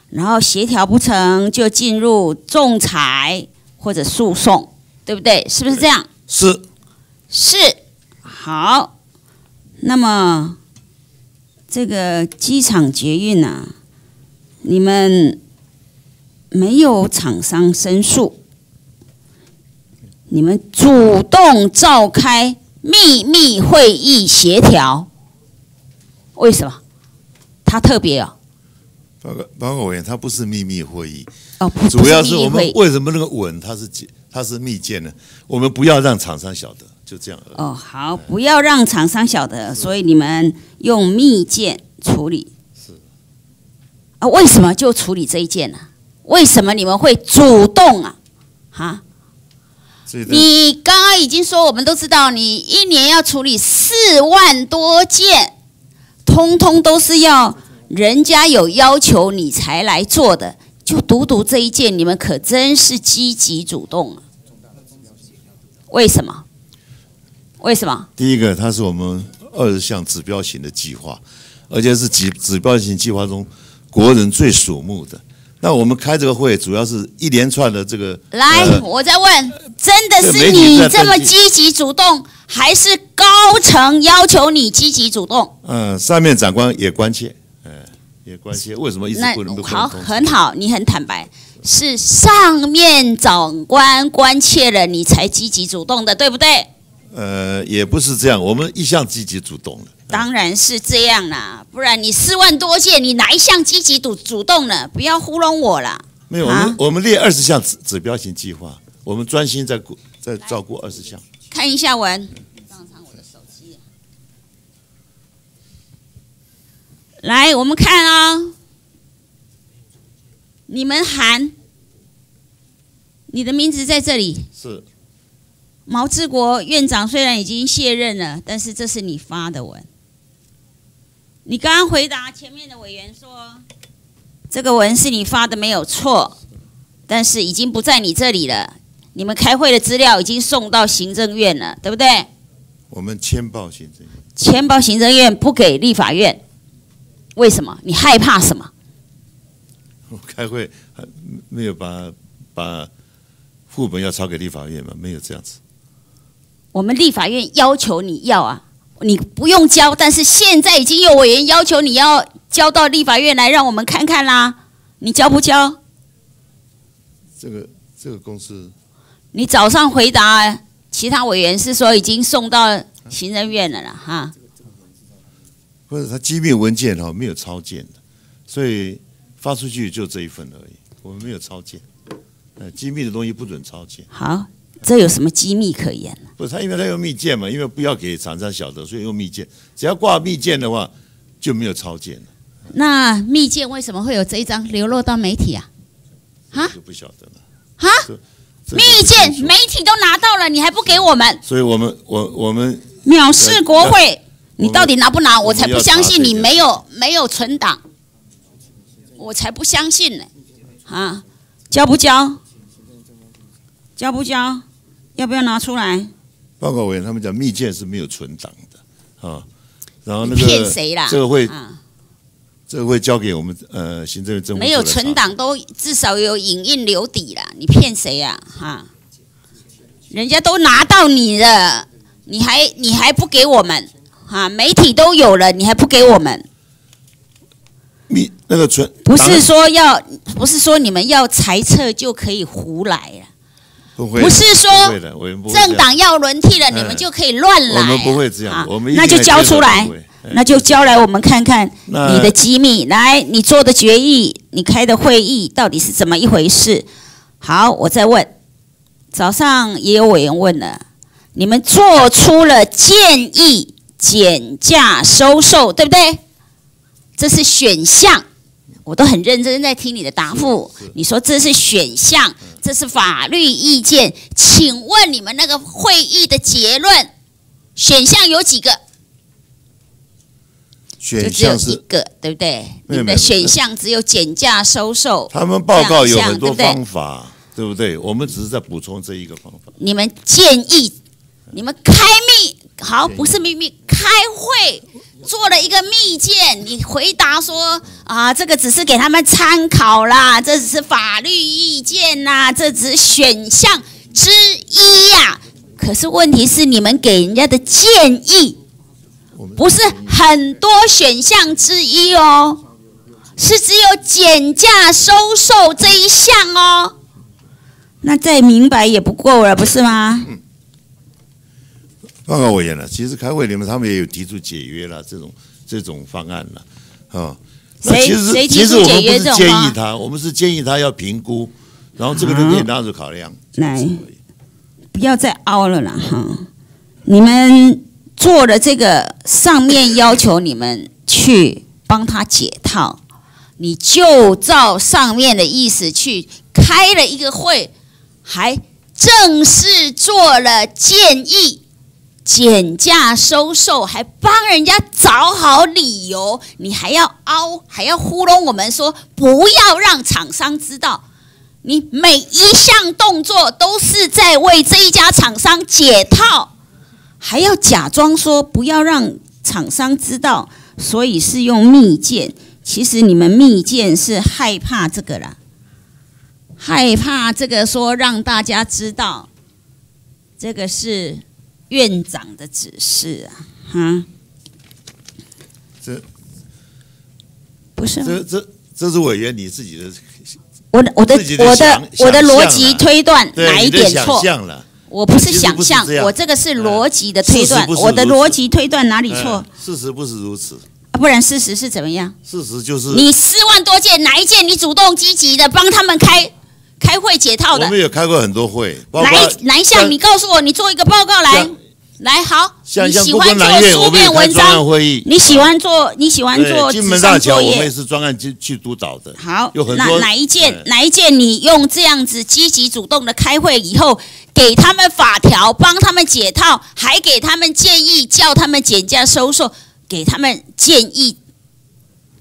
然后协调不成就进入仲裁或者诉讼，对不对？是不是这样？是是，好。那么这个机场捷运啊，你们没有厂商申诉，你们主动召开秘密会议协调，为什么？他特别哦，报告报告委员，它不是秘密会议，哦，主要是我们为什么那个稳它是解它是密件呢？我们不要让厂商晓得，就这样而已。哦，好，不要让厂商晓得，所以你们用密件处理。是。啊，为什么就处理这一件呢、为什么你们会主动啊？哈？你刚刚已经说，我们都知道，你一年要处理四万多件，通通都是要人家有要求你才来做的。就读读这一件，你们可真是积极主动啊！为什么？为什么？第一个，它是我们二十项指标型的计划，而且是指指标型计划中国人最瞩目的。那我们开这个会，主要是一连串的这个来，呃我再问，真的是你这么积极主动，还是高层要求你积极主动？嗯，上面长官也关切，关系为什么一直不能不好，很好，你很坦白，是上面长官关切了，你才积极主动的，对不对？呃，也不是这样，我们一向积极主动的。当然是这样啦，不然你四万多件，你哪一项积极主主动呢？不要糊弄我啦。没有，我们我们列二十项指指标型计划，我们专心在顾在照顾二十项。看一下文。来，我们看啊、你们喊，你的名字在这里。是。毛志国院长虽然已经卸任了，但是这是你发的文。你刚刚回答前面的委员说，这个文是你发的没有错，但是已经不在你这里了。你们开会的资料已经送到行政院了，对不对？我们签报行政院，签报行政院不给立法院，为什么？你害怕什么？我开会还没有把把副本要抄给立法院吗？没有这样子。我们立法院要求你要啊，你不用交，但是现在已经有委员要求你要交到立法院来，让我们看看啦。你交不交？这个这个公司，你早上回答其他委员是说已经送到行政院了啦，哈。或者他机密文件哈没有抄件的，所以发出去就这一份而已。我们没有抄件，呃，机密的东西不准抄件。好，这有什么机密可言呢？不是他，因为他用密件嘛，因为不要给厂商晓得，所以用密件。只要挂密件的话，就没有抄件了。那密件为什么会有这一张流落到媒体啊？啊？就不晓得了。哈？密件媒体都拿到了，你还不给我们？所以我们我我们藐视国会，你到底拿不拿？我才不相信你没有没有存档，我才不相信呢。啊，交不交？交不交？要不要拿出来？报告委员他们讲密件是没有存档的啊，然后那个骗谁啦？这个会啊这个会交给我们呃行政院政务没有存档都至少有影印留底啦，你骗谁呀、哈，人家都拿到你了，你还你还不给我们？哈，媒体都有了，你还不给我们？你那个存不是说要，不是说你们要裁撤就可以胡来了，不会不是说政党要轮替了，哎你们就可以乱来。我们不会这样啊我们那就交出来那就交来我们看看你的机密，来，你做的决议，你开的会议到底是怎么一回事？好，我再问，早上也有委员问了，你们做出了建议减价收售，对不对？这是选项，我都很认真在听你的答复。你说这是选项，这是法律意见，请问你们那个会议的结论，选项有几个？就选项是一个，对不对？你们的选项只有减价收售。他们报告有很多方法，对不对？我们只是在补充这一个方法。你们建议，你们开密好，不是秘密，开会做了一个密件，你回答说啊，这个只是给他们参考啦，这只是法律意见呐，这只是选项之一呀、可是问题是，你们给人家的建议不是很多选项之一哦，是只有减价收售这一项哦。那再明白也不够了，不是吗？报告委员了，其实开会里面他们也有提出解约了这种这种方案了，啊。那谁其实谁提其实我们不是建议他，我们是建议他要评估，然后这个都可以纳入考量。来，不要再凹了啦哈！你们做了这个，上面要求你们去帮他解套，你就照上面的意思去开了一个会，还正式做了建议。减价收售，还帮人家找好理由，你还要凹，还要糊弄我们说不要让厂商知道，你每一项动作都是在为这一家厂商解套，还要假装说不要让厂商知道，所以是用密件。其实你们密件是害怕这个啦，害怕这个说让大家知道，这个是院长的指示啊，哈，这不是吗？这这这是委员你自己的我的我的自己的我的我的逻辑推断哪一点错？我不是想象这，我这个是逻辑的推断我的逻辑推断哪里错？哎？事实不是如此，啊不然事实是怎么样？事实就是你四万多件，哪一件你主动积极的帮他们开开会解套的我？们有开过很多会，包哪括一哪一项？你告诉我，你做一个报告来。来，好，你喜欢做书面文章，会议，你喜欢做，你喜欢做金门大桥，我们也。是专案去去督导的。好有，很多哪一件哎哪一件你用这样子积极主动的开会以后，给他们法条，帮他们解套，还给他们建议，叫他们减价收售，给他们建议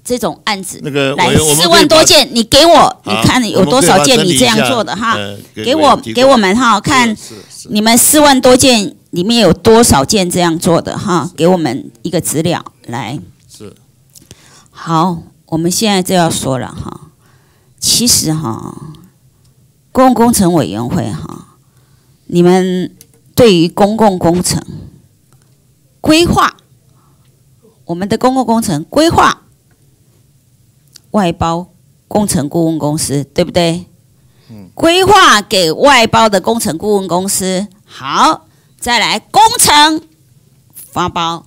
这种案子。那个来四万多件，你给我，你好看有多少件你这样做的哈呃？给给我给我们哈看你们四万多件里面有多少件这样做的哈？给我们一个资料来。是好，我们现在就要说了哈。其实哈，公共工程委员会哈，你们对于公共工程规划，我们的公共工程规划外包工程顾问公司，对不对？规划给外包的工程顾问公司，好，再来工程发包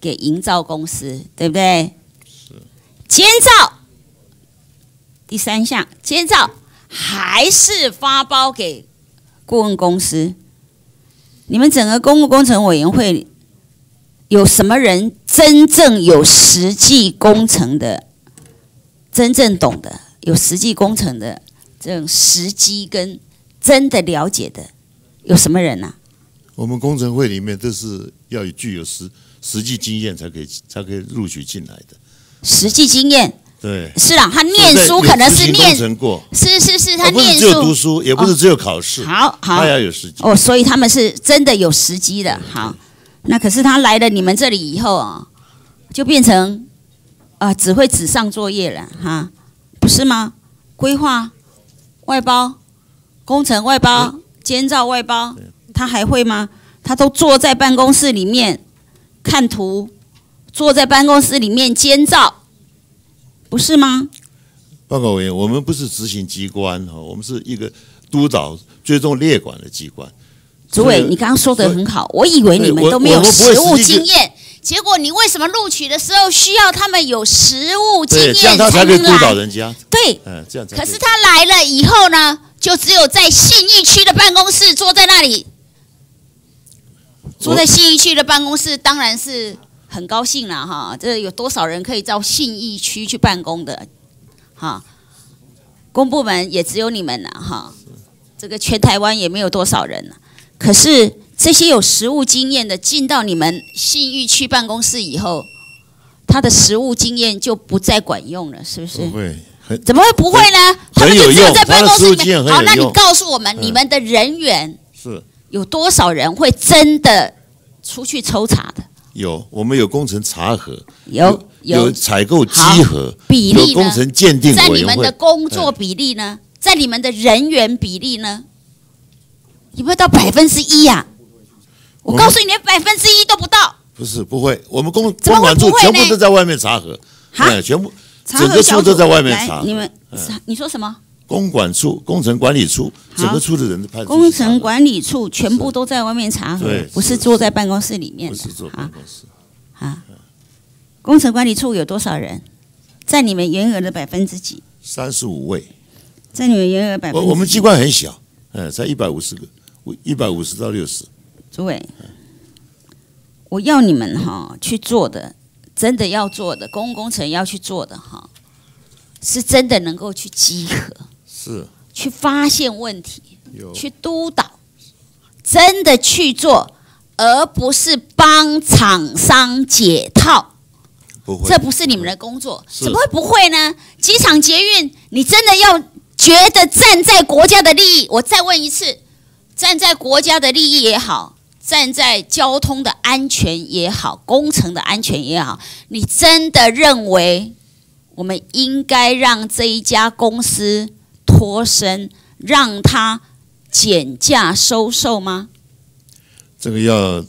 给营造公司，对不对？监造，第三项监造还是发包给顾问公司。你们整个公共工程委员会有什么人真正有实际工程的、真正懂的、有实际工程的这种时机跟真的了解的，有什么人呐、我们工程会里面都是要有具有实实际经验才可以才可以录取进来的。实际经验对，是啊，他念书可能是念过，是是是，他念只有读书书，也不是只有考试，好好他要有实际。哦，所以他们是真的有时机的。好，那可是他来了你们这里以后啊，就变成啊、只会纸上作业了哈，不是吗？规划、外包、工程外包、监造外包，他还会吗？他都坐在办公室里面看图，坐在办公室里面监造，不是吗？报告委员，我们不是执行机关哈，我们是一个督导、追踪列管的机关。主委，你刚刚说的很好，我以为你们都没有实务经验，结果你为什么录取的时候需要他们有实务经对，这样验他才可以督能来？导人家。对，嗯，这样才以可是他来了以后呢，就只有在信义区的办公室坐在那里，坐在信义区的办公室，当然是很高兴了哈。这有多少人可以到信义区去办公的？哈，公部门也只有你们了哈。这个全台湾也没有多少人了。可是这些有实务经验的进到你们信誉区办公室以后，他的实务经验就不再管用了，是不是？不会很怎么会不会呢？他们就只有在办公室里面。好，那你告诉我们，嗯你们的人员是有多少人会真的出去抽查的？有，我们有工程查核，有有采购稽核，比例呢有工程鉴定委员会在你们的。工作比例呢？在你们的人员比例呢？有没有到百分之一呀？我我告诉你，连百分之一都不到。不是不会，我们公公管处全部都在外面查核，哈哎，全部整个处都在外面查。你们嗯，你说什么？公管处、工程管理处，整个处的人都派出工程管理处全部都在外面查核对，不是坐在办公室里面的不是坐办公室。啊。工程管理处有多少人？在你们员额的百分之几？三十五位，在你们员额百分之我我们机关很小，嗯，才一百五十个，一百五十到六十。诸位，我要你们哈去做的，真的要做的，公共工程要去做的哈，是真的能够去集合，是。去发现问题，有。去督导，真的去做，而不是帮厂商解套。不会，这不是你们的工作，怎么会不会呢？机场捷运，你真的要觉得站在国家的利益，我再问一次，站在国家的利益也好，站在交通的安全也好，工程的安全也好，你真的认为我们应该让这一家公司脱身，让它减价收售吗？这个要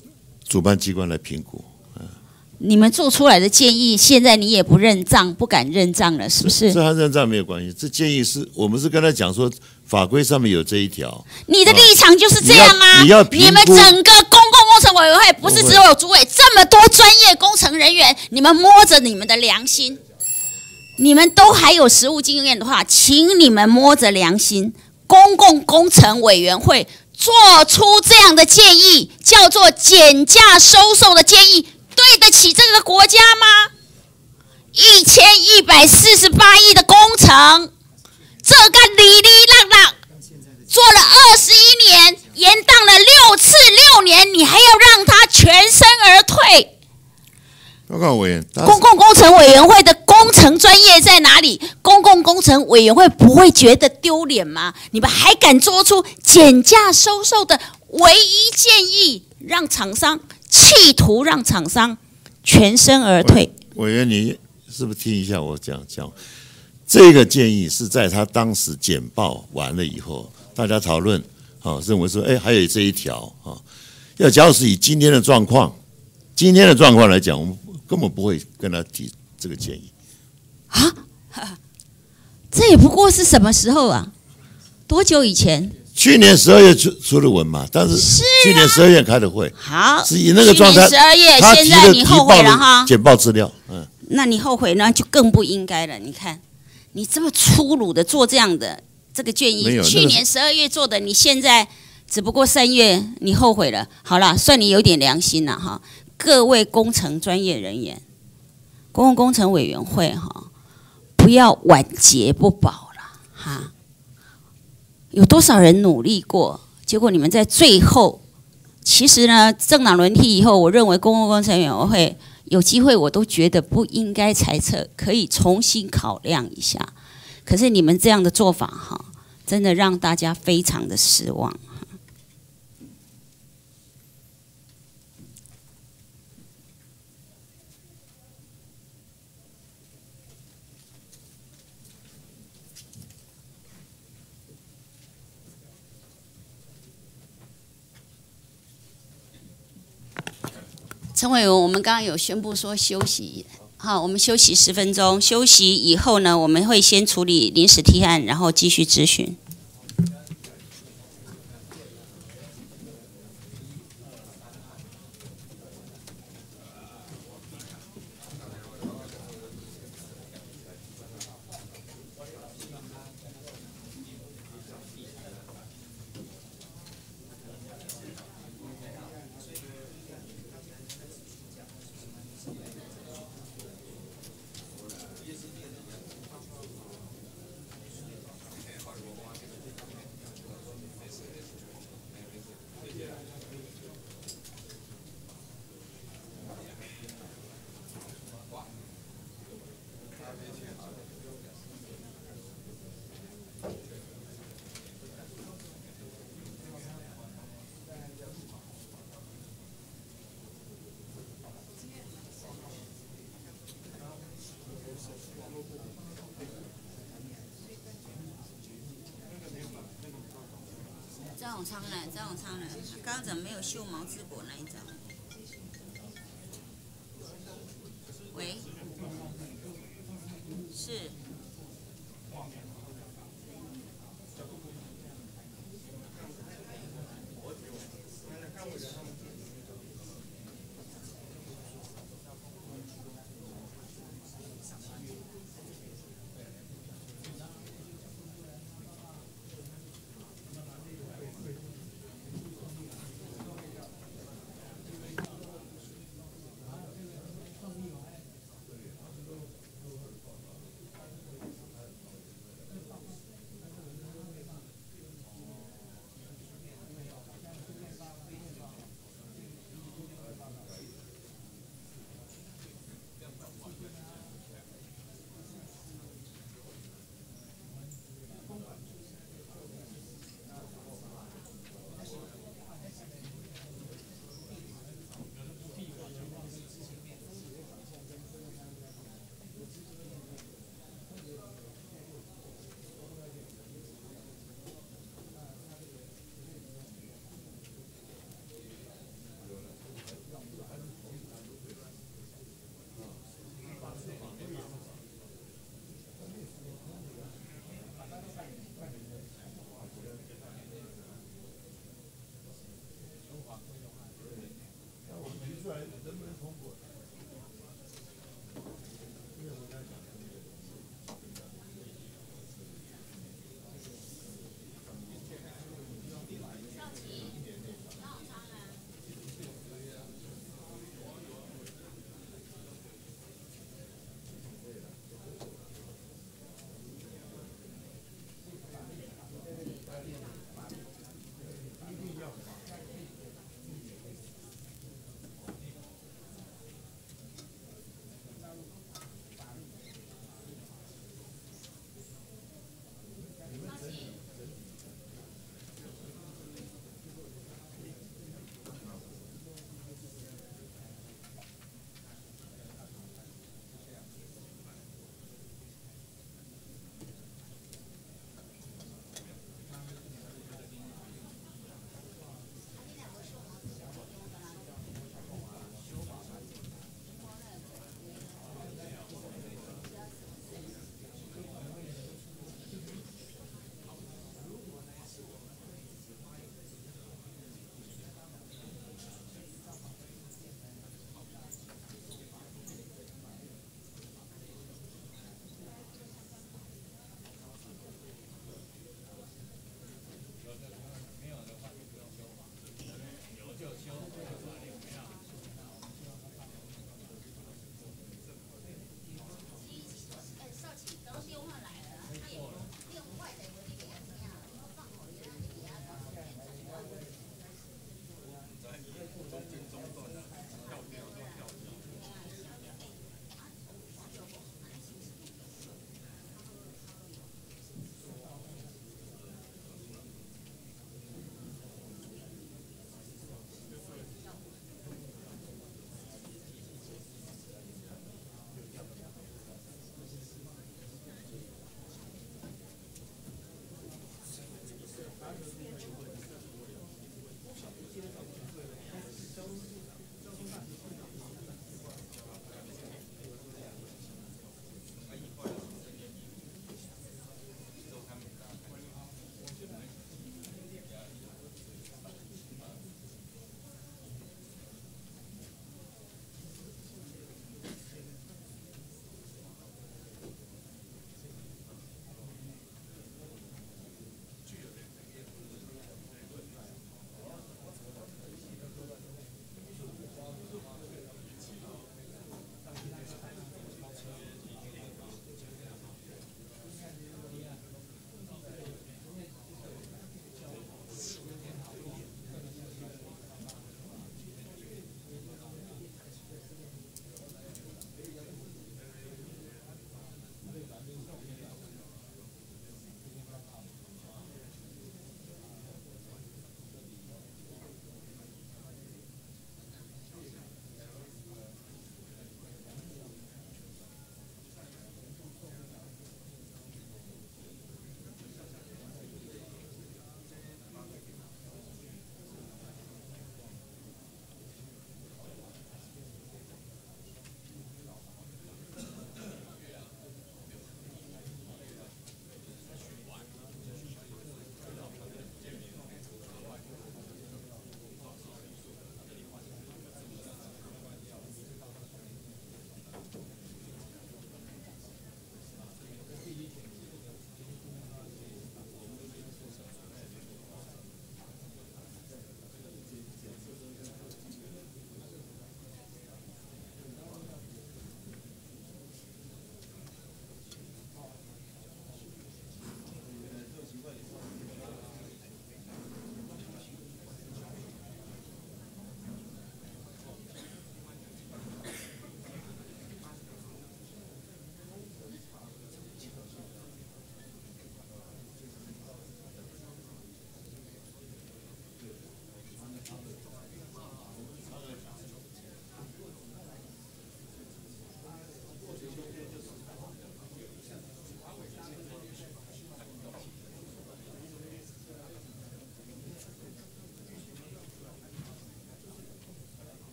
主办机关来评估。你们做出来的建议，现在你也不认账，不敢认账了，是不是？这和认账没有关系，这建议是我们是跟他讲说，法规上面有这一条。你的立场就是这样啊！你们整个公共工程委员会不是只有主委这么多专业工程人员，你们摸着你们的良心，你们都还有实务经验的话，请你们摸着良心，公共工程委员会做出这样的建议，叫做减价收售的建议，对得起这个国家吗？一千一百四十八亿的工程，这个里里浪浪做了二十一年，延宕了六次六年，你还要让他全身而退？报告委员，公共工程委员会的工程专业在哪里？公共工程委员会不会觉得丢脸吗？你们还敢做出减价收售的唯一建议，让厂商企图让厂商全身而退？委员，你。是不是听一下我讲讲？这个建议是在他当时简报完了以后，大家讨论啊，认为说，哎，还有这一条啊。要假如是以今天的状况，今天的状况来讲，我们根本不会跟他提这个建议。啊，这也不过是什么时候啊？多久以前？去年十二月出出的文嘛，但是去年十二月开的会，好，是以那个状态。十二月，现在你后悔了哈？简报资料，嗯。那你后悔呢，就更不应该了。你看，你这么粗鲁的做这样的这个建议，去年十二月做的，你现在只不过三月，你后悔了。好了，算你有点良心了哈。各位工程专业人员，公共工程委员会哈，不要晚节不保了哈。有多少人努力过，结果你们在最后，其实呢，政党轮替以后，我认为公共工程委员会。有机会我都觉得不应该猜测，可以重新考量一下。可是你们这样的做法哈，真的让大家非常的失望。陈委员，我们刚刚有宣布说休息，好，我们休息十分钟。休息以后呢，我们会先处理临时提案，然后继续咨询。张永昌呢？张永昌呢？刚就毛之果那一张？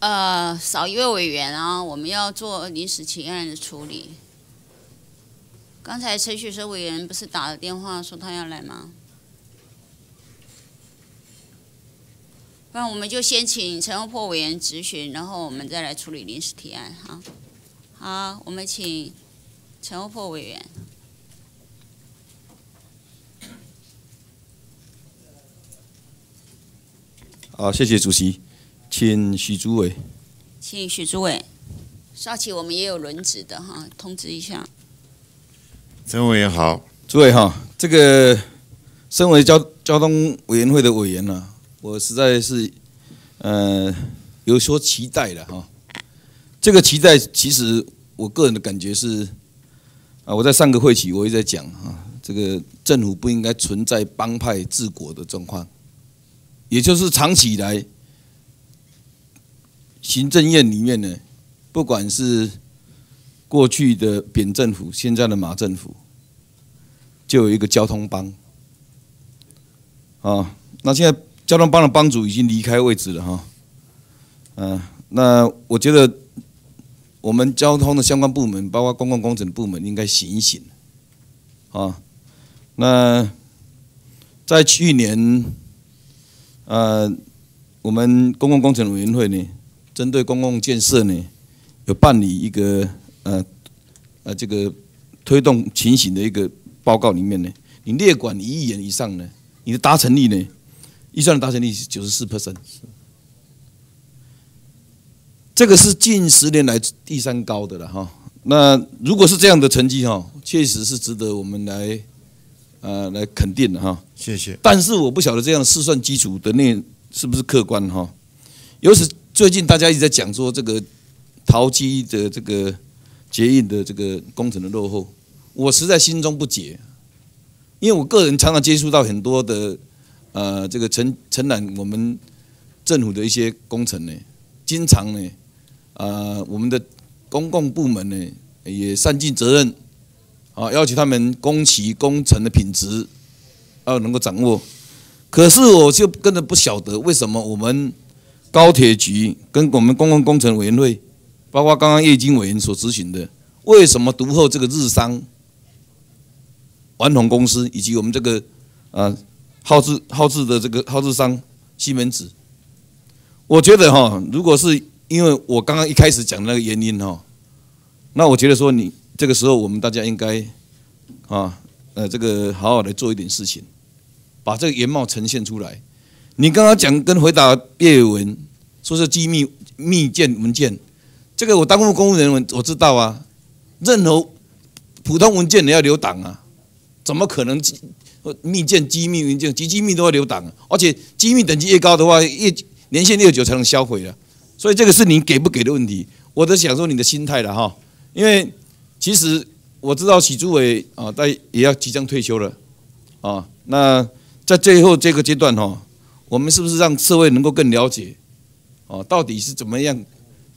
呃，少一位委员啊，我们要做临时提案的处理。刚才陈雪生委员不是打了电话说他要来吗？那我们就先请陈厚破委员质询，然后我们再来处理临时提案哈。好，我们请陈厚破委员。好，谢谢主席，请许主委。请许主委，稍起我们也有轮值的哈，通知一下。陈委员好，诸位哈，这个身为交交通委员会的委员呢、我实在是呃有所期待的哈。这个期待其实我个人的感觉是啊，我在上个会期我也在讲啊，这个政府不应该存在帮派治国的状况，也就是长期以来行政院里面呢，不管是过去的扁政府，现在的马政府，就有一个交通帮。啊，那现在交通帮的帮主已经离开位置了哈。嗯、那我觉得我们交通的相关部门，包括公共工程部门，应该醒一醒。啊，那在去年，呃，我们公共工程委员会呢，针对公共建设呢，有办理一个呃呃这个推动情形的一个报告里面呢，你列管一亿元以上呢，你的达成率呢，预算的达成率是九十四 percent，这个是近十年来第三高的了哈。那如果是这样的成绩哈，确实是值得我们来呃来肯定的哈。谢谢。但是我不晓得这样的试算基础的内是不是客观哈。尤其最近大家一直在讲说这个淘机的这个捷运的这个工程的落后，我实在心中不解，因为我个人常常接触到很多的呃这个承承揽我们政府的一些工程呢，经常呢呃我们的公共部门呢也善尽责任啊，要求他们工期工程的品质要能够掌握。可是我就根本不晓得为什么我们高铁局跟我们公共工程委员会，包括刚刚叶金委员所执行的，为什么独后这个日商、丸红公司以及我们这个呃浩志浩志的这个浩志商西门子？我觉得哈，如果是因为我刚刚一开始讲那个原因哈，那我觉得说你这个时候我们大家应该啊呃这个好好的做一点事情。把这个原貌呈现出来。你刚刚讲跟回答叶文说是机密密件文件，这个我当过公务人员，我知道啊。任何普通文件你要留档啊，怎么可能机密件机密文件极机密都要留档？而且机密等级越高的话，越年限越久才能销毁了。所以这个是你给不给的问题。我在想说你的心态了哈，因为其实我知道许主委啊，在也要即将退休了啊，那。在最后这个阶段哈，我们是不是让社会能够更了解哦，到底是怎么样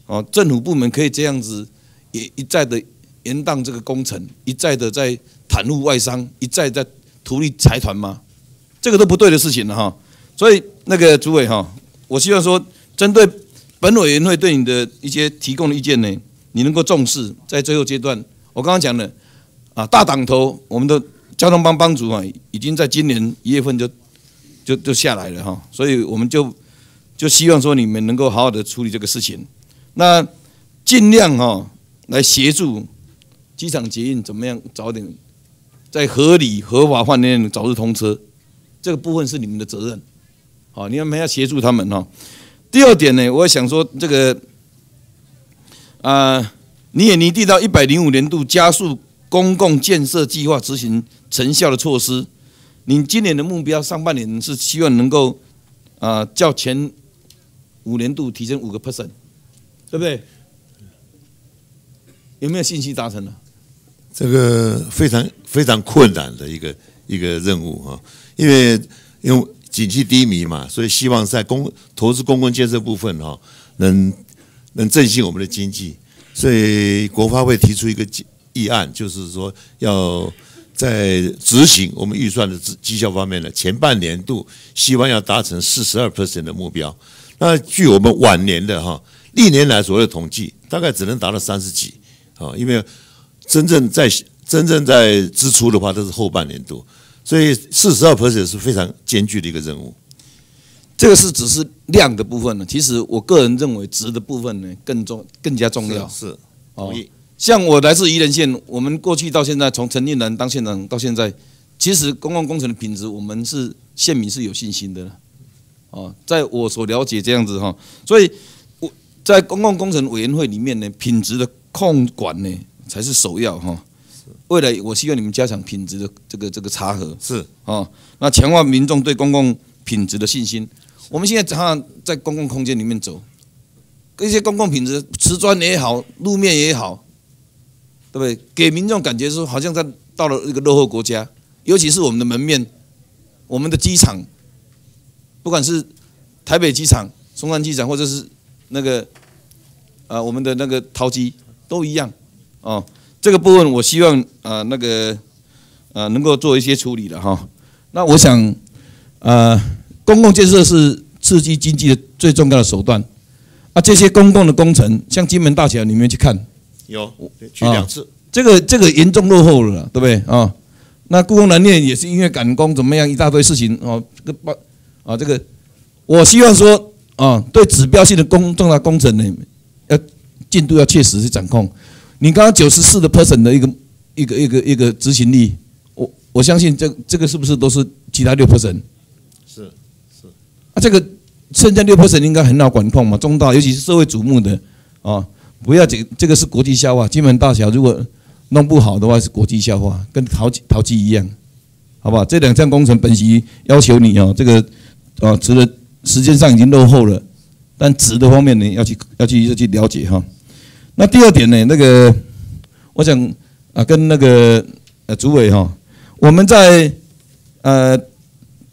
哦？政府部门可以这样子也一再的延宕这个工程，一再的在袒护外商，一再在图利财团吗？这个都不对的事情了哈。所以那个主委哈，我希望说，针对本委员会对你的一些提供的意见呢，你能够重视，在最后阶段，我刚刚讲的啊，大党头我们的。交通帮帮主啊，已经在今年一月份就就就下来了哈，所以我们就就希望说你们能够好好的处理这个事情，那尽量哈来协助机场捷运怎么样早点在合理合法范围内早日通车，这个部分是你们的责任，好，你们要协助他们哈。第二点呢，我想说这个啊，你也拟定到一百零五年度加速公共建设计划执行。成效的措施，你今年的目标上半年是希望能够啊较前五年度提升五个 percent，对不对？有没有信息达成呢？这个非常非常困难的一个一个任务啊，因为因为景气低迷嘛，所以希望在公投资公共建设部分哈，能能振兴我们的经济，所以国发会提出一个议案，就是说要。在执行我们预算的绩绩效方面呢，前半年度希望要达成四十二 percent 的目标。那据我们晚年的哈历年来所谓的统计，大概只能达到三十几啊，因为真正在真正在支出的话，都是后半年度，所以四十二 percent 是非常艰巨的一个任务。这个是只是量的部分呢，其实我个人认为值的部分呢更重更加重要。是，哦，像我来自宜兰县，我们过去到现在，从陈定南当县长到现在，其实公共工程的品质，我们是县民是有信心的。哦，在我所了解这样子哈，所以我在公共工程委员会里面呢，品质的控管呢才是首要哈。未来我希望你们加强品质的这个这个查核。是，哦，那强化民众对公共品质的信心。我们现在常常在公共空间里面走，一些公共品质，瓷砖也好，路面也好，对不对？给民众感觉说，好像在到了一个落后国家。尤其是我们的门面，我们的机场，不管是台北机场、松山机场，或者是那个啊，我们的那个桃机，都一样。哦，这个部分我希望啊，那个啊，能够做一些处理的哈。那我想啊。公共建设是刺激经济的最重要的手段，啊，这些公共的工程，像金门大桥，你们去看，有去两次，这个这个严重落后了，对不对啊？那故宫南面也是因为赶工怎么样，一大堆事情哦，这个包啊，这个我希望说啊，对指标性的工重大工程呢，要进度要切实去掌控。你刚刚九十四的 person 的一个一个一个一个执行力，我我相信这这个是不是都是其他六 person？是是啊这个剩下六 person 应该很好管控嘛，中大尤其是社会瞩目的啊，不要这这个是国际笑话。金门大桥如果弄不好的话是国际笑话，跟淘淘机一样，好不好？这两项工程本席要求你哦，这个啊，值得时间上已经落后了，但值的方面呢要去要去要去了解哈。那第二点呢，那个我想啊，跟那个呃主委哈，我们在呃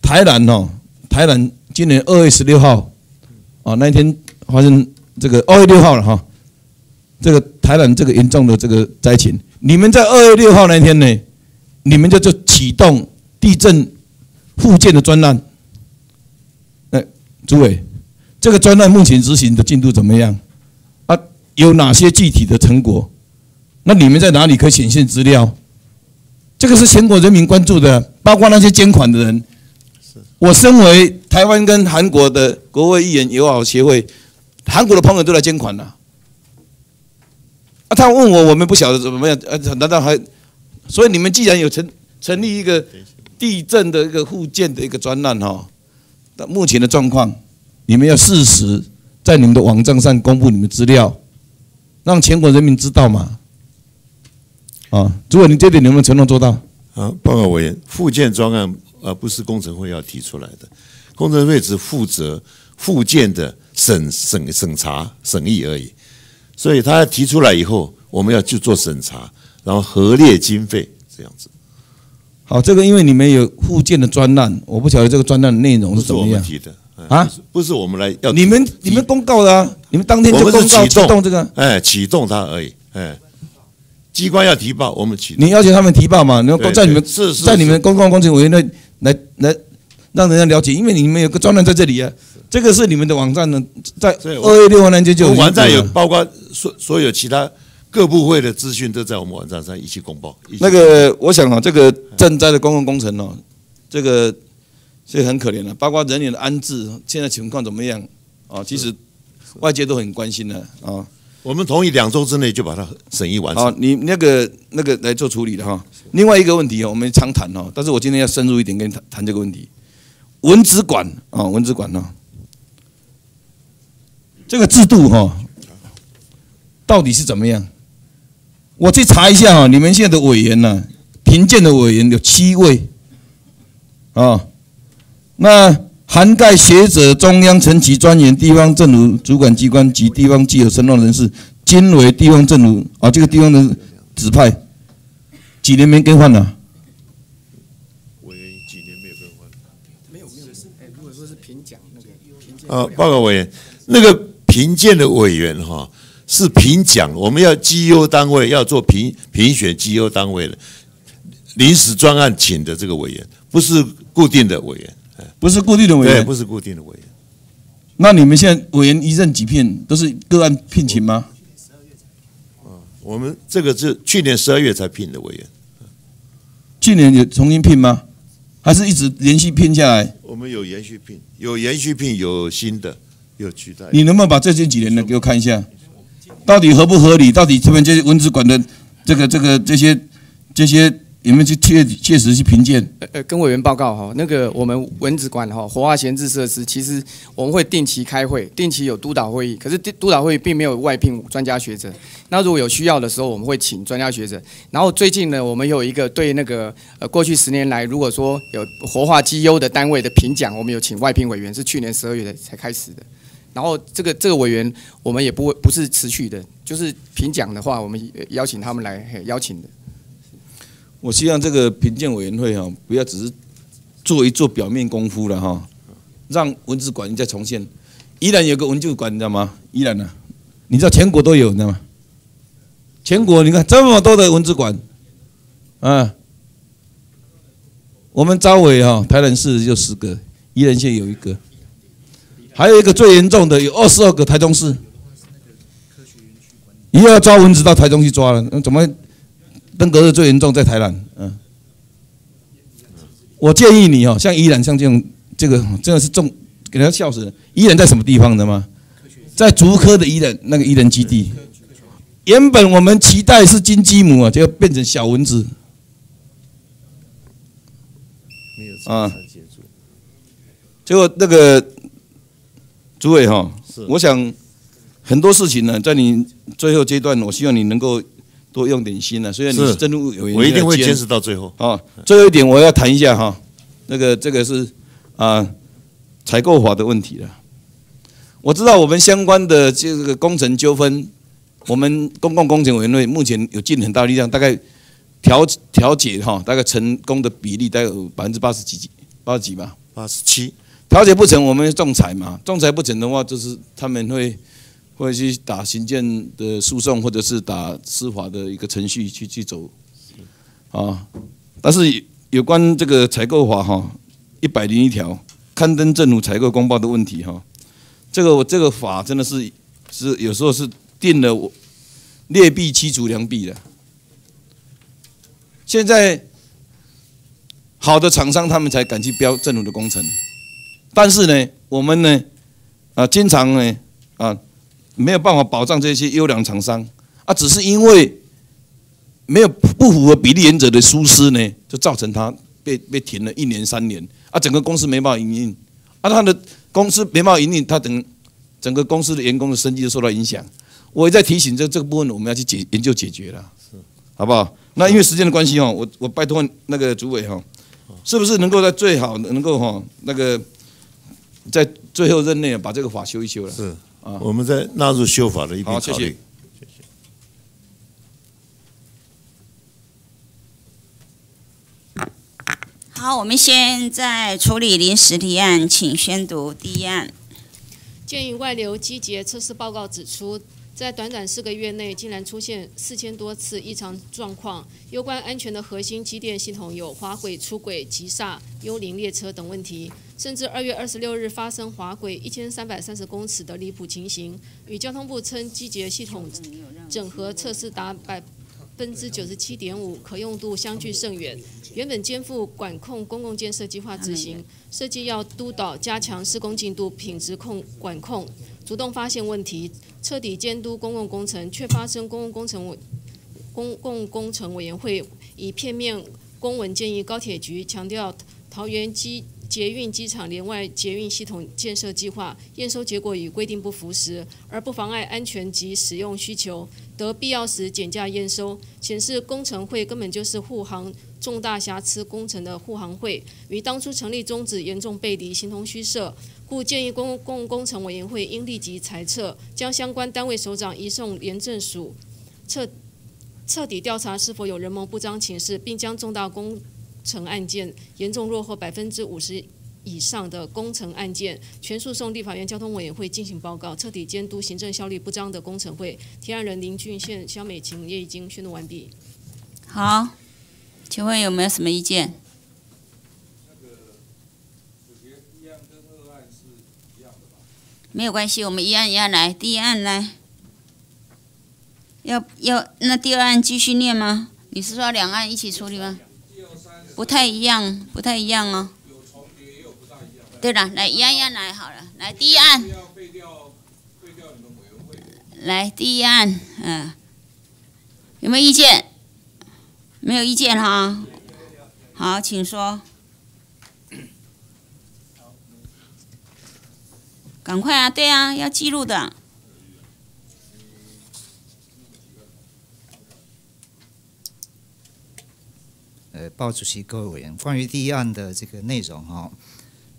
台南哦，台南。今年二月十六号，啊，那一天发生这个二月六号了哈，这个台南这个严重的这个灾情，你们在二月六号那天呢，你们就就启动地震复建的专案，哎，诸位，这个专案目前执行的进度怎么样？啊，有哪些具体的成果？那你们在哪里可以显现资料？这个是全国人民关注的，包括那些捐款的人。我身为台湾跟韩国的国会议员友好协会，韩国的朋友都来捐款了。他问我，我们不晓得怎么样，呃，难道还？所以你们既然有成成立一个地震的一个复建的一个专案哈，那目前的状况，你们要适时在你们的网站上公布你们资料，让全国人民知道嘛。啊，如果你这点能不能承诺做到？啊，报告委员，复建专案。而不是工程会要提出来的，工程会只负责附件的审审审查审议而已，所以他提出来以后，我们要去做审查，然后核列经费这样子。好，这个因为你们有附件的专案，我不晓得这个专案的内容是怎么样提的啊？不是我们来要你们你们公告的啊？你们当天就公告启动这个？哎，启动它而已，哎。机关要提报，我们启。你要求他们提报嘛？你要在你们在你们公共工程委员会来来让人家了解，因为你们有个专栏在这里啊。这个是你们的网站呢，在二月六号那天就网站有包括所所有其他各部会的资讯都在我们网站上一起公报。那个我想啊，这个赈灾的公共工程哦，这个是很可怜的，包括人员的安置，现在情况怎么样啊？其实外界都很关心的啊。我们同意两周之内就把它审议完成。好，你那个那个来做处理的哈。另外一个问题哦，我们常谈哦，但是我今天要深入一点跟你谈谈这个问题。文资管啊，文资管呢，这个制度哈，到底是怎么样？我去查一下啊，你们现在的委员呢，评鉴的委员有七位啊，那。涵盖学者、中央层级专员、地方政府主管机关及地方具有声望人士，均为地方政府啊，这个地方的指派，几年没更换了？委员几年没有更换？没有，没有是哎，如果说是评奖那个评鉴啊，报告委员，那个评鉴的委员哈是评奖，我们要绩优单位要做评评选绩优单位的，临时专案请的这个委员，不是固定的委员，不是固定的委对，员，不是固定的委员。那你们现在委员一任几聘，都是个案聘请吗？我们这个是去年十二月才聘的委员，去年有重新聘吗？还是一直连续聘下来？我们有延续聘，有延续聘，有新的，有取代。你能不能把这些几年的给我看一下，到底合不合理？到底这边这些文资馆的这个这个这些这些有没有去确确实去评鉴？呃呃，跟委员报告哈，那个我们文子馆哈活化闲置设施，其实我们会定期开会，定期有督导会议，可是督督导会议并没有外聘专家学者。那如果有需要的时候，我们会请专家学者。然后最近呢，我们有一个对那个呃过去十年来，如果说有活化绩优的单位的评奖，我们有请外聘委员，是去年十二月才开始的。然后这个这个委员，我们也不会不是持续的，就是评奖的话，我们邀请他们来嘿邀请的。我希望这个评鉴委员会哈，不要只是做一做表面功夫了哈，让文字馆再重现。依然有个文字馆，你知道吗？依然呢、你知道全国都有，你知道吗？全国你看这么多的文字馆，啊，我们招委哈，台南市就十个，宜兰县有一个，还有一个最严重的有二十二个台中市，以后要抓蚊子到台中去抓了，那怎么？登革热最严重在台南，嗯，我建议你哦，像宜兰像这种这个真的是重，给人家笑死了。宜兰在什么地方的吗？在竹科的宜兰那个宜兰基地，原本我们期待是金鸡母啊，就要变成小蚊子没有啊结果那个主委哈是，我想很多事情呢，在你最后阶段，我希望你能够多用点心呢。虽然你是是政务委员，我一定会坚持到最后。啊，最后一点我要谈一下哈，那个这个是啊采购法的问题了。我知道我们相关的这个工程纠纷，我们公共工程委员会目前有尽很大力量，大概调调解哈，大概成功的比例大概有百分之八十几八十几吧。八十七，调解不成，我们仲裁嘛，仲裁不成的话，就是他们会会去打行政的诉讼，或者是打司法的一个程序去去走啊。但是有关这个采购法哈，一百零一条刊登政府采购公报的问题哈，这个我这个法真的是是有时候是定了劣币驱逐良币的。现在好的厂商他们才敢去标政府的工程，但是呢，我们呢啊经常呢啊没有办法保障这些优良厂商。啊，只是因为没有不符合比例原则的疏失呢，就造成他被被停了一年三年。啊，整个公司没办法营运。啊，他的公司没办法营运，他等整个公司的员工的生计就受到影响。我也在提醒这这个部分，我们要去解研究解决了，好不好？那因为时间的关系哦，我我拜托那个主委哈，是不是能够在最好能够哈那个在最后任内把这个法修一修了？是啊，我们在纳入修法的一并好，谢谢考虑。。好，我们现在处理临时提案，请宣读第一案。鉴于外流机节测试报告指出，在短短四个月内，竟然出现四千多次异常状况。有关安全的核心机电系统有滑轨出轨、急刹、幽灵列车等问题，甚至二月二十六日发生滑轨一千三百三十公尺的离谱情形。与交通部称机节系统整合测试达百分之九十七点五，可用度相距甚远。原本肩负管控公共建设计划执行，设计要督导加强施工进度、品质控管控，主动发现问题，彻底监督公共工程，却发生公共工程委公共工程委员会以片面公文建议高铁局强调桃园机捷运机场连外捷运系统建设计划验收结果与规定不符时，而不妨碍安全及使用需求，得必要时减价验收，显示工程会根本就是护航重大瑕疵工程的护航会，与当初成立宗旨严重背离，形同虚设。故建议公共工程委员会应立即裁撤，将相关单位首长移送廉政署彻彻底调查是否有人谋不彰情事，并将重大工程案件严重落后百分之五十以上的工程案件，全诉讼立法院交通委员会进行报告，彻底监督行政效率不彰的工程会。提案人林俊宪、肖美琴也已经宣读完毕。好，请问有没有什么意见？没有关系，我们一案一案来。第一案来，要要那第二案继续念吗？你是说两案一起处理吗？不太一样，不太一样哦。对了，来一案一案来好了。来第一案，来第一案，嗯，有没有意见？没有意见哈。好，请说。赶快啊！对啊，要记录的。呃，报主席、各位委员，关于第一案的这个内容哈，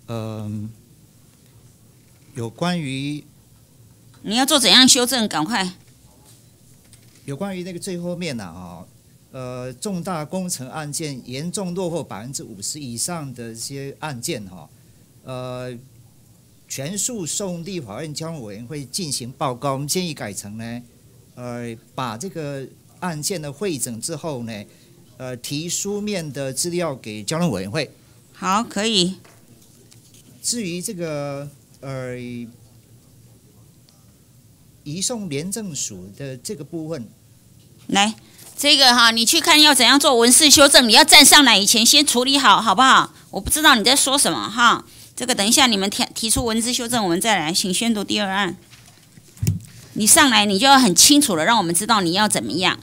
嗯、有关于你要做怎样修正？赶快。有关于那个最后面呢啊，呃，重大工程案件严重落后百分之五十以上的一些案件哈，呃，全数送立法院交通委员会进行报告。我们建议改成呢，呃，把这个案件的会诊之后呢，呃，提书面的资料给交通委员会。好，可以。至于这个呃移送廉政署的这个部分，来，这个哈，你去看要怎样做文字修正，你要站上来以前先处理好，好不好？我不知道你在说什么哈。这个等一下你们提提出文字修正，我们再来，请宣读第二案。你上来你就要很清楚了让我们知道你要怎么样。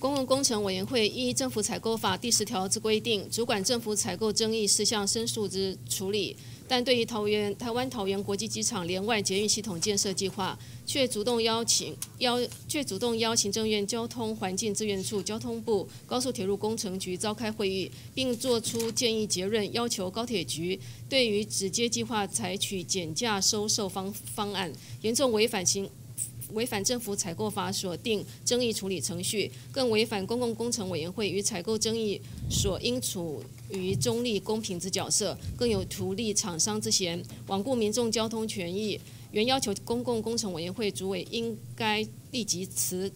公共工程委员会依政府采购法第十条之规定，主管政府采购争议事项申诉之处理。但对于桃园台湾桃园国际机场连外捷运系统建设计划，却主动邀请邀却主动邀请政院交通环境资源处、交通部高速铁路工程局召开会议，并作出建议结论，要求高铁局对于直接计划采取减价收受方方案，严重违反行。违反政府采购法所定争议处理程序，更违反公共工程委员会与采购争议所应处于中立公平之角色，更有图利厂商之嫌，罔顾民众交通权益。原要求公共工程委员会主委应该立即辞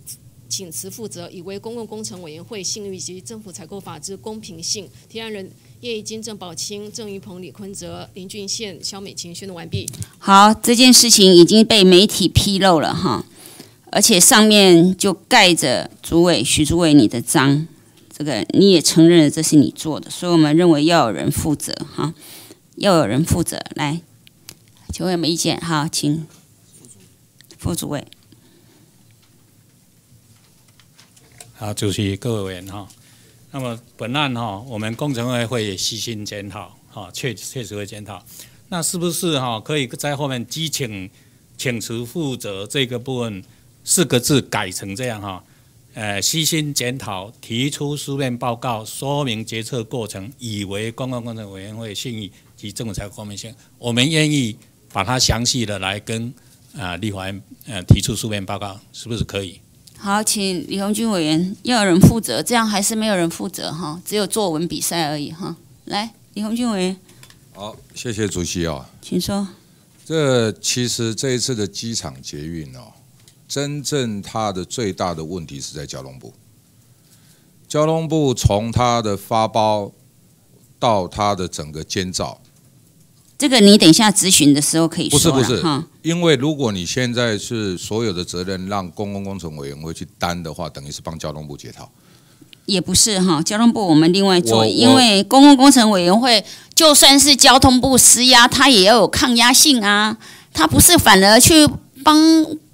请辞负责，以为公共工程委员会信誉及政府采购法之公平性。提案人叶义金、郑宝清、郑玉鹏、李坤泽、林俊宪、肖美琴宣读完毕。好，这件事情已经被媒体披露了哈，而且上面就盖着主委徐主委你的章，这个你也承认这是你做的，所以我们认为要有人负责哈，要有人负责。来，请问有没有意见？好，请副主委。好，主席、各位委员哈，那么本案哈，我们工程委员会也悉心检讨，哈，确确实会检讨。那是不是哈可以在后面激请请辞负责这个部分四个字改成这样哈？呃，悉心检讨，提出书面报告，说明决策过程，以为公共工程委员会信誉及政府采购公平性，我们愿意把它详细的来跟啊立法院呃提出书面报告，是不是可以？好，请李红军委员要有人负责，这样还是没有人负责哈，只有作文比赛而已哈。来，李红军委员，好，谢谢主席哦。请说。这其实这一次的机场捷运哦，真正它的最大的问题是在交通部。交通部从它的发包到它的整个监造，这个你等一下咨询的时候可以说不是不是哈。，因为如果你现在是所有的责任让公共工程委员会去担的话，等于是帮交通部解套。也不是哈，交通部我们另外做，因为公共工程委员会就算是交通部施压，他也要有抗压性啊，他不是反而去帮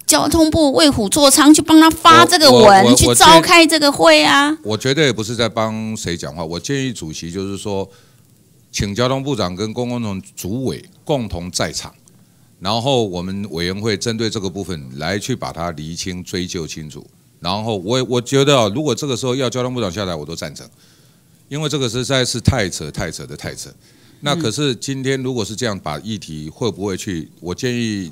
交通部为虎作伥，去帮他发这个文，去召开这个会啊。我绝对也不是在帮谁讲话，我建议主席就是说，请交通部长跟公共工程主委共同在场，然后我们委员会针对这个部分来去把它厘清、追究清楚。然后我我觉得啊，如果这个时候要交通部长下来，我都赞成，因为这个实在是太扯、太扯的太扯。那可是今天如果是这样把议题，会不会去？我建议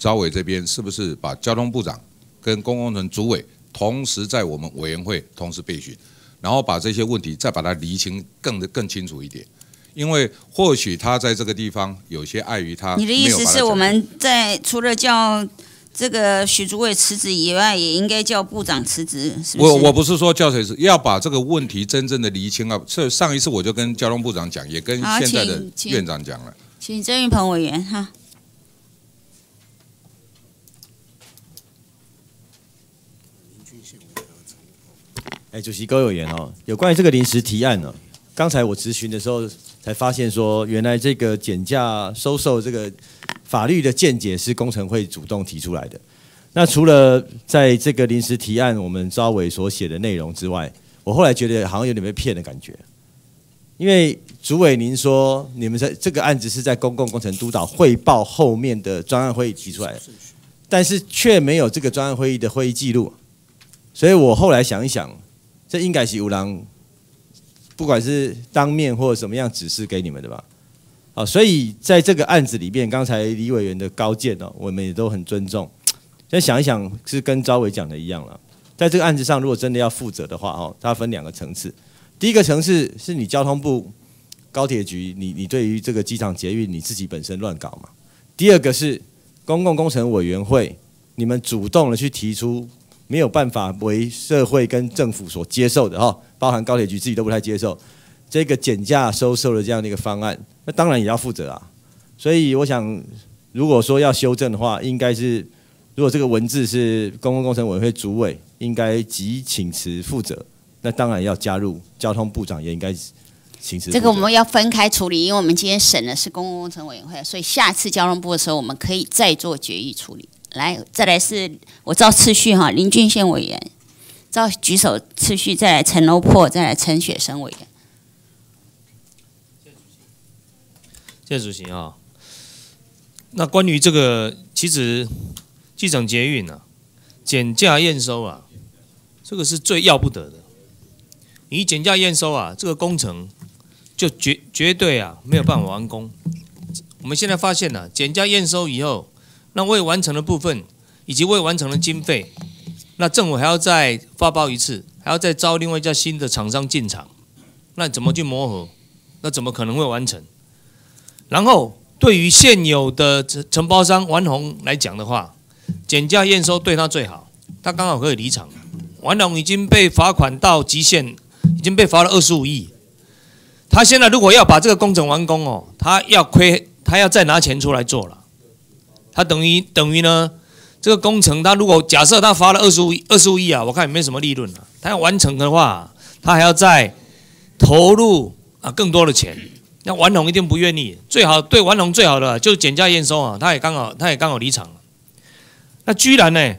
招委这边是不是把交通部长跟公共工程主委同时在我们委员会同时备询，然后把这些问题再把它厘清更的更清楚一点。因为或许他在这个地方有些碍于他你的意思是我们在除了叫这个许主委辞职以外，也应该叫部长辞职，是不是？我我不是说叫谁辞，要把这个问题真正的厘清啊。这上一次我就跟交通部长讲，也跟现在的院长讲了。请郑云鹏委员哈。哎，主席各位委员哦，有关于这个临时提案呢，刚才我咨询的时候才发现说，原来这个减价收受这个法律的见解是工程会主动提出来的。那除了在这个临时提案我们招委所写的内容之外，我后来觉得好像有点被骗的感觉，因为主委您说你们在这个案子是在公共工程督导汇报后面的专案会议提出来的，但是却没有这个专案会议的会议记录，所以我后来想一想。这应该是五郎，不管是当面或者什么样指示给你们的吧？好，所以在这个案子里面，刚才李委员的高见呢，我们也都很尊重。再想一想，是跟招伟讲的一样了。在这个案子上，如果真的要负责的话哦，它分两个层次。第一个层次是你交通部高铁局，你你对于这个机场捷运你自己本身乱搞嘛。第二个是公共工程委员会，你们主动的去提出。没有办法为社会跟政府所接受的哈，包含高铁局自己都不太接受这个减价收受的这样的一个方案，那当然也要负责啊。所以我想，如果说要修正的话，应该是如果这个文字是公共工程委员会主委应该即请辞负责，那当然要加入交通部长也应该请辞。这个我们要分开处理，因为我们今天审的是公共工程委员会，所以下次交通部的时候，我们可以再做决议处理。来，再来是我照次序哈，林俊宪委员，照举手次序，再来陈欧破，再来陈雪生委员。谢谢主席啊。那关于这个，其实机场捷运啊，减价验收啊，这个是最要不得的。你减价验收啊，这个工程就绝绝对啊没有办法完工。我们现在发现了，减价验收以后。那未完成的部分以及未完成的经费，那政府还要再发包一次，还要再招另外一家新的厂商进场，那怎么去磨合？那怎么可能会完成？然后对于现有的承承包商王宏来讲的话，减价验收对他最好，他刚好可以离场。王宏已经被罚款到极限，已经被罚了二十五亿。他现在如果要把这个工程完工哦，他要亏，他要再拿钱出来做了。他等于等于呢，这个工程他如果假设他发了二十五二十五亿啊，我看也没什么利润了。他要完成的话，他还要再投入啊更多的钱。那王龙一定不愿意，最好对王龙最好的就是减价验收啊，他也刚好他也刚好离场。那居然呢，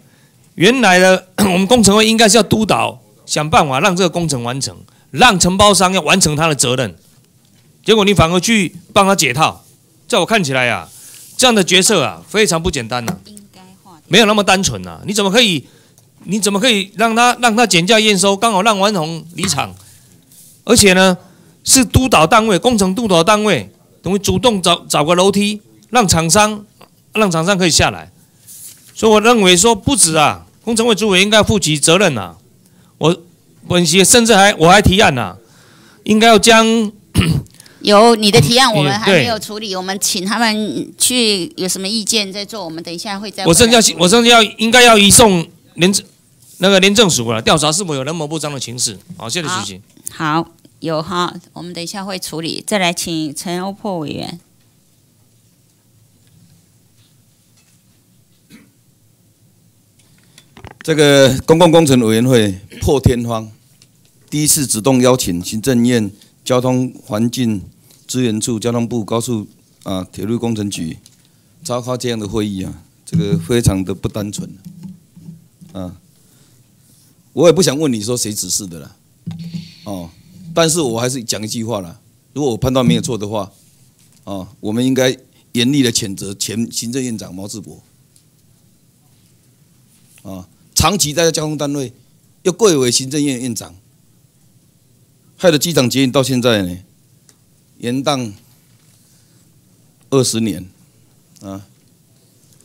原来的 *coughs* 我们工程会应该是要督导想办法让这个工程完成，让承包商要完成他的责任，结果你反而去帮他解套，在我看起来呀。这样的角色啊，非常不简单呐，没有那么单纯呐。你怎么可以，你怎么可以让他让他减价验收，刚好让王宏离场，而且呢是督导单位，工程督导单位，等于主动找找个楼梯，让厂商让厂商可以下来。所以我认为说不止啊，工程会主委应该负起责任呐。我本席甚至还我还提案呐，应该要将。有你的提案，我们还没有处理，我们请他们去有什么意见再做，我们等一下会再。我甚至要，我甚至要应该要移送廉政那个廉政署了，调查是否有人谋不章的情事。好，谢谢主席。好，有哈，我们等一下会处理。再来，请陈欧破委员。这个公共工程委员会破天荒第一次主动邀请行政院。交通环境资源处、交通部高速啊铁路工程局召开这样的会议啊，这个非常的不单纯啊。我也不想问你说谁指示的了，哦，但是我还是讲一句话了，如果我判断没有错的话，啊，我们应该严厉的谴责前行政院长毛志博，啊，长期在交通单位又贵为行政院院长。害的机场捷运到现在呢，延宕二十年，啊，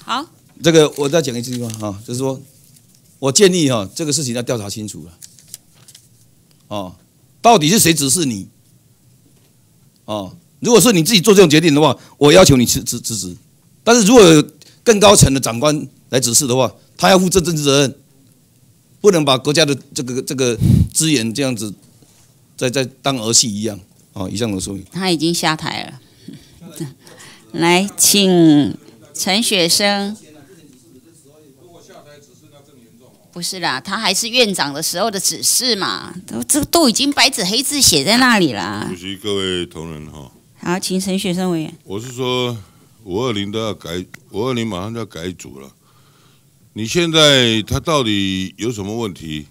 好，这个我再讲一句话哈，就是说，我建议哈，这个事情要调查清楚了，哦，到底是谁指示你？哦，如果是你自己做这种决定的话，我要求你辞辞辞职。但是如果有更高层的长官来指示的话，他要负这政治责任，不能把国家的这个这个资源这样子，在在当儿戏一样。哦，以上的说明。他已经下台了。*laughs* 来，请陈雪生。不是啦，他还是院长的时候的指示嘛，都这都已经白纸黑字写在那里了。主席、各位同仁哈。好，请陈雪生委员。我是说，五二零都要改，五二零马上就要改组了。你现在他到底有什么问题？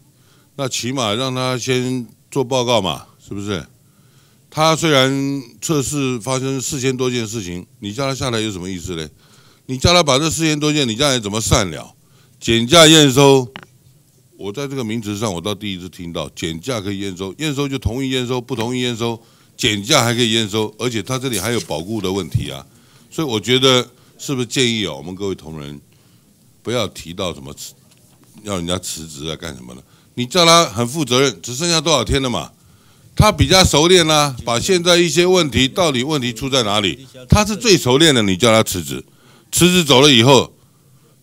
那起码让他先做报告嘛，是不是？他虽然测试发生四千多件事情，你叫他下来有什么意思呢？你叫他把这四千多件，你将来怎么善了？减价验收。我在这个名词上，我倒第一次听到减价可以验收，验收就同意验收，不同意验收，减价还可以验收，而且他这里还有保固的问题啊，所以我觉得是不是建议啊，我们各位同仁不要提到什么辞，要人家辞职啊干什么的？你叫他很负责任，只剩下多少天了嘛？他比较熟练啦，把现在一些问题到底问题出在哪里，他是最熟练的，你叫他辞职，辞职走了以后，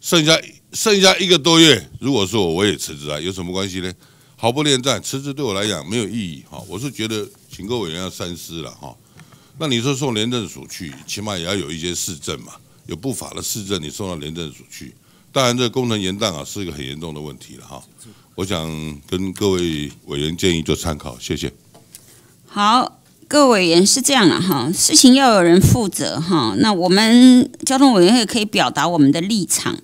剩下。剩下一个多月，如果说我我也辞职啊，有什么关系呢？毫不恋战，辞职对我来讲没有意义哈。我是觉得请各委员要三思了哈。那你说送廉政署去，起码也要有一些市政嘛，有不法的市政你送到廉政署去，当然这工程延宕啊是一个很严重的问题了哈。我想跟各位委员建议做参考，谢谢。好，各位委员是这样啊哈，事情要有人负责哈。那我们交通委员会可以表达我们的立场。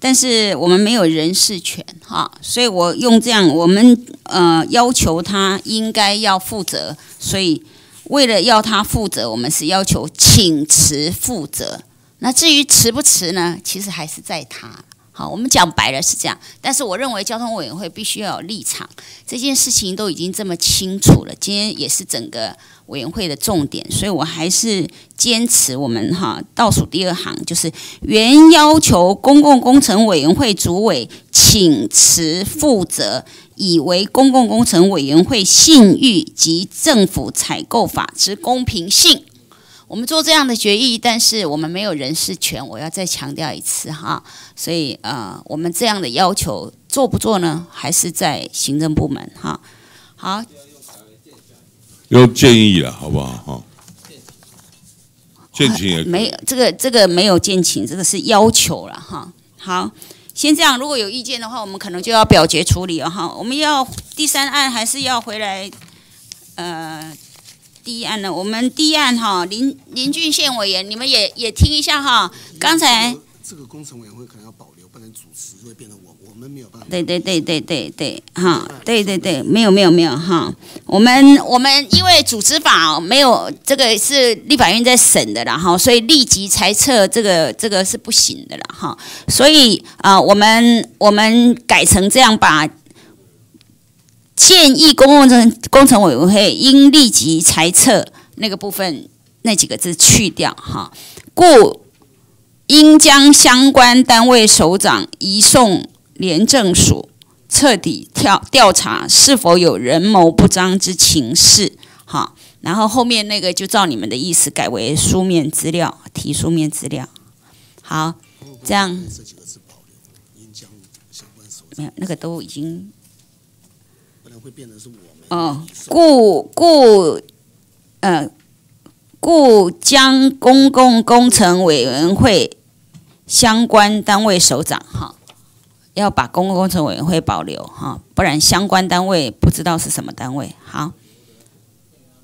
但是我们没有人事权哈，所以我用这样，我们呃要求他应该要负责，所以为了要他负责，我们是要求请辞负责。那至于辞不辞呢，其实还是在他。好，我们讲白了是这样，但是我认为交通委员会必须要有立场。这件事情都已经这么清楚了，今天也是整个委员会的重点，所以我还是坚持我们哈倒数第二行，就是原要求公共工程委员会主委请辞负责，以为公共工程委员会信誉及政府采购法之公平性。我们做这样的决议，但是我们没有人事权，我要再强调一次哈。所以呃，我们这样的要求做不做呢？还是在行政部门哈。好，用建议了，好不好哈？建请也没有这个这个没有建请，这个是要求了哈。好，先这样，如果有意见的话，我们可能就要表决处理了哈。我们要第三案还是要回来呃？第一案呢，我们第一案哈，林林俊宪委员，你们也也听一下哈。刚才这个工程委员会可能要保留，不能主持，会变成我我们没有办法。对对对对对对，哈，对对对，没有没有没有哈。我们我们因为组织法没有这个是立法院在审的啦哈，所以立即裁撤这个这个是不行的了哈。所以啊，我们我们改成这样把。建议公共工工程委员会应立即裁撤那个部分那几个字去掉哈，故应将相关单位首长移送廉政署彻底调调查是否有人谋不彰之情事哈，然后后面那个就照你们的意思改为书面资料提书面资料，好，这样。没有那个都已经。会变成是我们哦，故故呃，故将公共工程委员会相关单位首长哈，要把公共工程委员会保留哈，不然相关单位不知道是什么单位。好，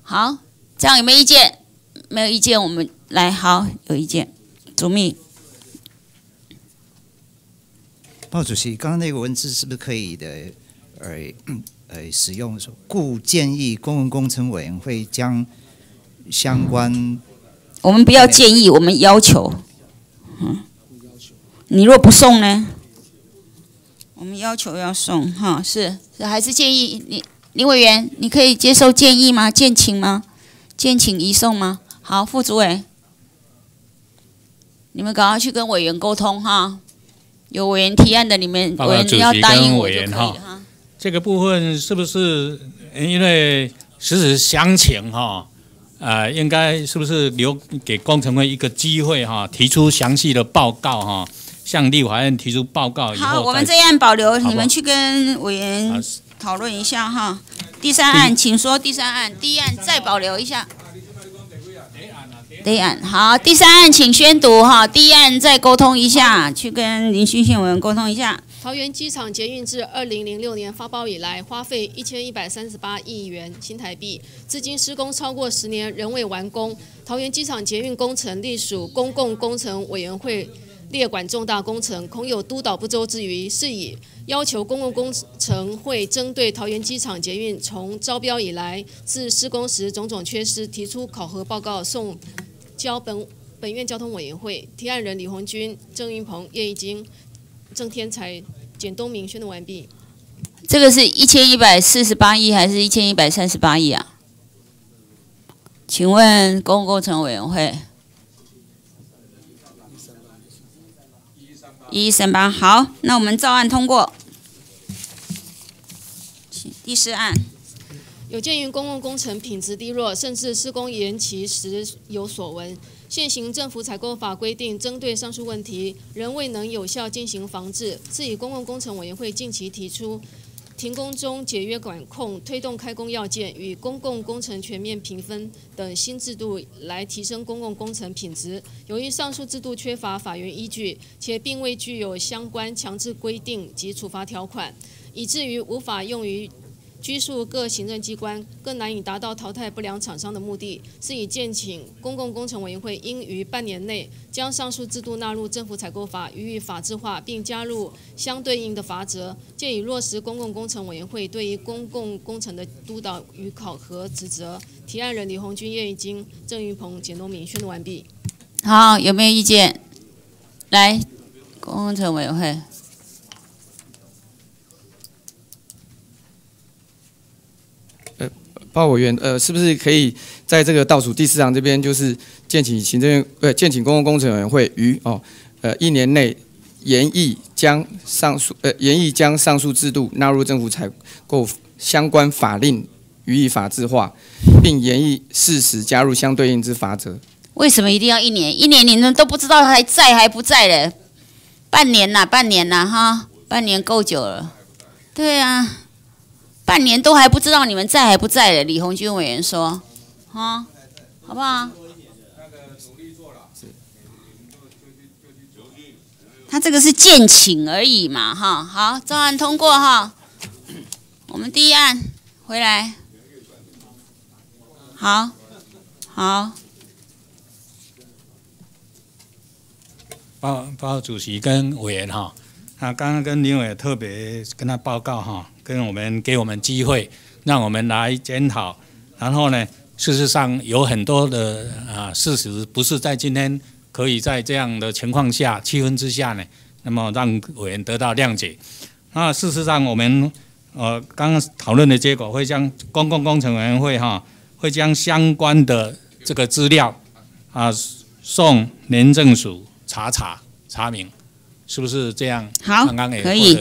好，这样有没有意见？没有意见，我们来好，有意见，主秘。鲍主席，刚刚那个文字是不是可以的？呃。呃，使用说，故建议公共工程委员会将相关，我们不要建议，我们要求，嗯，你若不送呢，我们要求要送，哈，是是还是建议你林委员，你可以接受建议吗？建请吗？建请移送吗？好，副主委，你们赶快去跟委员沟通哈，有委员提案的，你们委员要答应我就可以了哈。这个部分是不是因为实时详情哈？呃，应该是不是留给工程会一个机会哈，提出详细的报告哈，向立法院提出报告以后。好，我们这一案保留，你们去跟委员讨论一下哈。第三案，请说第三案，第一案再保留一下。第一案好，第三案请宣读哈，第一案再沟通一下，去跟林勋宪委员沟通一下。桃园机场捷运自二零零六年发包以来，花费一千一百三十八亿元新台币，至今施工超过十年仍未完工。桃园机场捷运工程隶属公共工程委员会列管重大工程，恐有督导不周之余，是以要求公共工程会针对桃园机场捷运从招标以来至施工时种种缺失，提出考核报告送交本本院交通委员会。提案人李红军、郑云鹏、叶一金。郑天才、简东明宣读完毕。这个是一千一百四十八亿还是一千一百三十八亿啊？请问公共工程委员会？一三八，好，那我们照案通过。第四案，有鉴于公共工程品质低落，甚至施工延期时有所闻。现行政府采购法规定，针对上述问题，仍未能有效进行防治，是以公共工程委员会近期提出停工中解约管控、推动开工要件与公共工程全面评分等新制度，来提升公共工程品质。由于上述制度缺乏法源依据，且并未具有相关强制规定及处罚条款，以至于无法用于。拘束各行政机关，更难以达到淘汰不良厂商的目的，是以建请公共工程委员会应于半年内将上述制度纳入政府采购法予以法制化，并加入相对应的罚则，借以落实公共工程委员会对于公共工程的督导与考核职责。提案人李红军、叶玉金、郑玉鹏、简东明宣读完毕。好，有没有意见？来，工程委员会。包委员，呃，是不是可以在这个倒数第四行这边，就是建请行政院，呃，建请公共工程委员会于哦，呃，一年内研议将上述，呃，研议将上述制度纳入政府采购相关法令予以法制化，并研议适时加入相对应之法则。为什么一定要一年？一年你们都不知道还在还不在嘞？半年呐，半年呐，哈，半年够久了。对啊。半年都还不知道你们在还不在的，李红军委员说，哈，好不好？他这个是建请而已嘛，哈，好，照案通过哈。我们第一案回来，好，好。报报主席跟委员哈，他刚刚跟林委特别跟他报告哈。跟我们给我们机会，让我们来检讨。然后呢，事实上有很多的啊事实不是在今天可以在这样的情况下气氛之下呢，那么让委员得到谅解。那事实上我们呃刚刚讨论的结果会将公共工程委员会哈会将相关的这个资料啊送廉政署查查查明，是不是这样？好，刚刚也可以。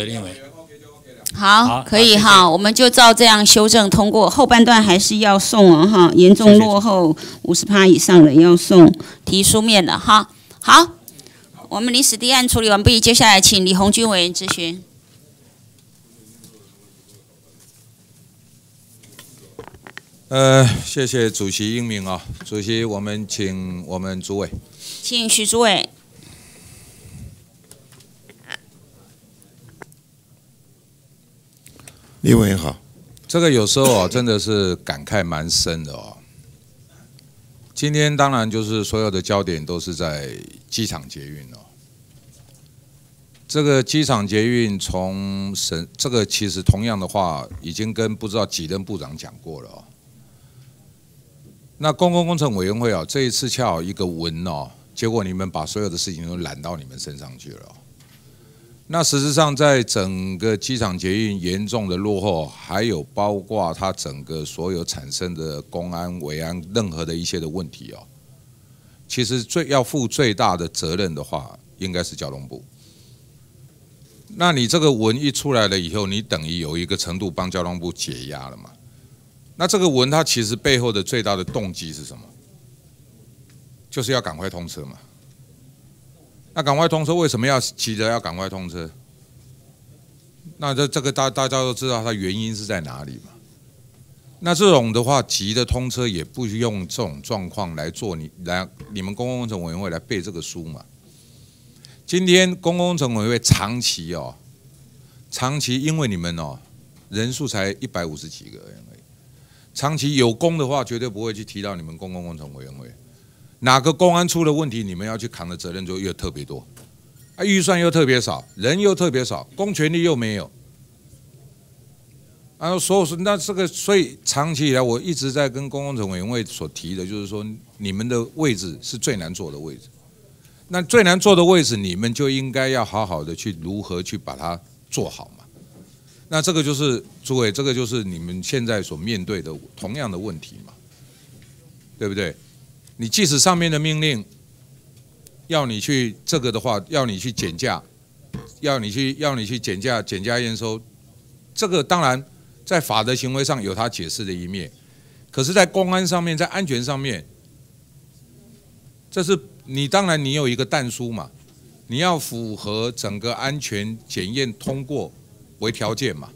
好，可以哈，我们就照这样修正通过。后半段还是要送哦哈，严重落后五十趴以上的要送提书面的哈。好，我们临时立案处理完毕，接下来请李红军委员咨询。呃，谢谢主席英明啊，主席，我们请我们主委，请徐主委。李文好，这个有时候啊，真的是感慨蛮深的哦。今天当然就是所有的焦点都是在机场捷运哦。这个机场捷运从省，这个其实同样的话，已经跟不知道几任部长讲过了哦。那公共工程委员会啊，这一次恰好一个文哦，结果你们把所有的事情都揽到你们身上去了。那事实上，在整个机场捷运严重的落后，还有包括它整个所有产生的公安、维安任何的一些的问题哦，其实最要负最大的责任的话，应该是交通部。那你这个文一出来了以后，你等于有一个程度帮交通部解压了嘛？那这个文它其实背后的最大的动机是什么？就是要赶快通车嘛。那赶快通车，为什么要急着要赶快通车？那这这个大大家都知道它原因是在哪里嘛？那这种的话，急的通车也不用这种状况来做你来你们公共工程委员会来背这个书嘛？今天公共工程委员会长期哦，长期因为你们哦人数才一百五十几个人而已，长期有功的话，绝对不会去提到你们公共工程委员会。哪个公安出了问题，你们要去扛的责任就越特别多，啊，预算又特别少，人又特别少，公权力又没有，啊，所有说那这个，所以长期以来我一直在跟公共工程委员会所提的，就是说你们的位置是最难做的位置，那最难做的位置，你们就应该要好好的去如何去把它做好嘛。那这个就是诸位，这个就是你们现在所面对的同样的问题嘛，对不对？你即使上面的命令要你去这个的话，要你去减价，要你去要你去减价减价验收，这个当然在法的行为上有他解释的一面，可是，在公安上面，在安全上面，这是你当然你有一个弹书嘛，你要符合整个安全检验通过为条件嘛。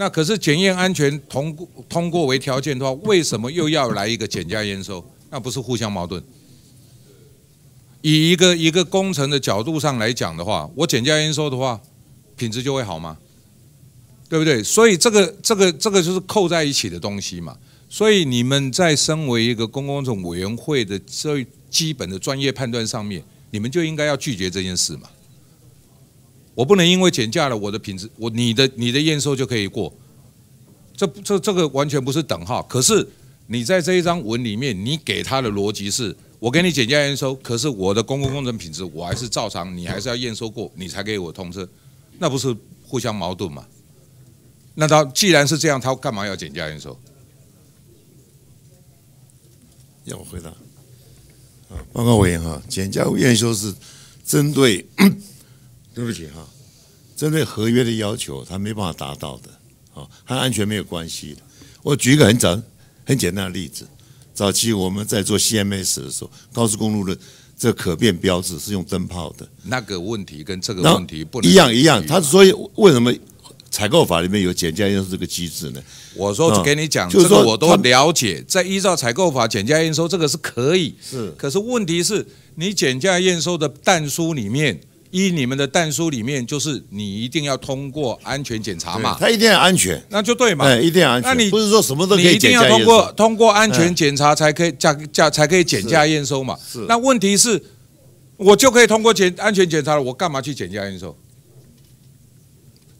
那可是检验安全通过通过为条件的话，为什么又要来一个减价验收？那不是互相矛盾？以一个一个工程的角度上来讲的话，我减价验收的话，品质就会好吗？对不对？所以这个这个这个就是扣在一起的东西嘛。所以你们在身为一个公共工程委员会的最基本的专业判断上面，你们就应该要拒绝这件事嘛。我不能因为减价了，我的品质，我你的你的验收就可以过，这这这个完全不是等号。可是你在这一张文里面，你给他的逻辑是，我给你减价验收，可是我的公共工程品质我还是照常，你还是要验收过，你才给我通车，那不是互相矛盾吗？那他既然是这样，他干嘛要减价验收？要我回答？报告委员哈，减价验收是针对。*coughs* 对不起哈，针对合约的要求，他没办法达到的，啊，和安全没有关系的。我举一个很简很简单的例子，早期我们在做 CMS 的时候，高速公路的这可变标志是用灯泡的。那个问题跟这个问题不一样一样，他所以为什么采购法里面有减价验收这个机制呢？我说给你讲，这个我都了解，在依照采购法减价验收这个是可以，是。可是问题是你减价验收的弹书里面。依你们的弹书里面，就是你一定要通过安全检查嘛，他一定要安全，那就对嘛，哎，一定要安全。那你不是说什么都可以你一定要通过通过安全检查才可以价价才可以减价验收嘛？是。那问题是，我就可以通过检安全检查了，我干嘛去减价验收？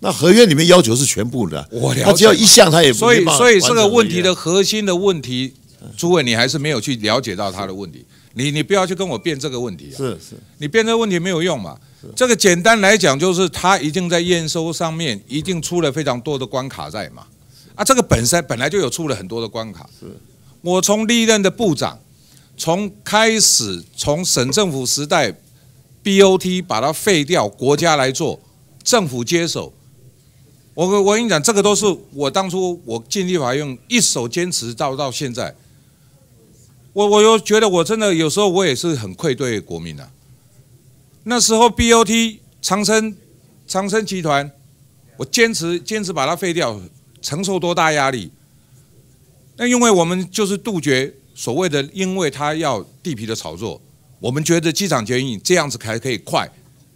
那合约里面要求是全部的，我了解。他只要一项，他也不所以所以这个问题的核心的问题，诸位你还是没有去了解到他的问题。你你不要去跟我辩这个问题啊，是是，你辩这个问题没有用嘛。这个简单来讲，就是他已经在验收上面一定出了非常多的关卡在嘛。啊，这个本身本来就有出了很多的关卡。是，我从历任的部长，从开始从省政府时代，BOT 把它废掉，国家来做，政府接手。我我跟你讲，这个都是我当初我进立法院一手坚持到到现在。我我又觉得我真的有时候我也是很愧对国民啊。那时候 BOT 长生长生集团，我坚持坚持把它废掉，承受多大压力？那因为我们就是杜绝所谓的，因为它要地皮的炒作，我们觉得机场捷运这样子才可以快，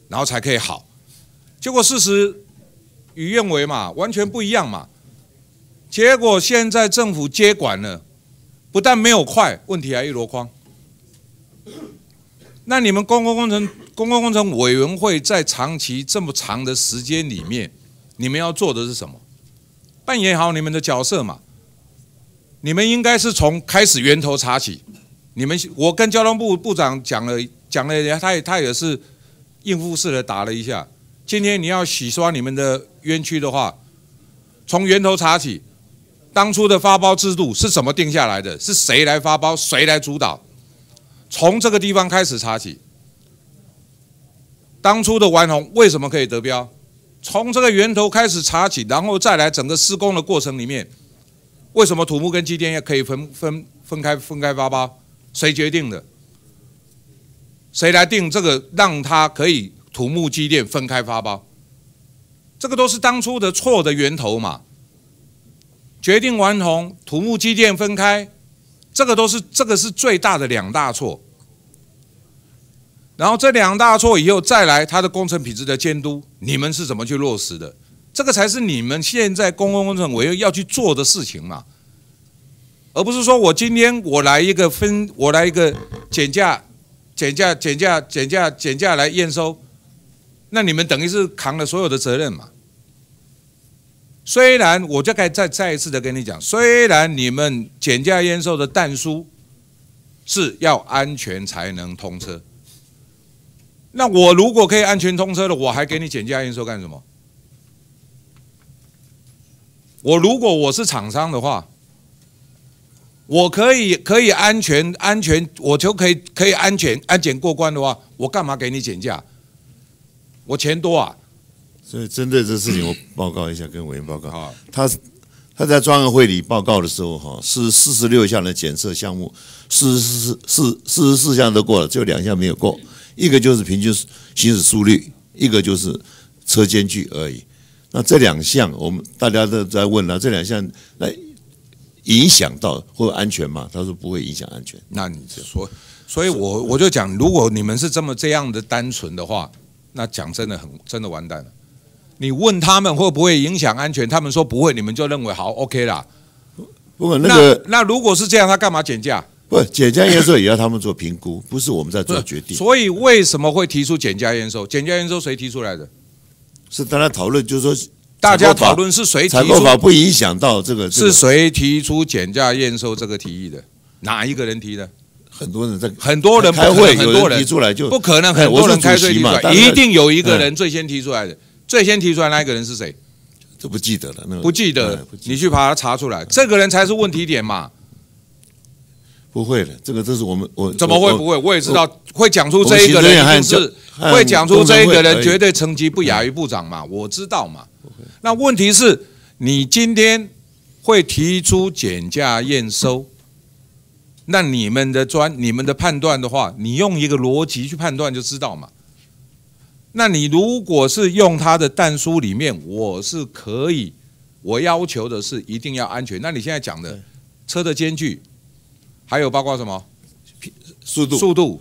然后才可以好。结果事实与愿违嘛，完全不一样嘛。结果现在政府接管了。不但没有快，问题还一箩筐。*coughs* 那你们公共工程公共工程委员会在长期这么长的时间里面，你们要做的是什么？扮演好你们的角色嘛。你们应该是从开始源头查起。你们我跟交通部部长讲了讲了，他也他也是应付式的答了一下。今天你要洗刷你们的冤屈的话，从源头查起。当初的发包制度是怎么定下来的？是谁来发包？谁来主导？从这个地方开始查起。当初的完红为什么可以得标？从这个源头开始查起，然后再来整个施工的过程里面，为什么土木跟机电也可以分分分开分开发包？谁决定的？谁来定这个让它可以土木机电分开发包？这个都是当初的错的源头嘛。决定完同土木机电分开，这个都是这个是最大的两大错。然后这两大错以后再来它的工程品质的监督，你们是怎么去落实的？这个才是你们现在公共工程委员要去做的事情嘛，而不是说我今天我来一个分，我来一个减价、减价、减价、减价、减价来验收，那你们等于是扛了所有的责任嘛。虽然我就该再再一次的跟你讲，虽然你们减价验收的弹书是要安全才能通车，那我如果可以安全通车了，我还给你减价验收干什么？我如果我是厂商的话，我可以可以安全安全，我就可以可以安全安检过关的话，我干嘛给你减价？我钱多啊！所以针对这事情，我 *clears throat* 报告一下，跟委员报告。他他在专案会里报告的时候，哈，是四十六项的检测项目，四十四四四十四项都过了，只有两项没有过，一个就是平均行驶速率，一个就是车间距而已。那这两项，我们大家都在问了，这两项来影响到会安全吗？他说不会影响安全。那你说，所以我我就讲，如果你们是这么这样的单纯的话，那讲真的很真的完蛋了。你问他们会不会影响安全，他们说不会，你们就认为好 OK 啦。不过那个那如果是这样，他干嘛减价？不减价验收也要他们做评估，不是我们在做决定。所以为什么会提出减价验收？减价验收谁提出来的？是大家讨论，就是说大家讨论是谁提出？采购法不影响到这个。是谁提出减价验收这个提议的？哪一个人提的？很多人在很多人开会，很多人提出来就不可能很多人开会提出来，一定有一个人最先提出来的。最先提出来那一个人是谁？都不记得了，那个不记得，你去把它查出来，这个人才是问题点嘛。不会的，这个这是我们我怎么会不会？我也知道会讲出这一个人一定是会讲出这一个人绝对成绩不亚于部长嘛，我知道嘛。那问题是，你今天会提出减价验收，那你们的专你们的判断的话，你用一个逻辑去判断就知道嘛。那你如果是用他的弹书里面，我是可以，我要求的是一定要安全。那你现在讲的车的间距，还有包括什么速度？速度，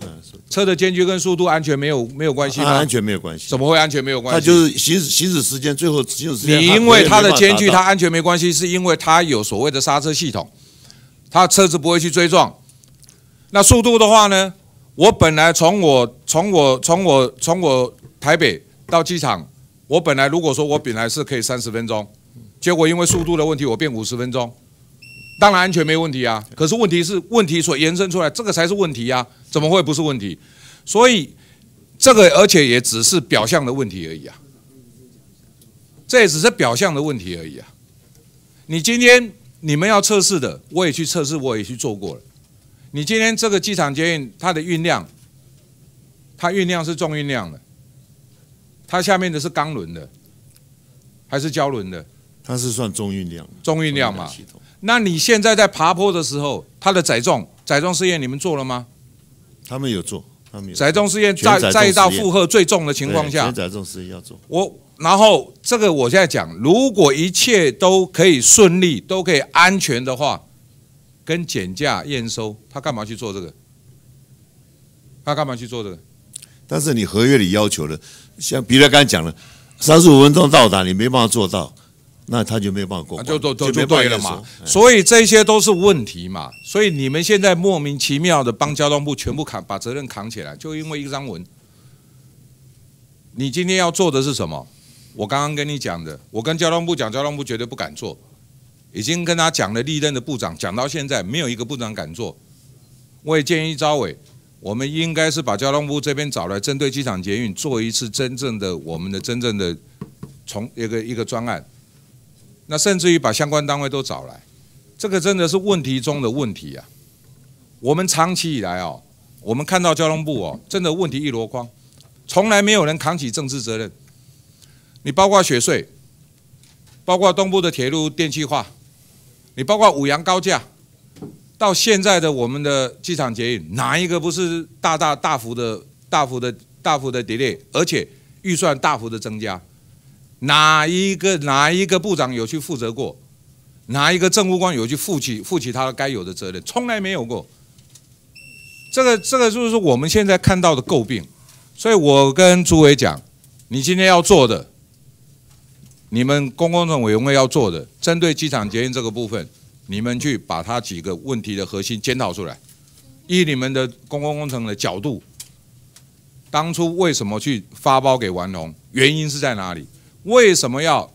车的间距跟速度安全没有没有关系吗？安全没有关系。怎么会安全没有关系？它就是行驶行驶时间，最后行驶时间。你因为它的间距，它安全没关系，是因为它有所谓的刹车系统，它车子不会去追撞。那速度的话呢？我本来从我从我从我从我。台北到机场，我本来如果说我本来是可以三十分钟，结果因为速度的问题，我变五十分钟。当然安全没问题啊，可是问题是问题所延伸出来，这个才是问题啊，怎么会不是问题？所以这个而且也只是表象的问题而已啊，这也只是表象的问题而已啊。你今天你们要测试的，我也去测试，我也去做过了。你今天这个机场捷运它的运量，它运量是重运量的。它下面的是钢轮的，还是胶轮的？它是算中运量，中运量嘛。那你现在在爬坡的时候，它的载重载重试验你们做了吗？他们有做，他们有载重试验，在在到负荷最重的情况下，载重试验要做。我然后这个我现在讲，如果一切都可以顺利，都可以安全的话，跟减价验收，他干嘛去做这个？他干嘛去做这个？但是你合约里要求的。像比如刚才讲了，三十五分钟到达，你没办法做到，那他就没有办法过就就就就对了嘛。所以这些都是问题嘛。所以你们现在莫名其妙的帮交通部全部扛把责任扛起来，就因为一张文。你今天要做的是什么？我刚刚跟你讲的，我跟交通部讲，交通部绝对不敢做。已经跟他讲了历任的部长，讲到现在没有一个部长敢做。我也建议招委。我们应该是把交通部这边找来，针对机场捷运做一次真正的我们的真正的从一个一个专案，那甚至于把相关单位都找来，这个真的是问题中的问题啊！我们长期以来哦，我们看到交通部哦，真的问题一箩筐，从来没有人扛起政治责任。你包括雪隧，包括东部的铁路电气化，你包括五羊高架。到现在的我们的机场捷运，哪一个不是大大大幅的、大幅的大幅的 delay，而且预算大幅的增加，哪一个哪一个部长有去负责过？哪一个政务官有去负起负起他该有的责任？从来没有过。这个这个就是我们现在看到的诟病，所以我跟朱伟讲，你今天要做的，你们公共工程委员会要做的，针对机场捷运这个部分，你们去把它几个问题的核心检讨出来，以你们的公共工程的角度，当初为什么去发包给完龙？原因是在哪里？为什么要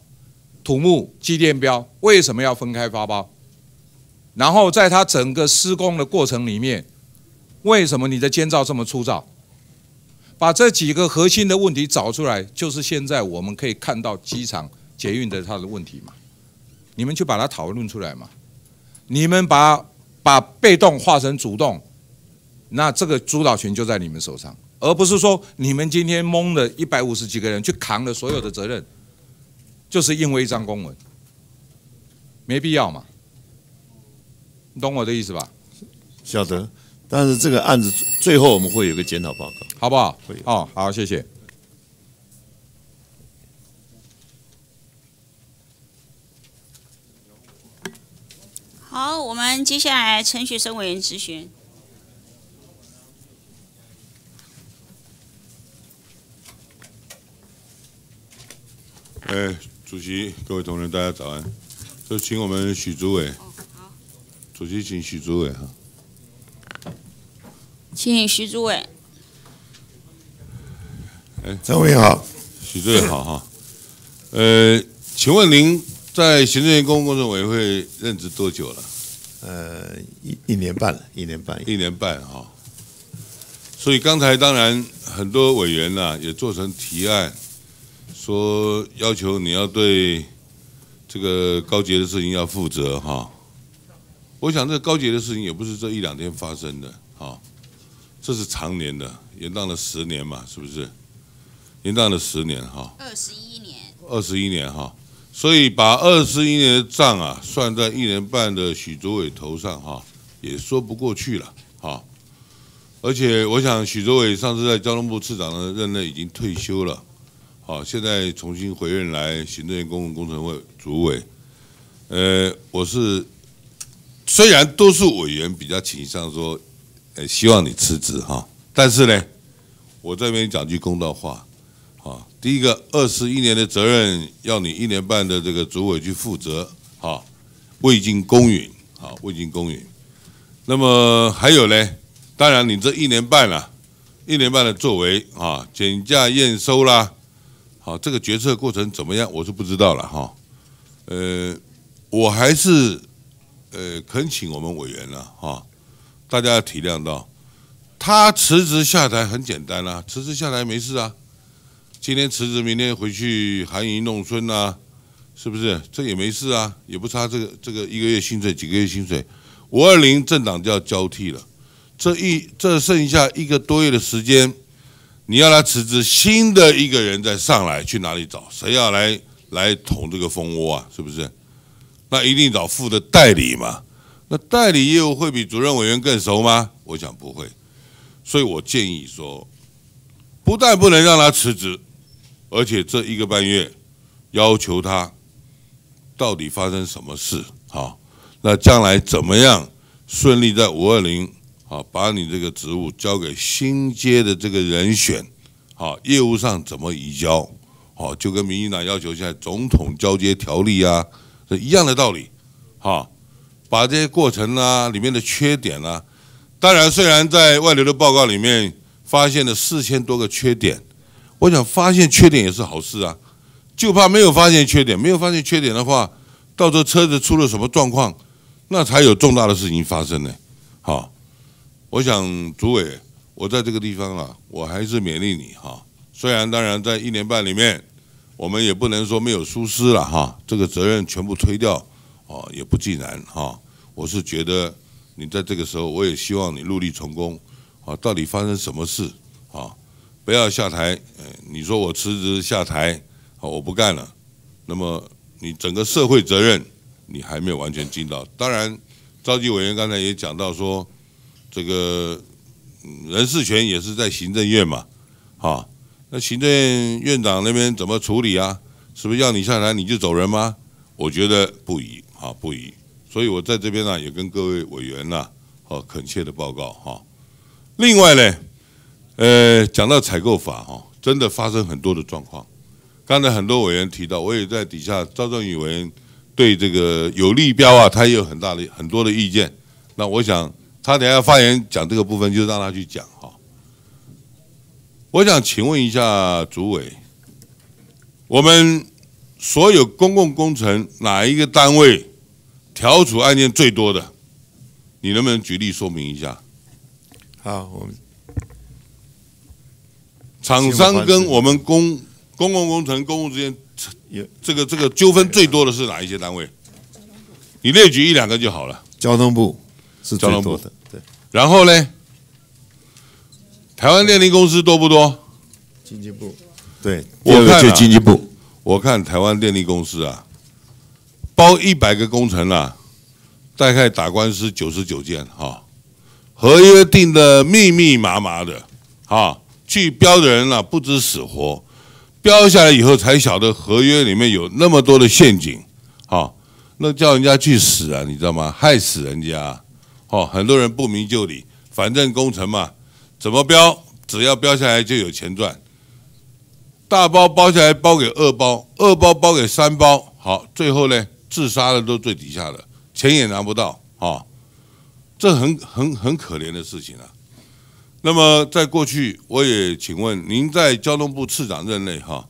土木机电标？为什么要分开发包？然后在它整个施工的过程里面。为什么你的监造这么粗糙？把这几个核心的问题找出来，就是现在我们可以看到机场捷运的它的问题嘛？你们去把它讨论出来嘛？你们把把被动化成主动，那这个主导权就在你们手上，而不是说你们今天蒙了一百五十几个人去扛了所有的责任，就是因为一张公文，没必要嘛？你懂我的意思吧？晓得。但是这个案子最后我们会有个检讨报告，好不好？会哦，好，谢谢。好，我们接下来陈学生委员咨询。哎，主席，各位同仁，大家早安。就请我们许主委，主席请许主委哈。请徐主委。哎，张委员好，许主委好哈。呃，请问您在行政院公共工作委员会任职多久了？呃，一一年半了，一年半，一年半哈。所以刚才当然很多委员呐也做成提案，说要求你要对这个高捷的事情要负责哈。我想这高捷的事情也不是这一两天发生的哈。这是常年的，延宕了十年嘛，是不是？延宕了十年哈。二十一年。二十一年哈，所以把二十一年的账啊算在一年半的许主委头上哈，也说不过去了哈。而且我想许主委上次在交通部次长的任内已经退休了，好，现在重新回任来行政院公共工程会主委。呃，我是虽然多数委员比较倾向说。呃希望你辞职哈，但是呢，我这边讲句公道话，啊，第一个二十一年的责任要你一年半的这个主委去负责，哈，未经公允，啊，未经公允。那么还有呢，当然你这一年半了，一年半的作为啊，减价验收啦，好，这个决策过程怎么样，我是不知道了哈。呃，我还是呃恳请我们委员了哈。大家要体谅到，他辞职下台很简单啊，辞职下台没事啊。今天辞职，明天回去含饴弄孙啊，是不是？这也没事啊，也不差这个这个一个月薪水，几个月薪水。五二零政党就要交替了，这一这剩下一个多月的时间，你要他辞职，新的一个人再上来，去哪里找？谁要来来捅这个蜂窝啊？是不是？那一定找副的代理嘛。那代理业务会比主任委员更熟吗？我想不会，所以我建议说，不但不能让他辞职，而且这一个半月要求他到底发生什么事？好，那将来怎么样顺利在五二零啊把你这个职务交给新接的这个人选？好，业务上怎么移交？好，就跟民进党要求现在总统交接条例啊，是一样的道理，好。把这些过程啊里面的缺点啊，当然虽然在外流的报告里面发现了四千多个缺点，我想发现缺点也是好事啊，就怕没有发现缺点，没有发现缺点的话，到时候车子出了什么状况，那才有重大的事情发生呢。好，我想主委，我在这个地方啊，我还是勉励你哈。虽然当然在一年半里面，我们也不能说没有疏失了哈，这个责任全部推掉。哦，也不尽然哈。我是觉得你在这个时候，我也希望你努力成功。啊，到底发生什么事？不要下台。呃，你说我辞职下台，好，我不干了。那么你整个社会责任，你还没有完全尽到。当然，召集委员刚才也讲到说，这个人事权也是在行政院嘛，啊，那行政院院长那边怎么处理啊？是不是要你下台你就走人吗？我觉得不宜，啊不宜。所以我在这边呢也跟各位委员呐，好恳切的报告哈。另外呢，呃，讲到采购法哈，真的发生很多的状况。刚才很多委员提到，我也在底下赵正宇委员对这个有利标啊，他也有很大的很多的意见。那我想他等下发言讲这个部分，就让他去讲哈。我想请问一下主委，我们所有公共工程哪一个单位调处案件最多的？你能不能举例说明一下？好，我们厂商跟我们公公共工程公务之间，这个这个纠纷最多的是哪一些单位？你列举一两个就好了。交通部是交通部最多的，对，然后呢？台湾电力公司多不多？经济部，对，我看、第二个就啊、经济部，我看台湾电力公司啊，包一百个工程啊，大概打官司九十九件哈、合约定的密密麻麻的，哈、去标的人啊不知死活，标下来以后才晓得合约里面有那么多的陷阱，啊、那叫人家去死啊，你知道吗？害死人家，哦，很多人不明就里，反正工程嘛，怎么标，只要标下来就有钱赚。大包包下来包给二包，二包包给三包，好，最后呢自杀的都最底下的，钱也拿不到，啊、这很很很可怜的事情啊。那么在过去，我也请问您在交通部次长任内哈，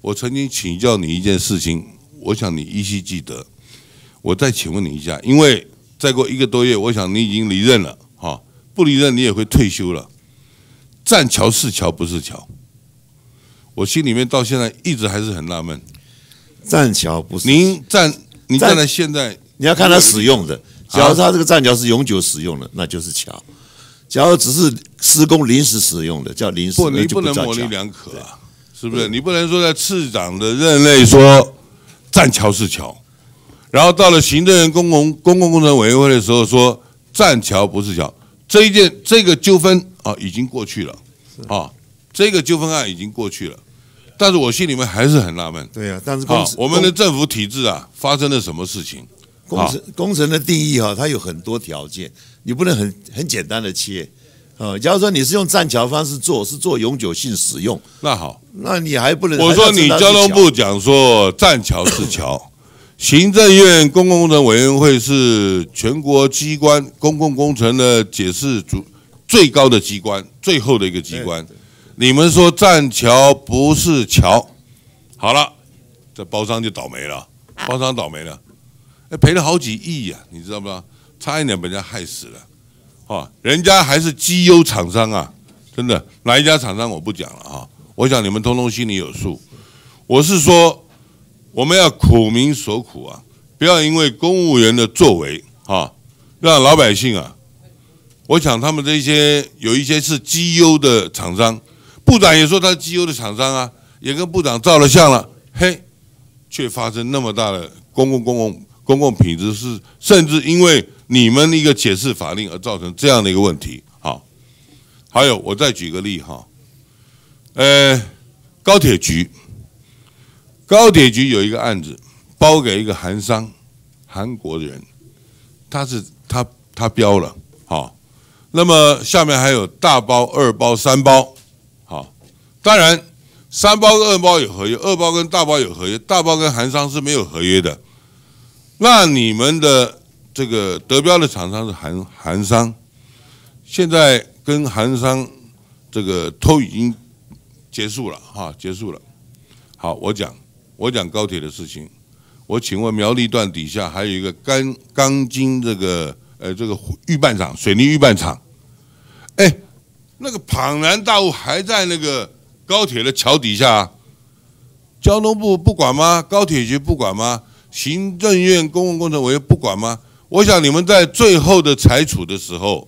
我曾经请教你一件事情，我想你依稀记得。我再请问你一下，因为再过一个多月，我想你已经离任了，哈，不离任你也会退休了。栈桥是桥不是桥？我心里面到现在一直还是很纳闷。栈桥不是您站，你站站在现在，你要看它使用的，假如它这个栈桥是永久使用的，那就是桥；假如只是施工临时使用的，叫临时，不，能模棱两可啊，是不是？你不能说在次长的任内说栈桥是桥，然后到了行政院公共公共工程委员会的时候说栈桥不是桥，这一件这个纠纷啊已经过去了啊，这个纠纷案已经过去了，但是我心里面还是很纳闷。对啊，但是我们的政府体制啊发生了什么事情？工程工程的定义哈、它有很多条件，你不能很很简单的切。啊，假如说你是用栈桥方式做，是做永久性使用，那好，那你还不能。我说你交通部讲说栈桥是桥，行政院公共工程委员会是全国机关公共工程的解释主最高的机关，最后的一个机关。你们说栈桥不是桥，好了，这包商就倒霉了，包商倒霉了，哎，赔了好几亿呀、你知道吗？差一点被人家害死了。啊，人家还是绩优厂商啊，真的，哪一家厂商我不讲了啊，我想你们通通心里有数。我是说，我们要苦民所苦啊，不要因为公务员的作为啊，让老百姓啊，我想他们这些有一些是绩优的厂商，部长也说他是绩优的厂商啊，也跟部长照了相了，嘿，却发生那么大的公共公共公共品质是，甚至因为你们一个解释法令而造成这样的一个问题。好，还有我再举个例哈，呃，高铁局，高铁局有一个案子包给一个韩商，韩国人，他是他他标了，好，那么下面还有大包、二包、三包，好，当然三包跟二包有合约，二包跟大包有合约，大包跟韩商是没有合约的。那你们的这个德标的厂商是韩韩商，现在跟韩商这个都已经结束了哈，结束了。好，我讲我讲高铁的事情，我请问苗栗段底下还有一个钢钢筋这个呃这个预拌厂，水泥预拌厂，哎，那个庞然大物还在那个高铁的桥底下、交通部不管吗？高铁局不管吗？行政院公共工程委员不管吗？我想你们在最后的裁处的时候，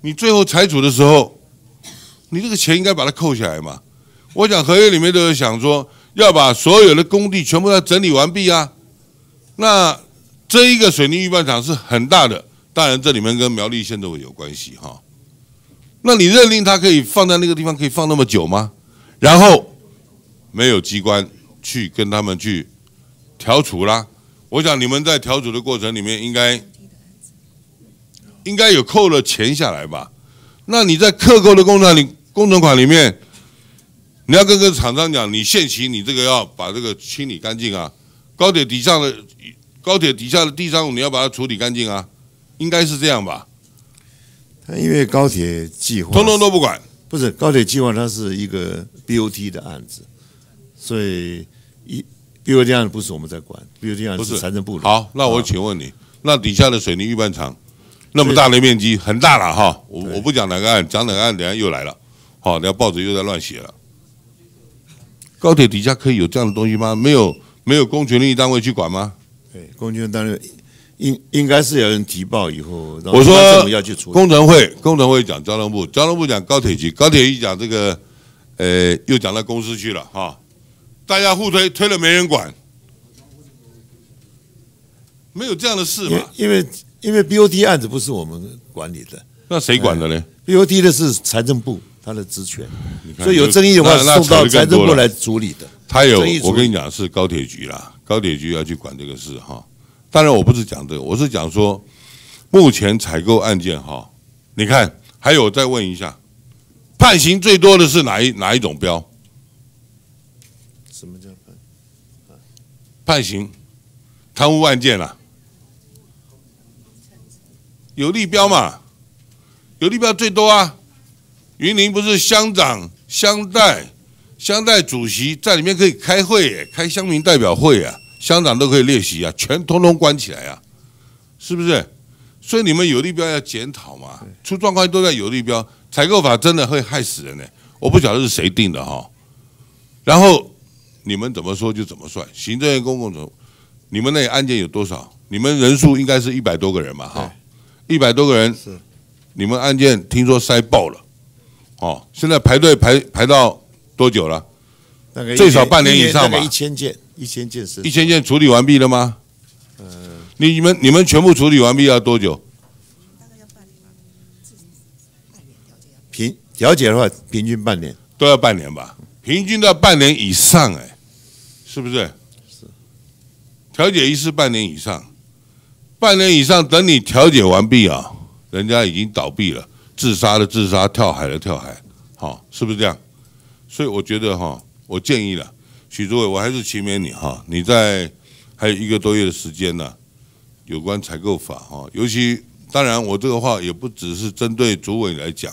你最后裁处的时候，你这个钱应该把它扣下来嘛。我想合约里面都有想说，要把所有的工地全部要整理完毕啊。那这一个水泥预拌厂是很大的，当然这里面跟苗栗县政府有关系哈。那你认定它可以放在那个地方可以放那么久吗？然后没有机关去跟他们去调处啦。我想你们在调组的过程里面，应该应该有扣了钱下来吧？那你在克扣的工程里工程款里面，你要跟个厂商讲，你限期你这个要把这个清理干净啊。高铁底下的高铁底下的地上物，你要把它处理干净啊，应该是这样吧？他因为高铁计划，通通都不管。不是高铁计划，它是一个 BOT 的案子，所以一 BOT 案不是我们在管，BOT 案不是财政部的。好，那我请问你，那底下的水泥预拌厂那么大的面积，很大了哈。我我不讲哪个案，讲哪个案，等下又来了。好，等下报纸又在乱写了。高铁底下可以有这样的东西吗？没有，没有公权力单位去管吗？对，公权力单位应应该是有人提报以后，我说要去处理。工程会，工程会讲交通部，交通部讲高铁局，高铁局讲这个，呃，又讲到公司去了哈。大家互推，推了没人管，没有这样的事因为嘛？因为因为 BOT 案子不是我们管理的，那谁管的呢？BOT 的是财政部，他的职权，所以有争议的话送到财政部来处理的。他有我跟你讲是高铁局啦，高铁局要去管这个事哈。当然我不是讲这个，我是讲说，目前采购案件哈，你看，还有再问一下，判刑最多的是哪一哪一种标？什么叫判？判刑，贪污案件啦、有利标嘛，有利标最多啊。云林不是乡长、乡代、乡代主席在里面可以开会，开乡民代表会啊，乡长都可以列席啊，全通通关起来啊，是不是？所以你们有利标要检讨嘛，出状况都在有利标，采购法真的会害死人呢。我不晓得是谁定的哈，然后你们怎么说就怎么算。行政院公共总，你们那案件有多少？你们人数应该是一百多个人嘛哈，一百多个人，是你们案件听说塞爆了，哦，现在排队排排到多久了？大概最少半年以上吧一。千件，一千件是一千件处理完毕了吗？你你们你们全部处理完毕要多久？平调解的话，平均半年。都要半年吧，平均都要半年以上哎，是不是？是。调解一次半年以上，半年以上，等你调解完毕啊，人家已经倒闭了，自杀的自杀，跳海的跳海，好、是不是这样？所以我觉得哈、我建议了，许主委，我还是勤勉你哈、你在还有一个多月的时间呢，有关采购法哈、尤其当然我这个话也不只是针对主委来讲，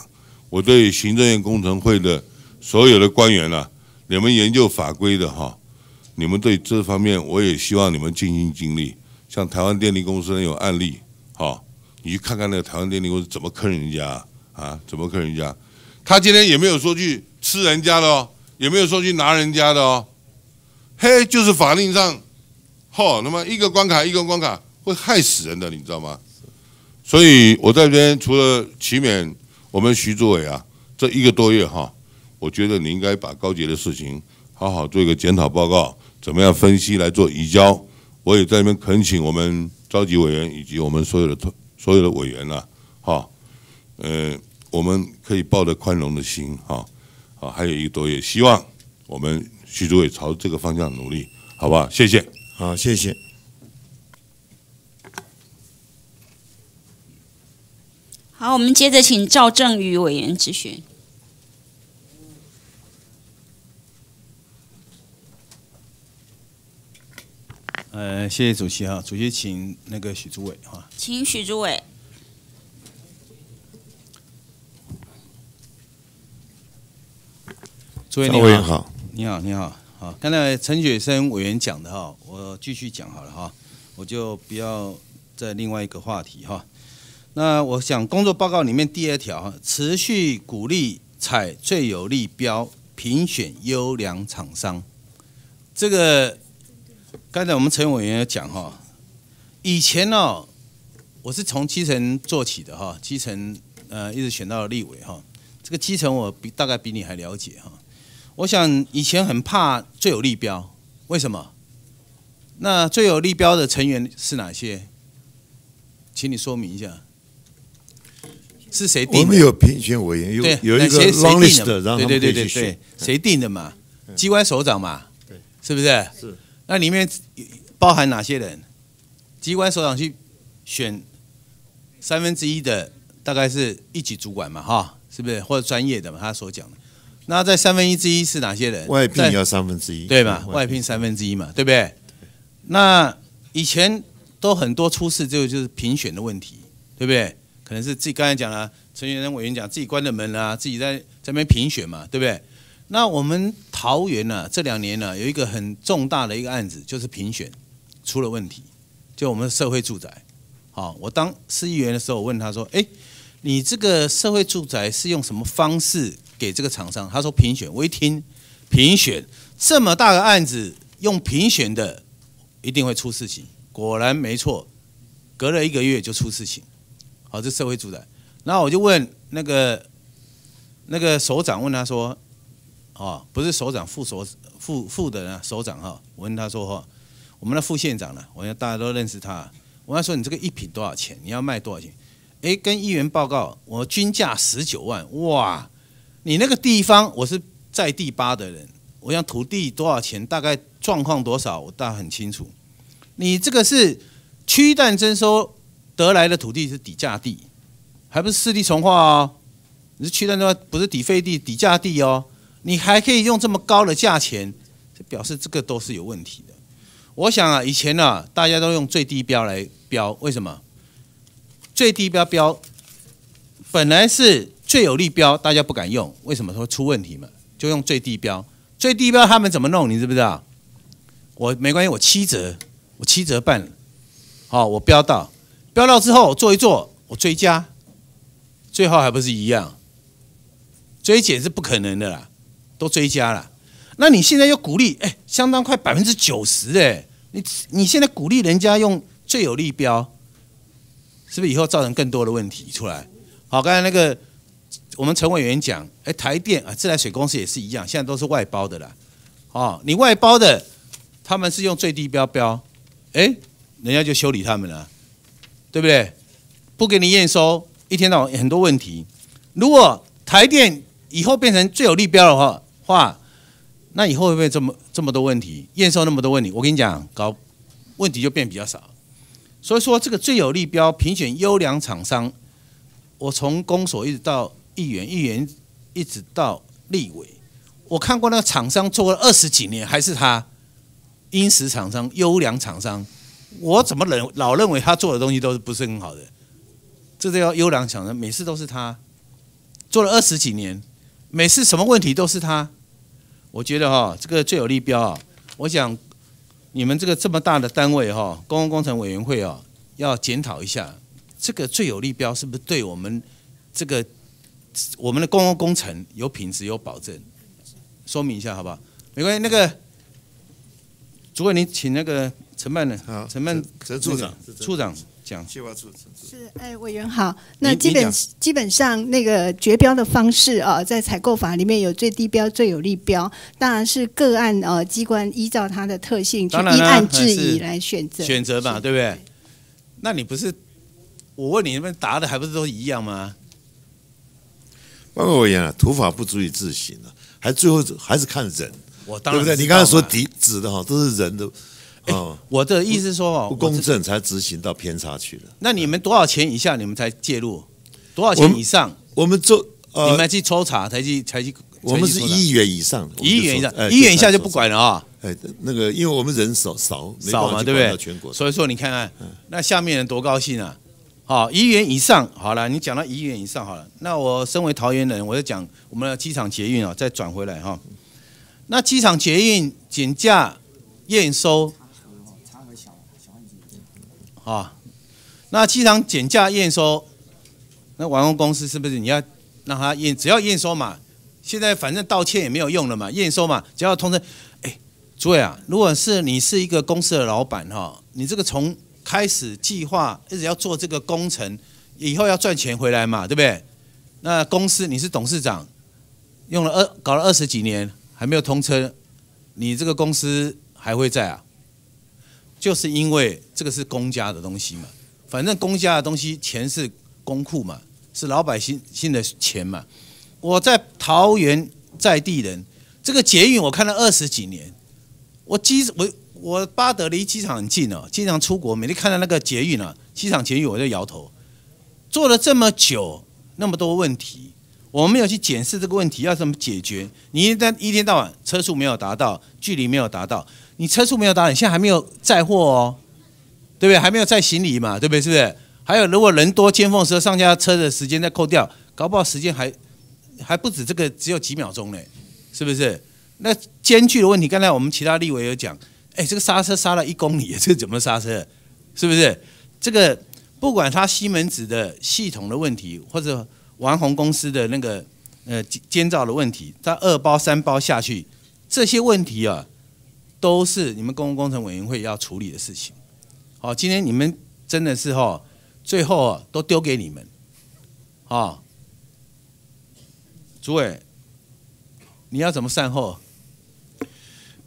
我对行政院工程会的所有的官员呢、你们研究法规的哈、你们对这方面我也希望你们尽心尽力。像台湾电力公司有案例，好、你去看看那个台湾电力公司怎么坑人家啊，怎么坑人家？他今天也没有说去吃人家的哦，也没有说去拿人家的哦，嘿，就是法令上，嚯、那么一个关卡一个关卡会害死人的，你知道吗？所以我在这边除了祈勉我们徐主委啊，这一个多月哈，我觉得你应该把高捷的事情好好做一个检讨报告，怎么样分析来做移交。我也在那边恳请我们召集委员以及我们所有的所有的委员呐、哈，呃，我们可以抱着宽容的心哈，啊，还有一个多月，希望我们徐主委朝这个方向努力，好不好？谢谢。好，谢谢。好，我们接着请赵正宇委员质询。呃，谢谢主席哈，主席请那个许主委哈。请许主委。诸位你好好，你好，你好，好。刚才陈雪生委员讲的哈，我继续讲好了哈，我就不要再另外一个话题哈。那我想工作报告里面第二条哈，持续鼓励采最有利标，评选优良厂商。这个刚才我们陈委员有讲哈，以前呢、我是从基层做起的哈，基层呃一直选到了立委哈，这个基层我比大概比你还了解哈。我想以前很怕最有立标，为什么？那最有立标的成员是哪些？请你说明一下。是谁定的？我们有评选委员，有对，有一个谁定 list，的对对对对。，谁定的嘛？机关首长嘛，对，是不是？是。那里面包含哪些人？机关首长去选三分之一的，大概是一级主管嘛，哈，是不是？或者专业的嘛，他所讲的。那在三分之一是哪些人？外聘要三分之一，对嘛？嗯外聘三分之一嘛，对不对？那以前都很多出事，就就是评选的问题，对不对？可能是自己刚才讲了，陈元生委员讲自己关的门啊，自己在在那边评选嘛，对不对？那我们桃园呢、这两年呢、有一个很重大的一个案子，就是评选出了问题，就我们社会住宅。好，我当市议员的时候，我问他说：“哎，你这个社会住宅是用什么方式给这个厂商？”他说：“评选。”我一听评选这么大个案子，用评选的一定会出事情。果然没错，隔了一个月就出事情。好，这社会住宅。然后我就问那个那个首长，问他说：“哦，不是首长，副首副副的呢，首长哈。”我问他说：“哈，我们的副县长呢？我想大家都认识他。我要说：你这个一品多少钱？你要卖多少钱？诶，跟议员报告，我均价十九万。哇，你那个地方我是在地八的人，我想土地多少钱，大概状况多少，我大很清楚。你这个是区段征收得来的土地是底价地，还不是四地重划哦。你是区段征收不是底费地、底价地哦，你还可以用这么高的价钱，表示这个都是有问题的。我想啊，以前呢、大家都用最低标来标，为什么？最低标标本来是最有利标，大家不敢用，为什么说出问题嘛？就用最低标，最低标他们怎么弄？你知不知道？我没关系，我七折，我七折半，好，我标到，标到之后我做一做，我追加，最后还不是一样？追减是不可能的啦，都追加了。那你现在又鼓励，哎，相当快百分之九十，哎，你你现在鼓励人家用最有利标，是不是以后造成更多的问题出来？好，刚才那个我们陈委员讲，哎，台电啊，自来水公司也是一样，现在都是外包的啦。哦，你外包的，他们是用最低标标，哎，人家就修理他们了，对不对？不给你验收，一天到晚很多问题。如果台电以后变成最有利标的话，话，那以后会不会这么这么多问题，验收那么多问题？我跟你讲，搞问题就变比较少。所以说，这个最有利标评选优良厂商，我从公所一直到议员，议员一直到立委，我看过那个厂商做了二十几年，还是他殷实厂商、优良厂商，我怎么认老认为他做的东西都是不是很好的？这叫优良厂商，每次都是他做了二十几年，每次什么问题都是他。我觉得哈、这个最有利标啊，我想你们这个这么大的单位哈、公共工程委员会啊，要检讨一下，这个最有利标是不是对我们这个我们的公共工程有品质有保证？说明一下好不好？没关系，那个主委，你请那个承办的承办陈处长处长讲。计划处是，哎，委员好。那基本基本上那个决标的方式啊，在采购法里面有最低标、最有利标，当然是个案呃机关依照它的特性去依案制宜来选择。选择嘛，对不对？那你不是我问你，你们答的还不是都一样吗？报告委员啊，土法不足以自行啊，还最后还是看人，我当然对不对？你刚才说嘛指指的哈，都是人的，哦，我的意思是说哦，不公正才执行到偏差去了。那你们多少钱以下你们才介入？多少钱以上？我们做呃你们去抽查才去才去？我们是一亿元以上，一亿元以上一亿元以下就不管了啊。哎，那个因为我们人少少，没少嘛，对不对全国？。所以说你看看，那下面人多高兴啊！好，一亿元以上，好了，你讲到一亿元以上好了。那我身为桃园人，我就讲我们的机场捷运啊，再转回来哈。那机场捷运减价验收啊，那机场减价验收，那网工公司是不是你要让他验？只要验收嘛，现在反正道歉也没有用了嘛，验收嘛，只要通知。哎，诸位啊，如果是你是一个公司的老板哈，你这个从开始计划一直要做这个工程，以后要赚钱回来嘛，对不对？那公司你是董事长，用了二搞了二十几年还没有通车，你这个公司还会在啊？就是因为这个是公家的东西嘛，反正公家的东西钱是公库嘛，是老百姓姓的钱嘛。我在桃园在地人，这个捷运我看了二十几年，我机我我巴德离机场很近哦，经常出国，每天看到那个捷运啊，机场捷运我就摇头，做了这么久，那么多问题，我没有去检视这个问题要怎么解决。你一旦一天到晚车速没有达到，距离没有达到，你车速没有达，你现在还没有载货哦，对不对？还没有载行李嘛，对不对？是不是？还有如果人多尖峰时候上下车的时间再扣掉，搞不好时间还还不止这个，只有几秒钟嘞，是不是？那间距的问题，刚才我们其他立委有讲，哎，这个刹车刹了一公里，这怎么刹车？是不是？这个不管它西门子的系统的问题，或者王宏公司的那个呃监监造的问题，它二包三包下去，这些问题啊，都是你们公共工程委员会要处理的事情。好，今天你们真的是哈，最后啊都丢给你们，啊，主委，你要怎么善后？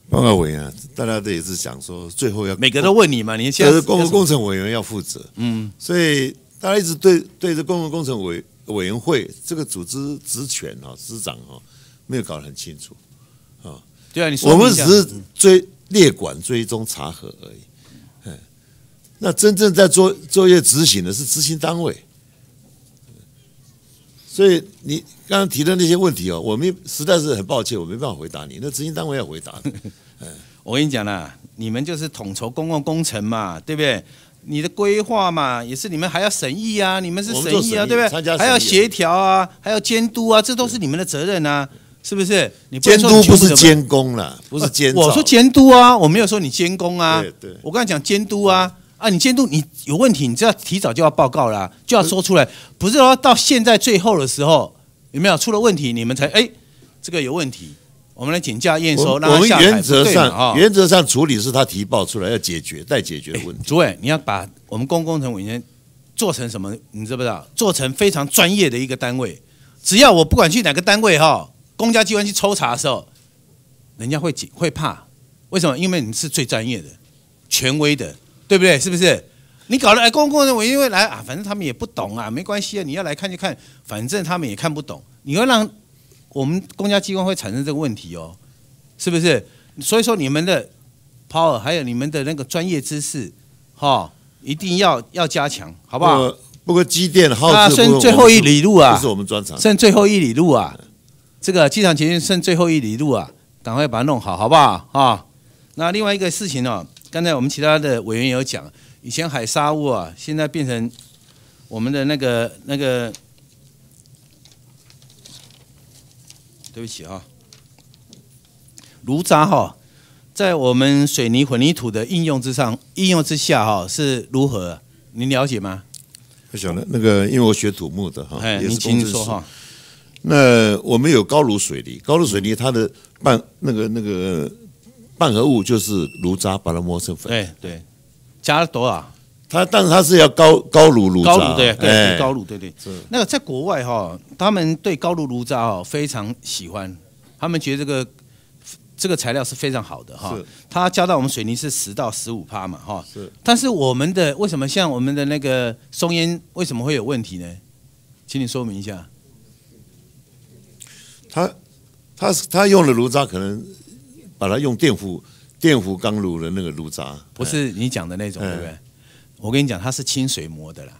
报告委员啊，大家都也是想说，最后要每个都问你嘛，你现在是公共工程委员要负责，嗯，所以大家一直对对这公共工程委委员会这个组织职权啊、师长啊，没有搞得很清楚啊。对啊，你说我们只是追列管追踪查核而已，嗯，那真正在做作业执行的是执行单位。所以你刚刚提的那些问题哦，我们实在是很抱歉，我没办法回答你。那执行单位要回答的。*laughs* 我跟你讲啦，你们就是统筹公共工程嘛，对不对？你的规划嘛，也是你们还要审议啊，你们是审议啊，议对不对？还要协调啊，还要监督啊，这都是你们的责任啊，是不是？你监督不是监工了，不是监造。我说监督啊，我没有说你监工啊。对对我刚才讲监督啊，啊，你监督你有问题，你就要提早就要报告啦，就要说出来，不是说到现在最后的时候有没有出了问题，你们才哎这个有问题，我们来请假验收，我我们原则上啊原则上处理是他提报出来要解决待解决的问题。主委，你要把我们公共工程委员做成什么？你知不知道？做成非常专业的一个单位。只要我不管去哪个单位哈，公家机关去抽查的时候，人家会紧会怕。为什么？因为你是最专业的、权威的，对不对？是不是？你搞了哎，公共工程委员会来啊，反正他们也不懂啊，没关系啊，你要来看就看，反正他们也看不懂。你会让我们公家机关会产生这个问题哦，是不是？所以说你们的 power 还有你们的那个专业知识，哈、一定要要加强，好不好？不过机电耗资的部分剩最后一里路啊，不是我们专长。剩最后一里路啊，这个机场捷运剩最后一里路啊，赶快把它弄好，好不好啊？那另外一个事情呢、刚才我们其他的委员有讲，以前海沙屋啊，现在变成我们的那个那个，对不起啊，炉渣哈，在我们水泥混凝土的应用之上，应用之下哈是如何？您了解吗？不晓得那个，因为我学土木的哈，哎，也您是工程师。那我们有高炉水泥，高炉水泥它的半那个那个半合物就是炉渣，把它磨成粉。对对，加了多少？它但是它是要高高炉炉渣，高炉对对高炉对对。那个在国外哈，他们对高炉炉渣哈非常喜欢，他们觉得这个这个材料是非常好的哈是。它加到我们水泥是十到十五帕嘛哈。是。但是我们的为什么像我们的那个松烟为什么会有问题呢？请你说明一下。它它它用的炉渣可能把它用电弧电弧钢炉的那个炉渣，不是你讲的那种，哎对不对？我跟你讲，它是清水磨的啦，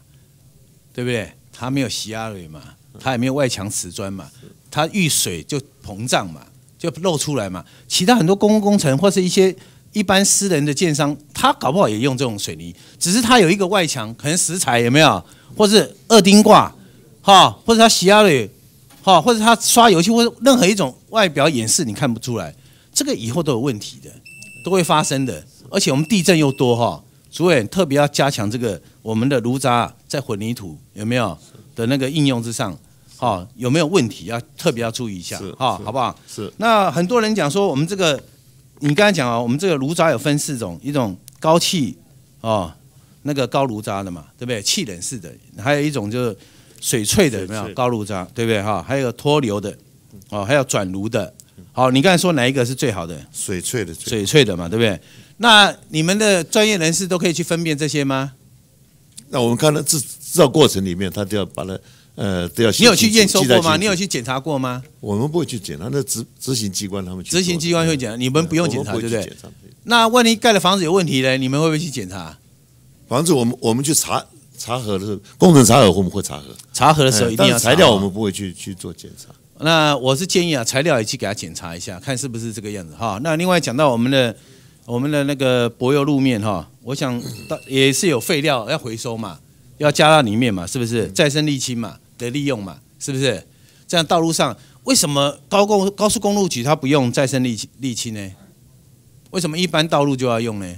对不对？它没有吸压水嘛，它也没有外墙瓷砖嘛，它遇水就膨胀嘛，就露出来嘛。其他很多公共工程或是一些一般私人的建商，他搞不好也用这种水泥，只是它有一个外墙，可能石材有没有，或是二丁挂，哈，或者他吸压水，哈，或者他刷油漆，或者任何一种外表掩饰，你看不出来，这个以后都有问题的，都会发生的。而且我们地震又多哈，主委特别要加强这个我们的炉渣在混凝土有没有的那个应用之上，哈，有没有问题要特别要注意一下，哈，好不好？是。那很多人讲说我们这个，你刚才讲啊，我们这个炉渣有分四种，一种高气哦，那个高炉渣的嘛，对不对？气冷式的，还有一种就是水萃的，有没有高炉渣，对不对哈？还有脱硫的，哦，还有转炉的。好，你刚才说哪一个是最好的？水萃的水萃的嘛，对不对？那你们的专业人士都可以去分辨这些吗？那我们看到制制造过程里面，他就要把它呃都要你有去验收过吗？你有去检查过吗？我们不会去检查，那执执行机关他们去执行机关会检查，你们不用检查，对不对？那万一盖的房子有问题呢？你们会不会去检查？房子我们我们去查查核的时候，工程查核我们会查核，查核的时候哎一定要材料我们不会去去做检查。那我是建议啊，材料也去给他检查一下，看是不是这个样子哈。那另外讲到我们的我们的那个柏油路面哈，我想到也是有废料要回收嘛，要加到里面嘛，是不是？再生沥青嘛的利用嘛，是不是？这样道路上为什么高公高速公路局它不用再生沥沥青呢？为什么一般道路就要用呢？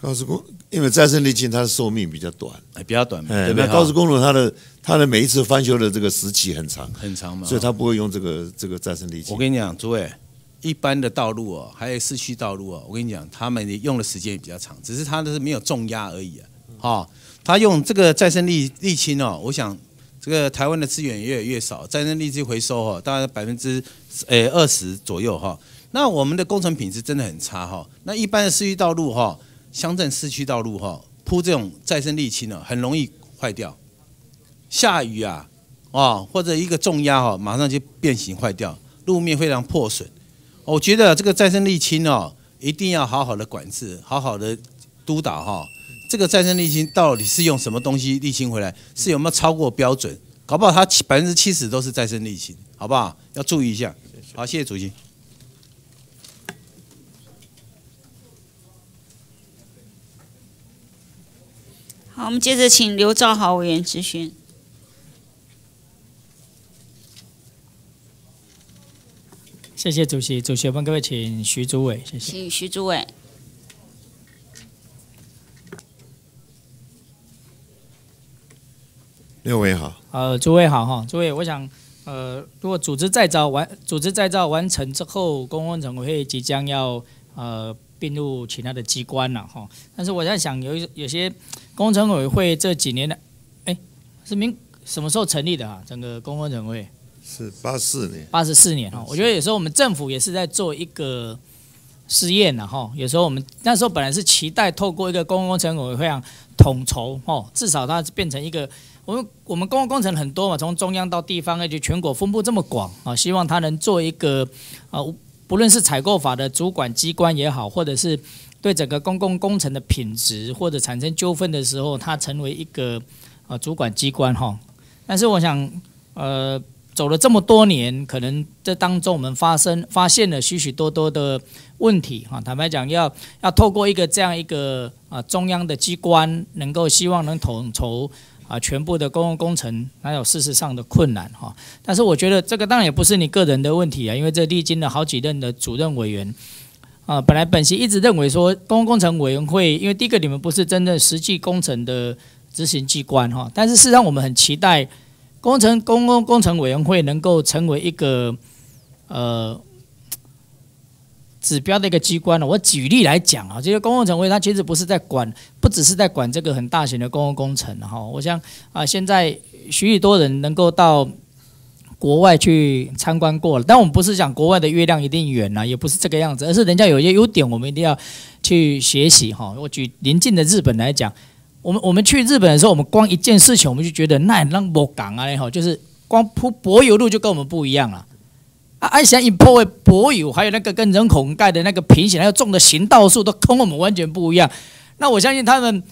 高速公因为再生沥青它的寿命比较短，哎，比较短嘛，哎对？那高速公路它的它的每一次翻修的这个时期很长，很长嘛，所以它不会用这个这个再生沥青。我跟你讲，诸位，一般的道路哦，还有市区道路哦，我跟你讲，他们用的时间也比较长，只是它的是没有重压而已啊。哈、他用这个再生沥沥青哦，我想这个台湾的资源越来越少，再生沥青回收哦，大概百分之诶二十左右哈、那我们的工程品质真的很差哈、那一般的市区道路哈、乡镇市区道路哈、铺这种再生沥青呢，很容易坏掉。下雨啊，哦，或者一个重压哈，马上就变形坏掉，路面非常破损。我觉得这个再生沥青哦，一定要好好的管制，好好的督导哈。这个再生沥青到底是用什么东西沥青回来？是有没有超过标准？搞不好它百分之七十都是再生沥青，好不好？要注意一下。好，谢谢主席。好，我们接着请刘兆豪委员质询。谢谢主席，主席，我们各位请徐主委，谢谢。请徐主委。六位好，呃，诸位好哈，诸位，我想，呃，如果组织再造完，组织再造完成之后，公共工程委会即将要呃并入其他的机关了哈。但是我在想，有一有些工程委会这几年的，哎，是民什么时候成立的啊？整个工程委会是八四年，八十四年哈。我觉得有时候我们政府也是在做一个试验的哈。有时候我们那时候本来是期待透过一个公共工程委员会啊统筹哦，至少它变成一个我们我们公共工程很多嘛，从中央到地方，而且全国分布这么广啊，希望它能做一个啊，不论是采购法的主管机关也好，或者是对整个公共工程的品质或者产生纠纷的时候，它成为一个啊主管机关哈。但是我想呃。走了这么多年，可能这当中我们发生发现了许许多多的问题哈。坦白讲，要要透过一个这样一个啊中央的机关，能够希望能统筹啊全部的公共工程，还有事实上的困难哈。但是我觉得这个当然也不是你个人的问题啊，因为这历经了好几任的主任委员啊。本来本席一直认为说，公共工程委员会，因为第一个你们不是真正实际工程的执行机关哈，但是事实上我们很期待。工程公共工程委员会能够成为一个呃指标的一个机关呢？我举例来讲啊，这个公共工程委它其实不是在管，不只是在管这个很大型的公共工程哈。我想啊，现在许许多人能够到国外去参观过了，但我们不是讲国外的月亮一定圆呐，也不是这个样子，而是人家有一些优点，我们一定要去学习哈。我举邻近的日本来讲。我们我们去日本的时候，我们光一件事情，我们就觉得那让我港啊，哈，就是光铺柏油路就跟我们不一样了。啊，安祥一铺的柏油，还有那个跟人孔盖的那个平行，还有种的行道树，都跟我们完全不一样。那我相信他们，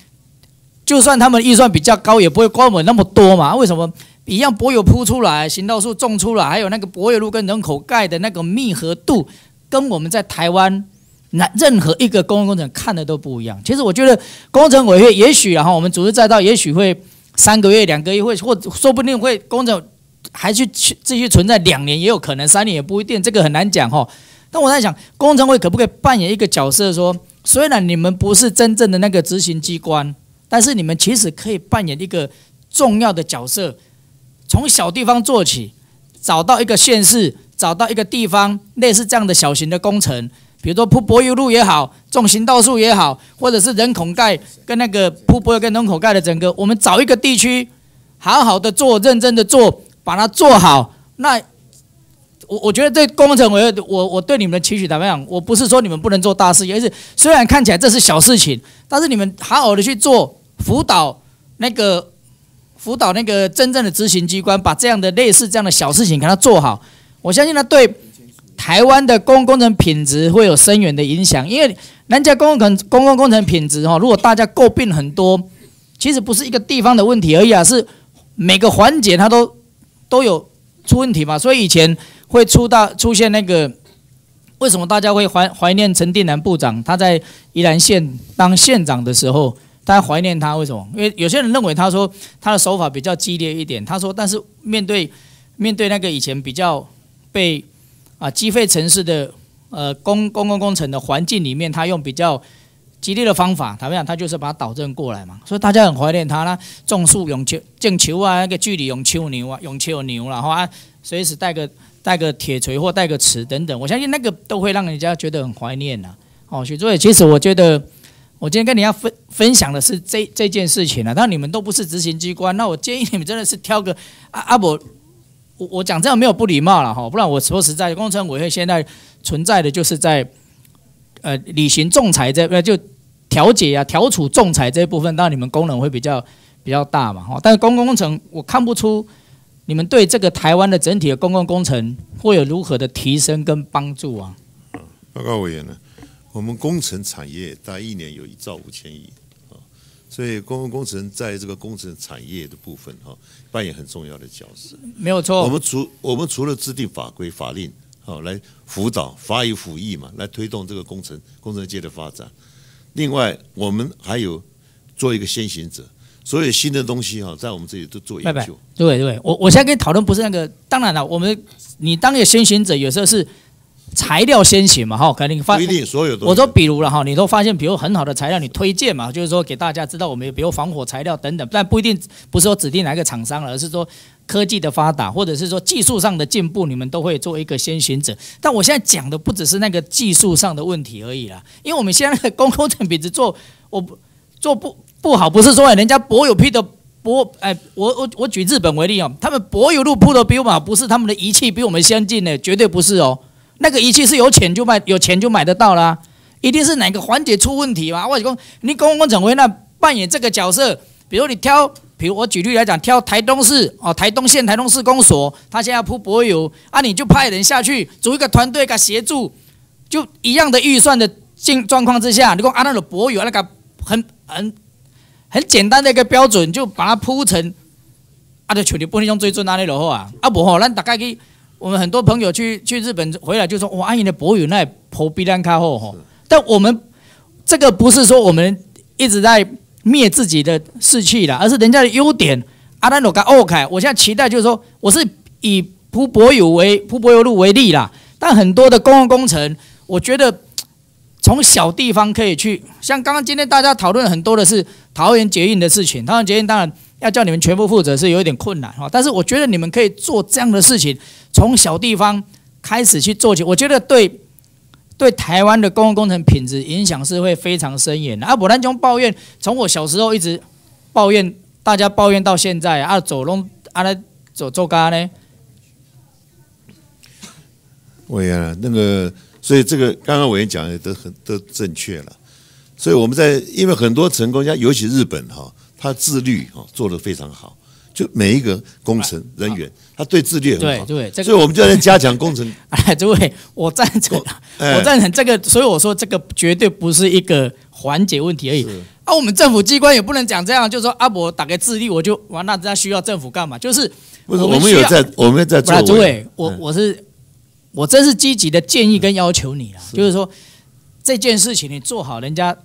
就算他们预算比较高，也不会光我们那么多嘛。为什么一样柏油铺出来，行道树种出来，还有那个柏油路跟人口盖的那个密合度，跟我们在台湾。那任何一个公共工程看的都不一样。其实我觉得工程委员也许然后我们组织再造，也许会三个月、两个月，会或说不定会工程还去继续存在两年，也有可能三年也不一定，这个很难讲哈。但我在想，工程会可不可以扮演一个角色，说虽然你们不是真正的那个执行机关，但是你们其实可以扮演一个重要的角色，从小地方做起，找到一个县市，找到一个地方，类似这样的小型的工程。比如说铺柏油路也好，种行道树也好，或者是人孔盖跟那个铺柏油跟人孔盖的整个，我们找一个地区，好好的做，认真的做，把它做好。那我我觉得这工程我，我我对你们的期许怎么样？我不是说你们不能做大事，而是虽然看起来这是小事情，但是你们好好的去做辅导那个辅导那个真正的执行机关，把这样的类似这样的小事情给它做好。我相信他对台湾的公共工程品质会有深远的影响，因为人家公共公公共工程品质哈，如果大家诟病很多，其实不是一个地方的问题而已啊，是每个环节它都都有出问题嘛。所以以前会出到出现那个，为什么大家会怀怀念陈定南部长？他在宜兰县当县长的时候。大家怀念他，为什么？因为有些人认为他说他的手法比较激烈一点。他说，但是面对面对那个以前比较被啊击废城市的呃公公共工程的环境里面，他用比较激烈的方法，怎么样？他就是把它导正过来嘛。所以大家很怀念他啦，种树用球种球啊，那个距离用球牛啊，用球牛然后啊，随时带个带个铁锤或带个尺等等。我相信那个都会让人家觉得很怀念呐。哦，许主委，其实我觉得。我今天跟你要分分享的是这这件事情啊，但你们都不是执行机关，那我建议你们真的是挑个啊啊我我我讲这样没有不礼貌了哈，不然我说实在，工程委员会现在存在的就是在呃履行仲裁这呃就调解啊调处仲裁这一部分，当然你们功能会比较比较大嘛哈，但是公共工程我看不出你们对这个台湾的整体的公共工程会有如何的提升跟帮助啊？报告委员呢？我们工程产业大概一年有一兆五千亿啊，所以公共工程在这个工程产业的部分哈，扮演很重要的角色。没有错。我们除我们除了制定法规法令，好来辅导法以辅义嘛，来推动这个工程工程界的发展。另外，我们还有做一个先行者，所有新的东西哈，在我们这里都做研究。对对，我我现在跟你讨论不是那个，当然了，我们你当一个先行者，有时候是。材料先行嘛，哈，肯定发。不一定所有。我说，比如了哈，你都发现，比如很好的材料，你推荐嘛，就是说给大家知道我们有，比如防火材料等等，但不一定不是说指定哪个厂商而是说科技的发达，或者是说技术上的进步，你们都会做一个先行者。但我现在讲的不只是那个技术上的问题而已啦，因为我们现在那个工工程品质做，我不做不不好，不是说人家柏油批的博，哎，我我我举日本为例哦，他们柏油路铺的比我们好，不是他们的仪器比我们先进呢，绝对不是哦。那个仪器是有钱就买，有钱就买得到啦，一定是哪个环节出问题嘛？或者说你公共工程委那扮演这个角色，比如你挑，比如我举例来讲，挑台东市哦，台东县台东市公所，他现在铺柏油啊，你就派人下去组一个团队给协助，就一样的预算的境状况之下，你讲啊那个柏油那个很很很简单的一个标准，就把它铺成，啊，就全力不能用最准那里落后啊，啊不好，咱大概去。我们很多朋友去去日本回来就说：“哇，阿姨的博语那破比兰卡后吼。”但我们这个不是说我们一直在灭自己的士气啦，而是人家的优点。阿兰诺跟奥凯，我现在期待就是说，我是以铺柏油为铺柏油路为例啦。但很多的公共工程，我觉得从小地方可以去，像刚刚今天大家讨论很多的是桃园捷运的事情，桃园捷运当然要叫你们全部负责是有一点困难哈。但是我觉得你们可以做这样的事情。从小地方开始去做起，我觉得对对台湾的公共工程品质影响是会非常深远的。啊，不然从抱怨，从我小时候一直抱怨，大家抱怨到现在啊，走龙啊来走做干呢？委员，那个，所以这个刚刚委员讲的都很都正确了。所以我们在因为很多成功家，尤其日本哈，他自律哈做得非常好。就每一个工程人员，他对自律很好，对对，所以我们就在加强工程。*laughs* 哎，诸位，我赞成，我赞成这个，所以我说这个绝对不是一个缓解问题而已。啊，我们政府机关也不能讲这样，就说阿伯打个自律，我就完，那他需要政府干嘛？就是我们有在，我们在做。诸位，我我是我真是积极的建议跟要求你啊，就是说这件事情你做好，人家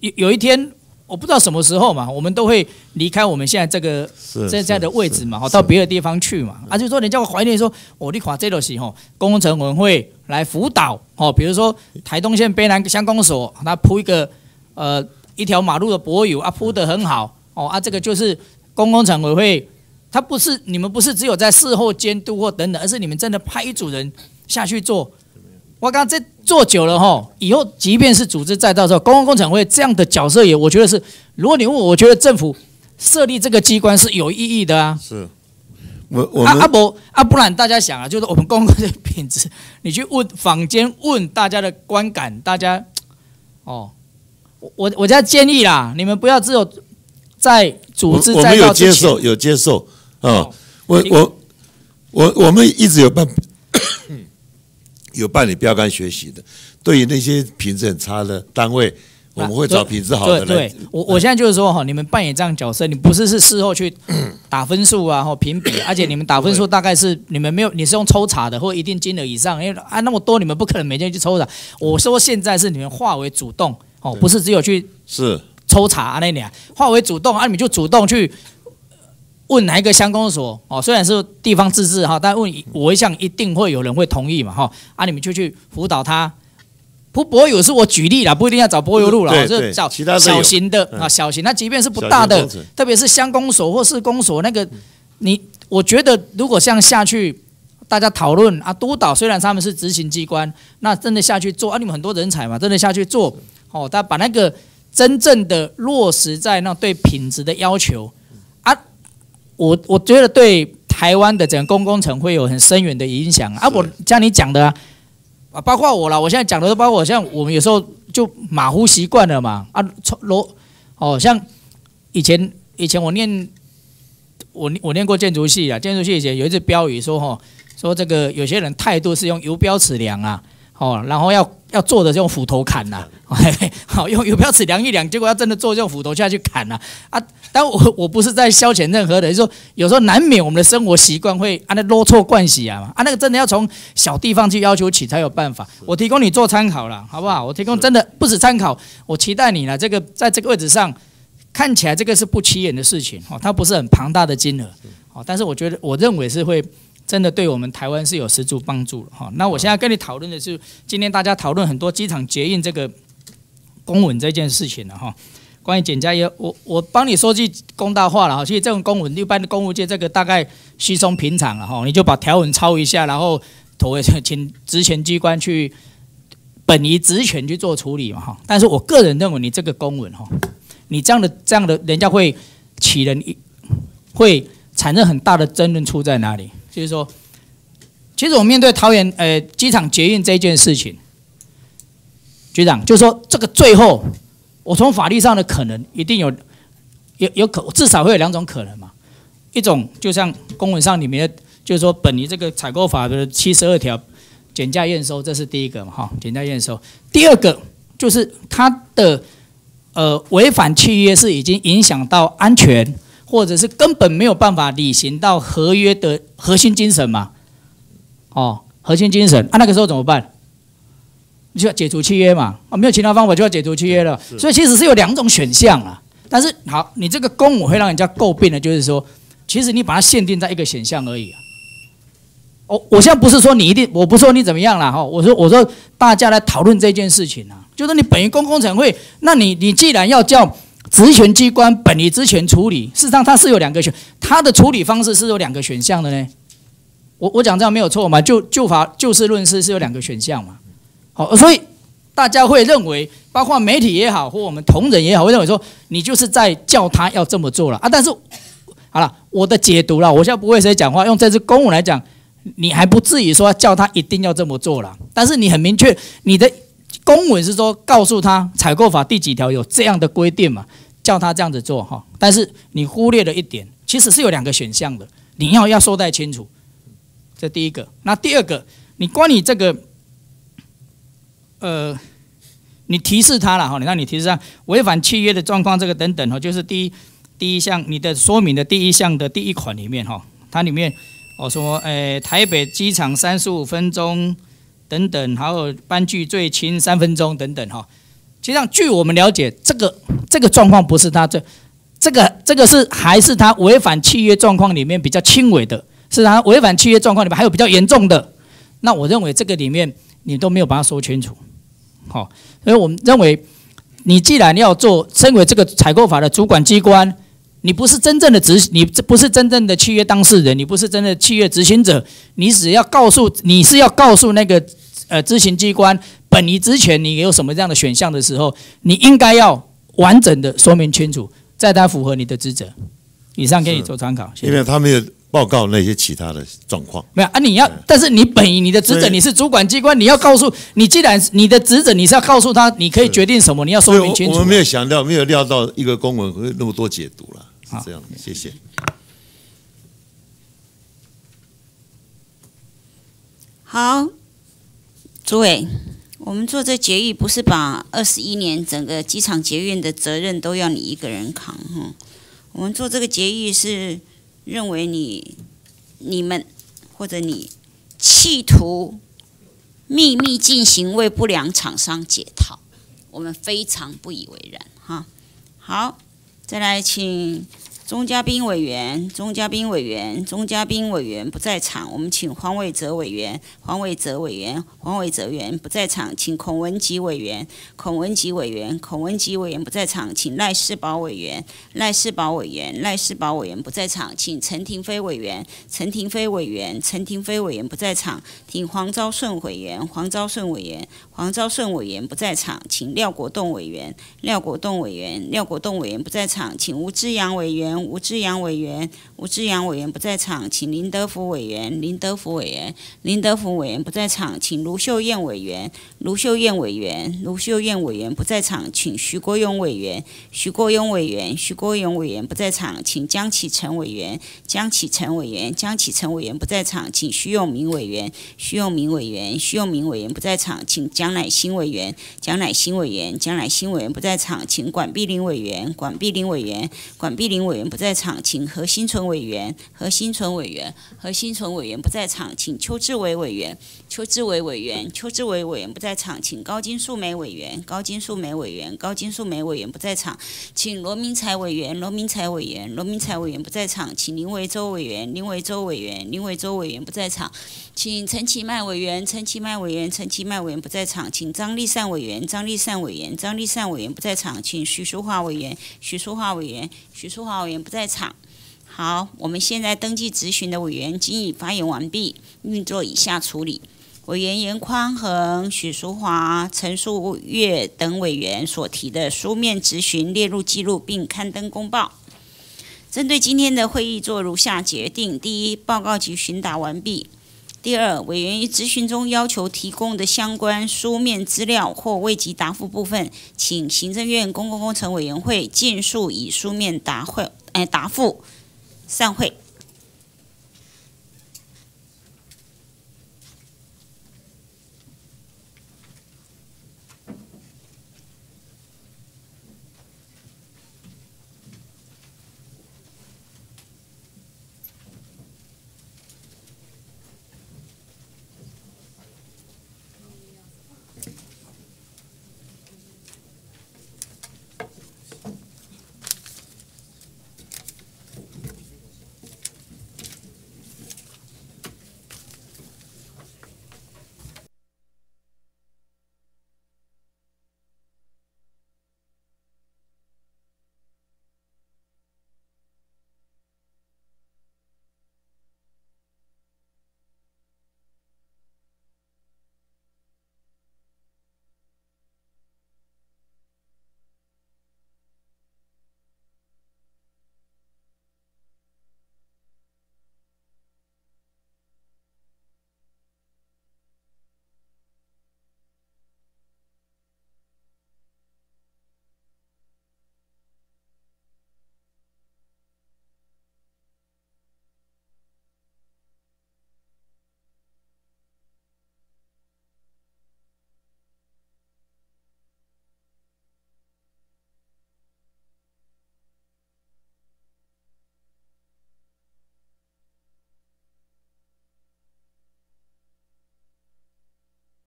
有有一天。我不知道什么时候嘛，我们都会离开我们现在这个现在的位置嘛，好到别的地方去嘛。啊，就说人家会怀念说，我你垮这东西吼，工程委员会来辅导哦，比如说台东县卑南乡公所，他铺一个呃一条马路的柏油啊，铺得很好哦啊，这个就是公工程委员会，他不是你们不是只有在事后监督或等等，而是你们真的派一组人下去做。我刚刚这做久了哈，以后即便是组织再到时候，公共工程会这样的角色也，我觉得是，如果你问我，我觉得政府设立这个机关是有意义的啊。是，我我阿阿伯啊，不然大家想啊，就是我们公共的品质，你去问坊间问大家的观感，大家哦，我我我家建议啦，你们不要只有在组织我我们有再造之前接受，有接受啊。我我我我们一直有办有办理标杆学习的，对于那些品质很差的单位，我们会找品质好的来对对，我我现在就是说哈，你们扮演这样角色，你不是是事后去打分数啊，或评比，*coughs* 而且你们打分数大概是你们没有，你是用抽查的，或一定金额以上，因为啊那么多，你们不可能每天去抽查。我说现在是你们化为主动哦，不是只有去是。抽查啊那俩，化为主动啊，你们就主动去问哪一个乡公所哦，虽然是地方自治哈，但问我一向一定会有人会同意嘛哈，啊你们就去辅导他。不柏油是我举例啦，不一定要找柏油路啦，对对就是找小型的嗯啊，小型。那即便是不大的特别是乡公所或市公所那个，你我觉得如果这样下去，大家讨论啊，督导虽然他们是执行机关，那真的下去做啊，你们很多人才嘛，真的下去做哦，他把那个真正的落实在那对品质的要求啊，我我觉得对台湾的整个公共工程会有很深远的影响啊。我像你讲的啊，啊，包括我啦，我现在讲的都包括我，像我们有时候就马虎习惯了嘛啊，从罗哦，像以前以前我念我我念过建筑系啊，建筑系以前有一次标语说哈，说这个有些人态度是用游标尺量啊，哦，然后要要做的就用斧头砍呐、好 *laughs* 用游标尺量一量，结果要真的做就用斧头下去砍呐啊但我 *laughs* 我不是在消遣任何人，就是说有时候难免我们的生活习惯会啊那啰错惯习啊嘛啊那个真的要从小地方去要求起才有办法。我提供你做参考了，好不好？我提供真的不止参考，我期待你了。这个在这个位置上看起来这个是不起眼的事情哦，它不是很庞大的金额哦，但是我觉得我认为是会。真的对我们台湾是有十足帮助的哈。那我现在跟你讨论的是，今天大家讨论很多机场捷运这个公文这件事情了哈。关于减价业，我我帮你说句公道话了哈。其实这种公文，一般的公务界这个大概稀松平常了哈。你就把条文抄一下，然后投给请职权机关去本于职权去做处理嘛哈。但是我个人认为，你这个公文哈，你这样的这样的，人家会起人会产生很大的争论出在哪里？就是说，其实我面对桃园呃机场捷运这件事情，局长就是说这个最后，我从法律上的可能一定有有有可至少会有两种可能嘛，一种就像公文上里面就是说本于这个采购法的七十二条减价验收，这是第一个嘛哈，减价验收。第二个就是它的呃违反契约是已经影响到安全。或者是根本没有办法履行到合约的核心精神嘛？哦，核心精神啊，那个时候怎么办？就要解除契约嘛？啊，没有其他方法就要解除契约了。所以其实是有两种选项啊。但是好，你这个公我会让人家诟病的，就是说，其实你把它限定在一个选项而已啊。哦，我现在不是说你一定，我不说你怎么样了哈。我说我说大家来讨论这件事情啊，就是你本于公工程会，那你你既然要叫。职权机关本于职权处理，事实上它是有两个选，它的处理方式是有两个选项的呢。我我讲这样没有错嘛？就就法就事论事是有两个选项嘛。好，所以大家会认为，包括媒体也好，或我们同仁也好，会认为说你就是在叫他要这么做了啊。但是好了，我的解读了，我现在不为谁讲话，用这支公文来讲，你还不至于说叫他一定要这么做了。但是你很明确，你的。公文是说告诉他采购法第几条有这样的规定嘛，叫他这样子做哈。但是你忽略了一点，其实是有两个选项的，你要要说带清楚。这第一个，那第二个，你关于这个，呃，你提示他了哈，你看你提示他违反契约的状况，这个等等哈，就是第一第一项你的说明的第一项的第一款里面哈，它里面我说，诶，台北机场三十五分钟。等等，还有班距最轻三分钟等等哈。实际上，据我们了解，这个这个状况不是他这这个这个是还是他违反契约状况里面比较轻微的，是他违反契约状况里面还有比较严重的。那我认为这个里面你都没有把它说清楚，好，所以我们认为你既然要做，身为这个采购法的主管机关，你不是真正的执，你这不是真正的契约当事人，你不是真的契约执行者，你只要告诉你是要告诉那个。呃，执行机关本你之前你有什么样的选项的时候，你应该要完整的说明清楚，在他符合你的职责。以上给你做参考。因为他没有报告那些其他的状况。没有啊，你要，但是你本于你的职责，你是主管机关，你要告诉你，既然你的职责你是要告诉他，你可以决定什么，你要说明清楚。我们没有想到，没有料到一个公文会那么多解读了，是这样的。谢谢。好，诸位，我们做这捷运不是把二十一年整个机场捷运的责任都要你一个人扛哈。我们做这个捷运是认为你、你们或者你企图秘密进行为不良厂商解套，我们非常不以为然哈。好，再来请钟嘉宾委员，钟嘉宾委员，钟嘉宾委员不在场，我们请黄伟哲委员，黄伟哲委员，黄伟哲委员不在场，请孔文吉委员，孔文吉委员，孔文吉委员不在场，请赖世宝委员，赖世宝委员，赖世宝委员不在场，请陈廷飞委员，陈廷飞委员，陈廷飞委员不在场，请黄昭顺委员，黄昭顺委员，黄昭顺委员不在场，请廖国栋委员，廖国栋委员，廖国栋委员不在场，请吴志阳委员，吴志阳委员，吴志阳委员不在场，请林德福委员，林德福委员，林德福委员不在场，请卢秀燕委员，卢秀燕委员，卢秀燕委员不在场，请徐国勇委员，徐国勇委员，徐国勇委员不在场，请江启臣委员，江启臣委员，江启臣委员不在场，请徐永明委员，徐永明委员，徐永明委员不在场，请江蒋乃新委员，蒋乃新委员，蒋乃新委员不在场，请管碧林委员，管碧林委员，管碧林委员不在场，请何新存委员，何新存委员，何新存委员不在场，请邱志伟委员，邱志伟委员，邱志伟委员不在场，请高金素梅委员，高金素梅委员，高金素梅委员不在场，请罗明才委员，罗明才委员，罗明才委员不在场，请林维洲委员，林维洲委员，林维洲委员不在场，请陈其迈委员，陈其迈委员，陈其迈委员不在场，请张立善委员，张立善委员，张立善委员不在场，请徐淑华委员，徐淑华委员，徐淑华委员不在场。好，我们现在登记质询的委员均已发言完毕，运作以下处理。委员严宽恒、许淑华、陈树月等委员所提的书面质询列入记录，并刊登公报。针对今天的会议做如下决定：第一，报告及询答完毕；第二，委员于质询中要求提供的相关书面资料或未及答复部分，请行政院公共工程委员会尽速以书面答会，哎，答复。散会。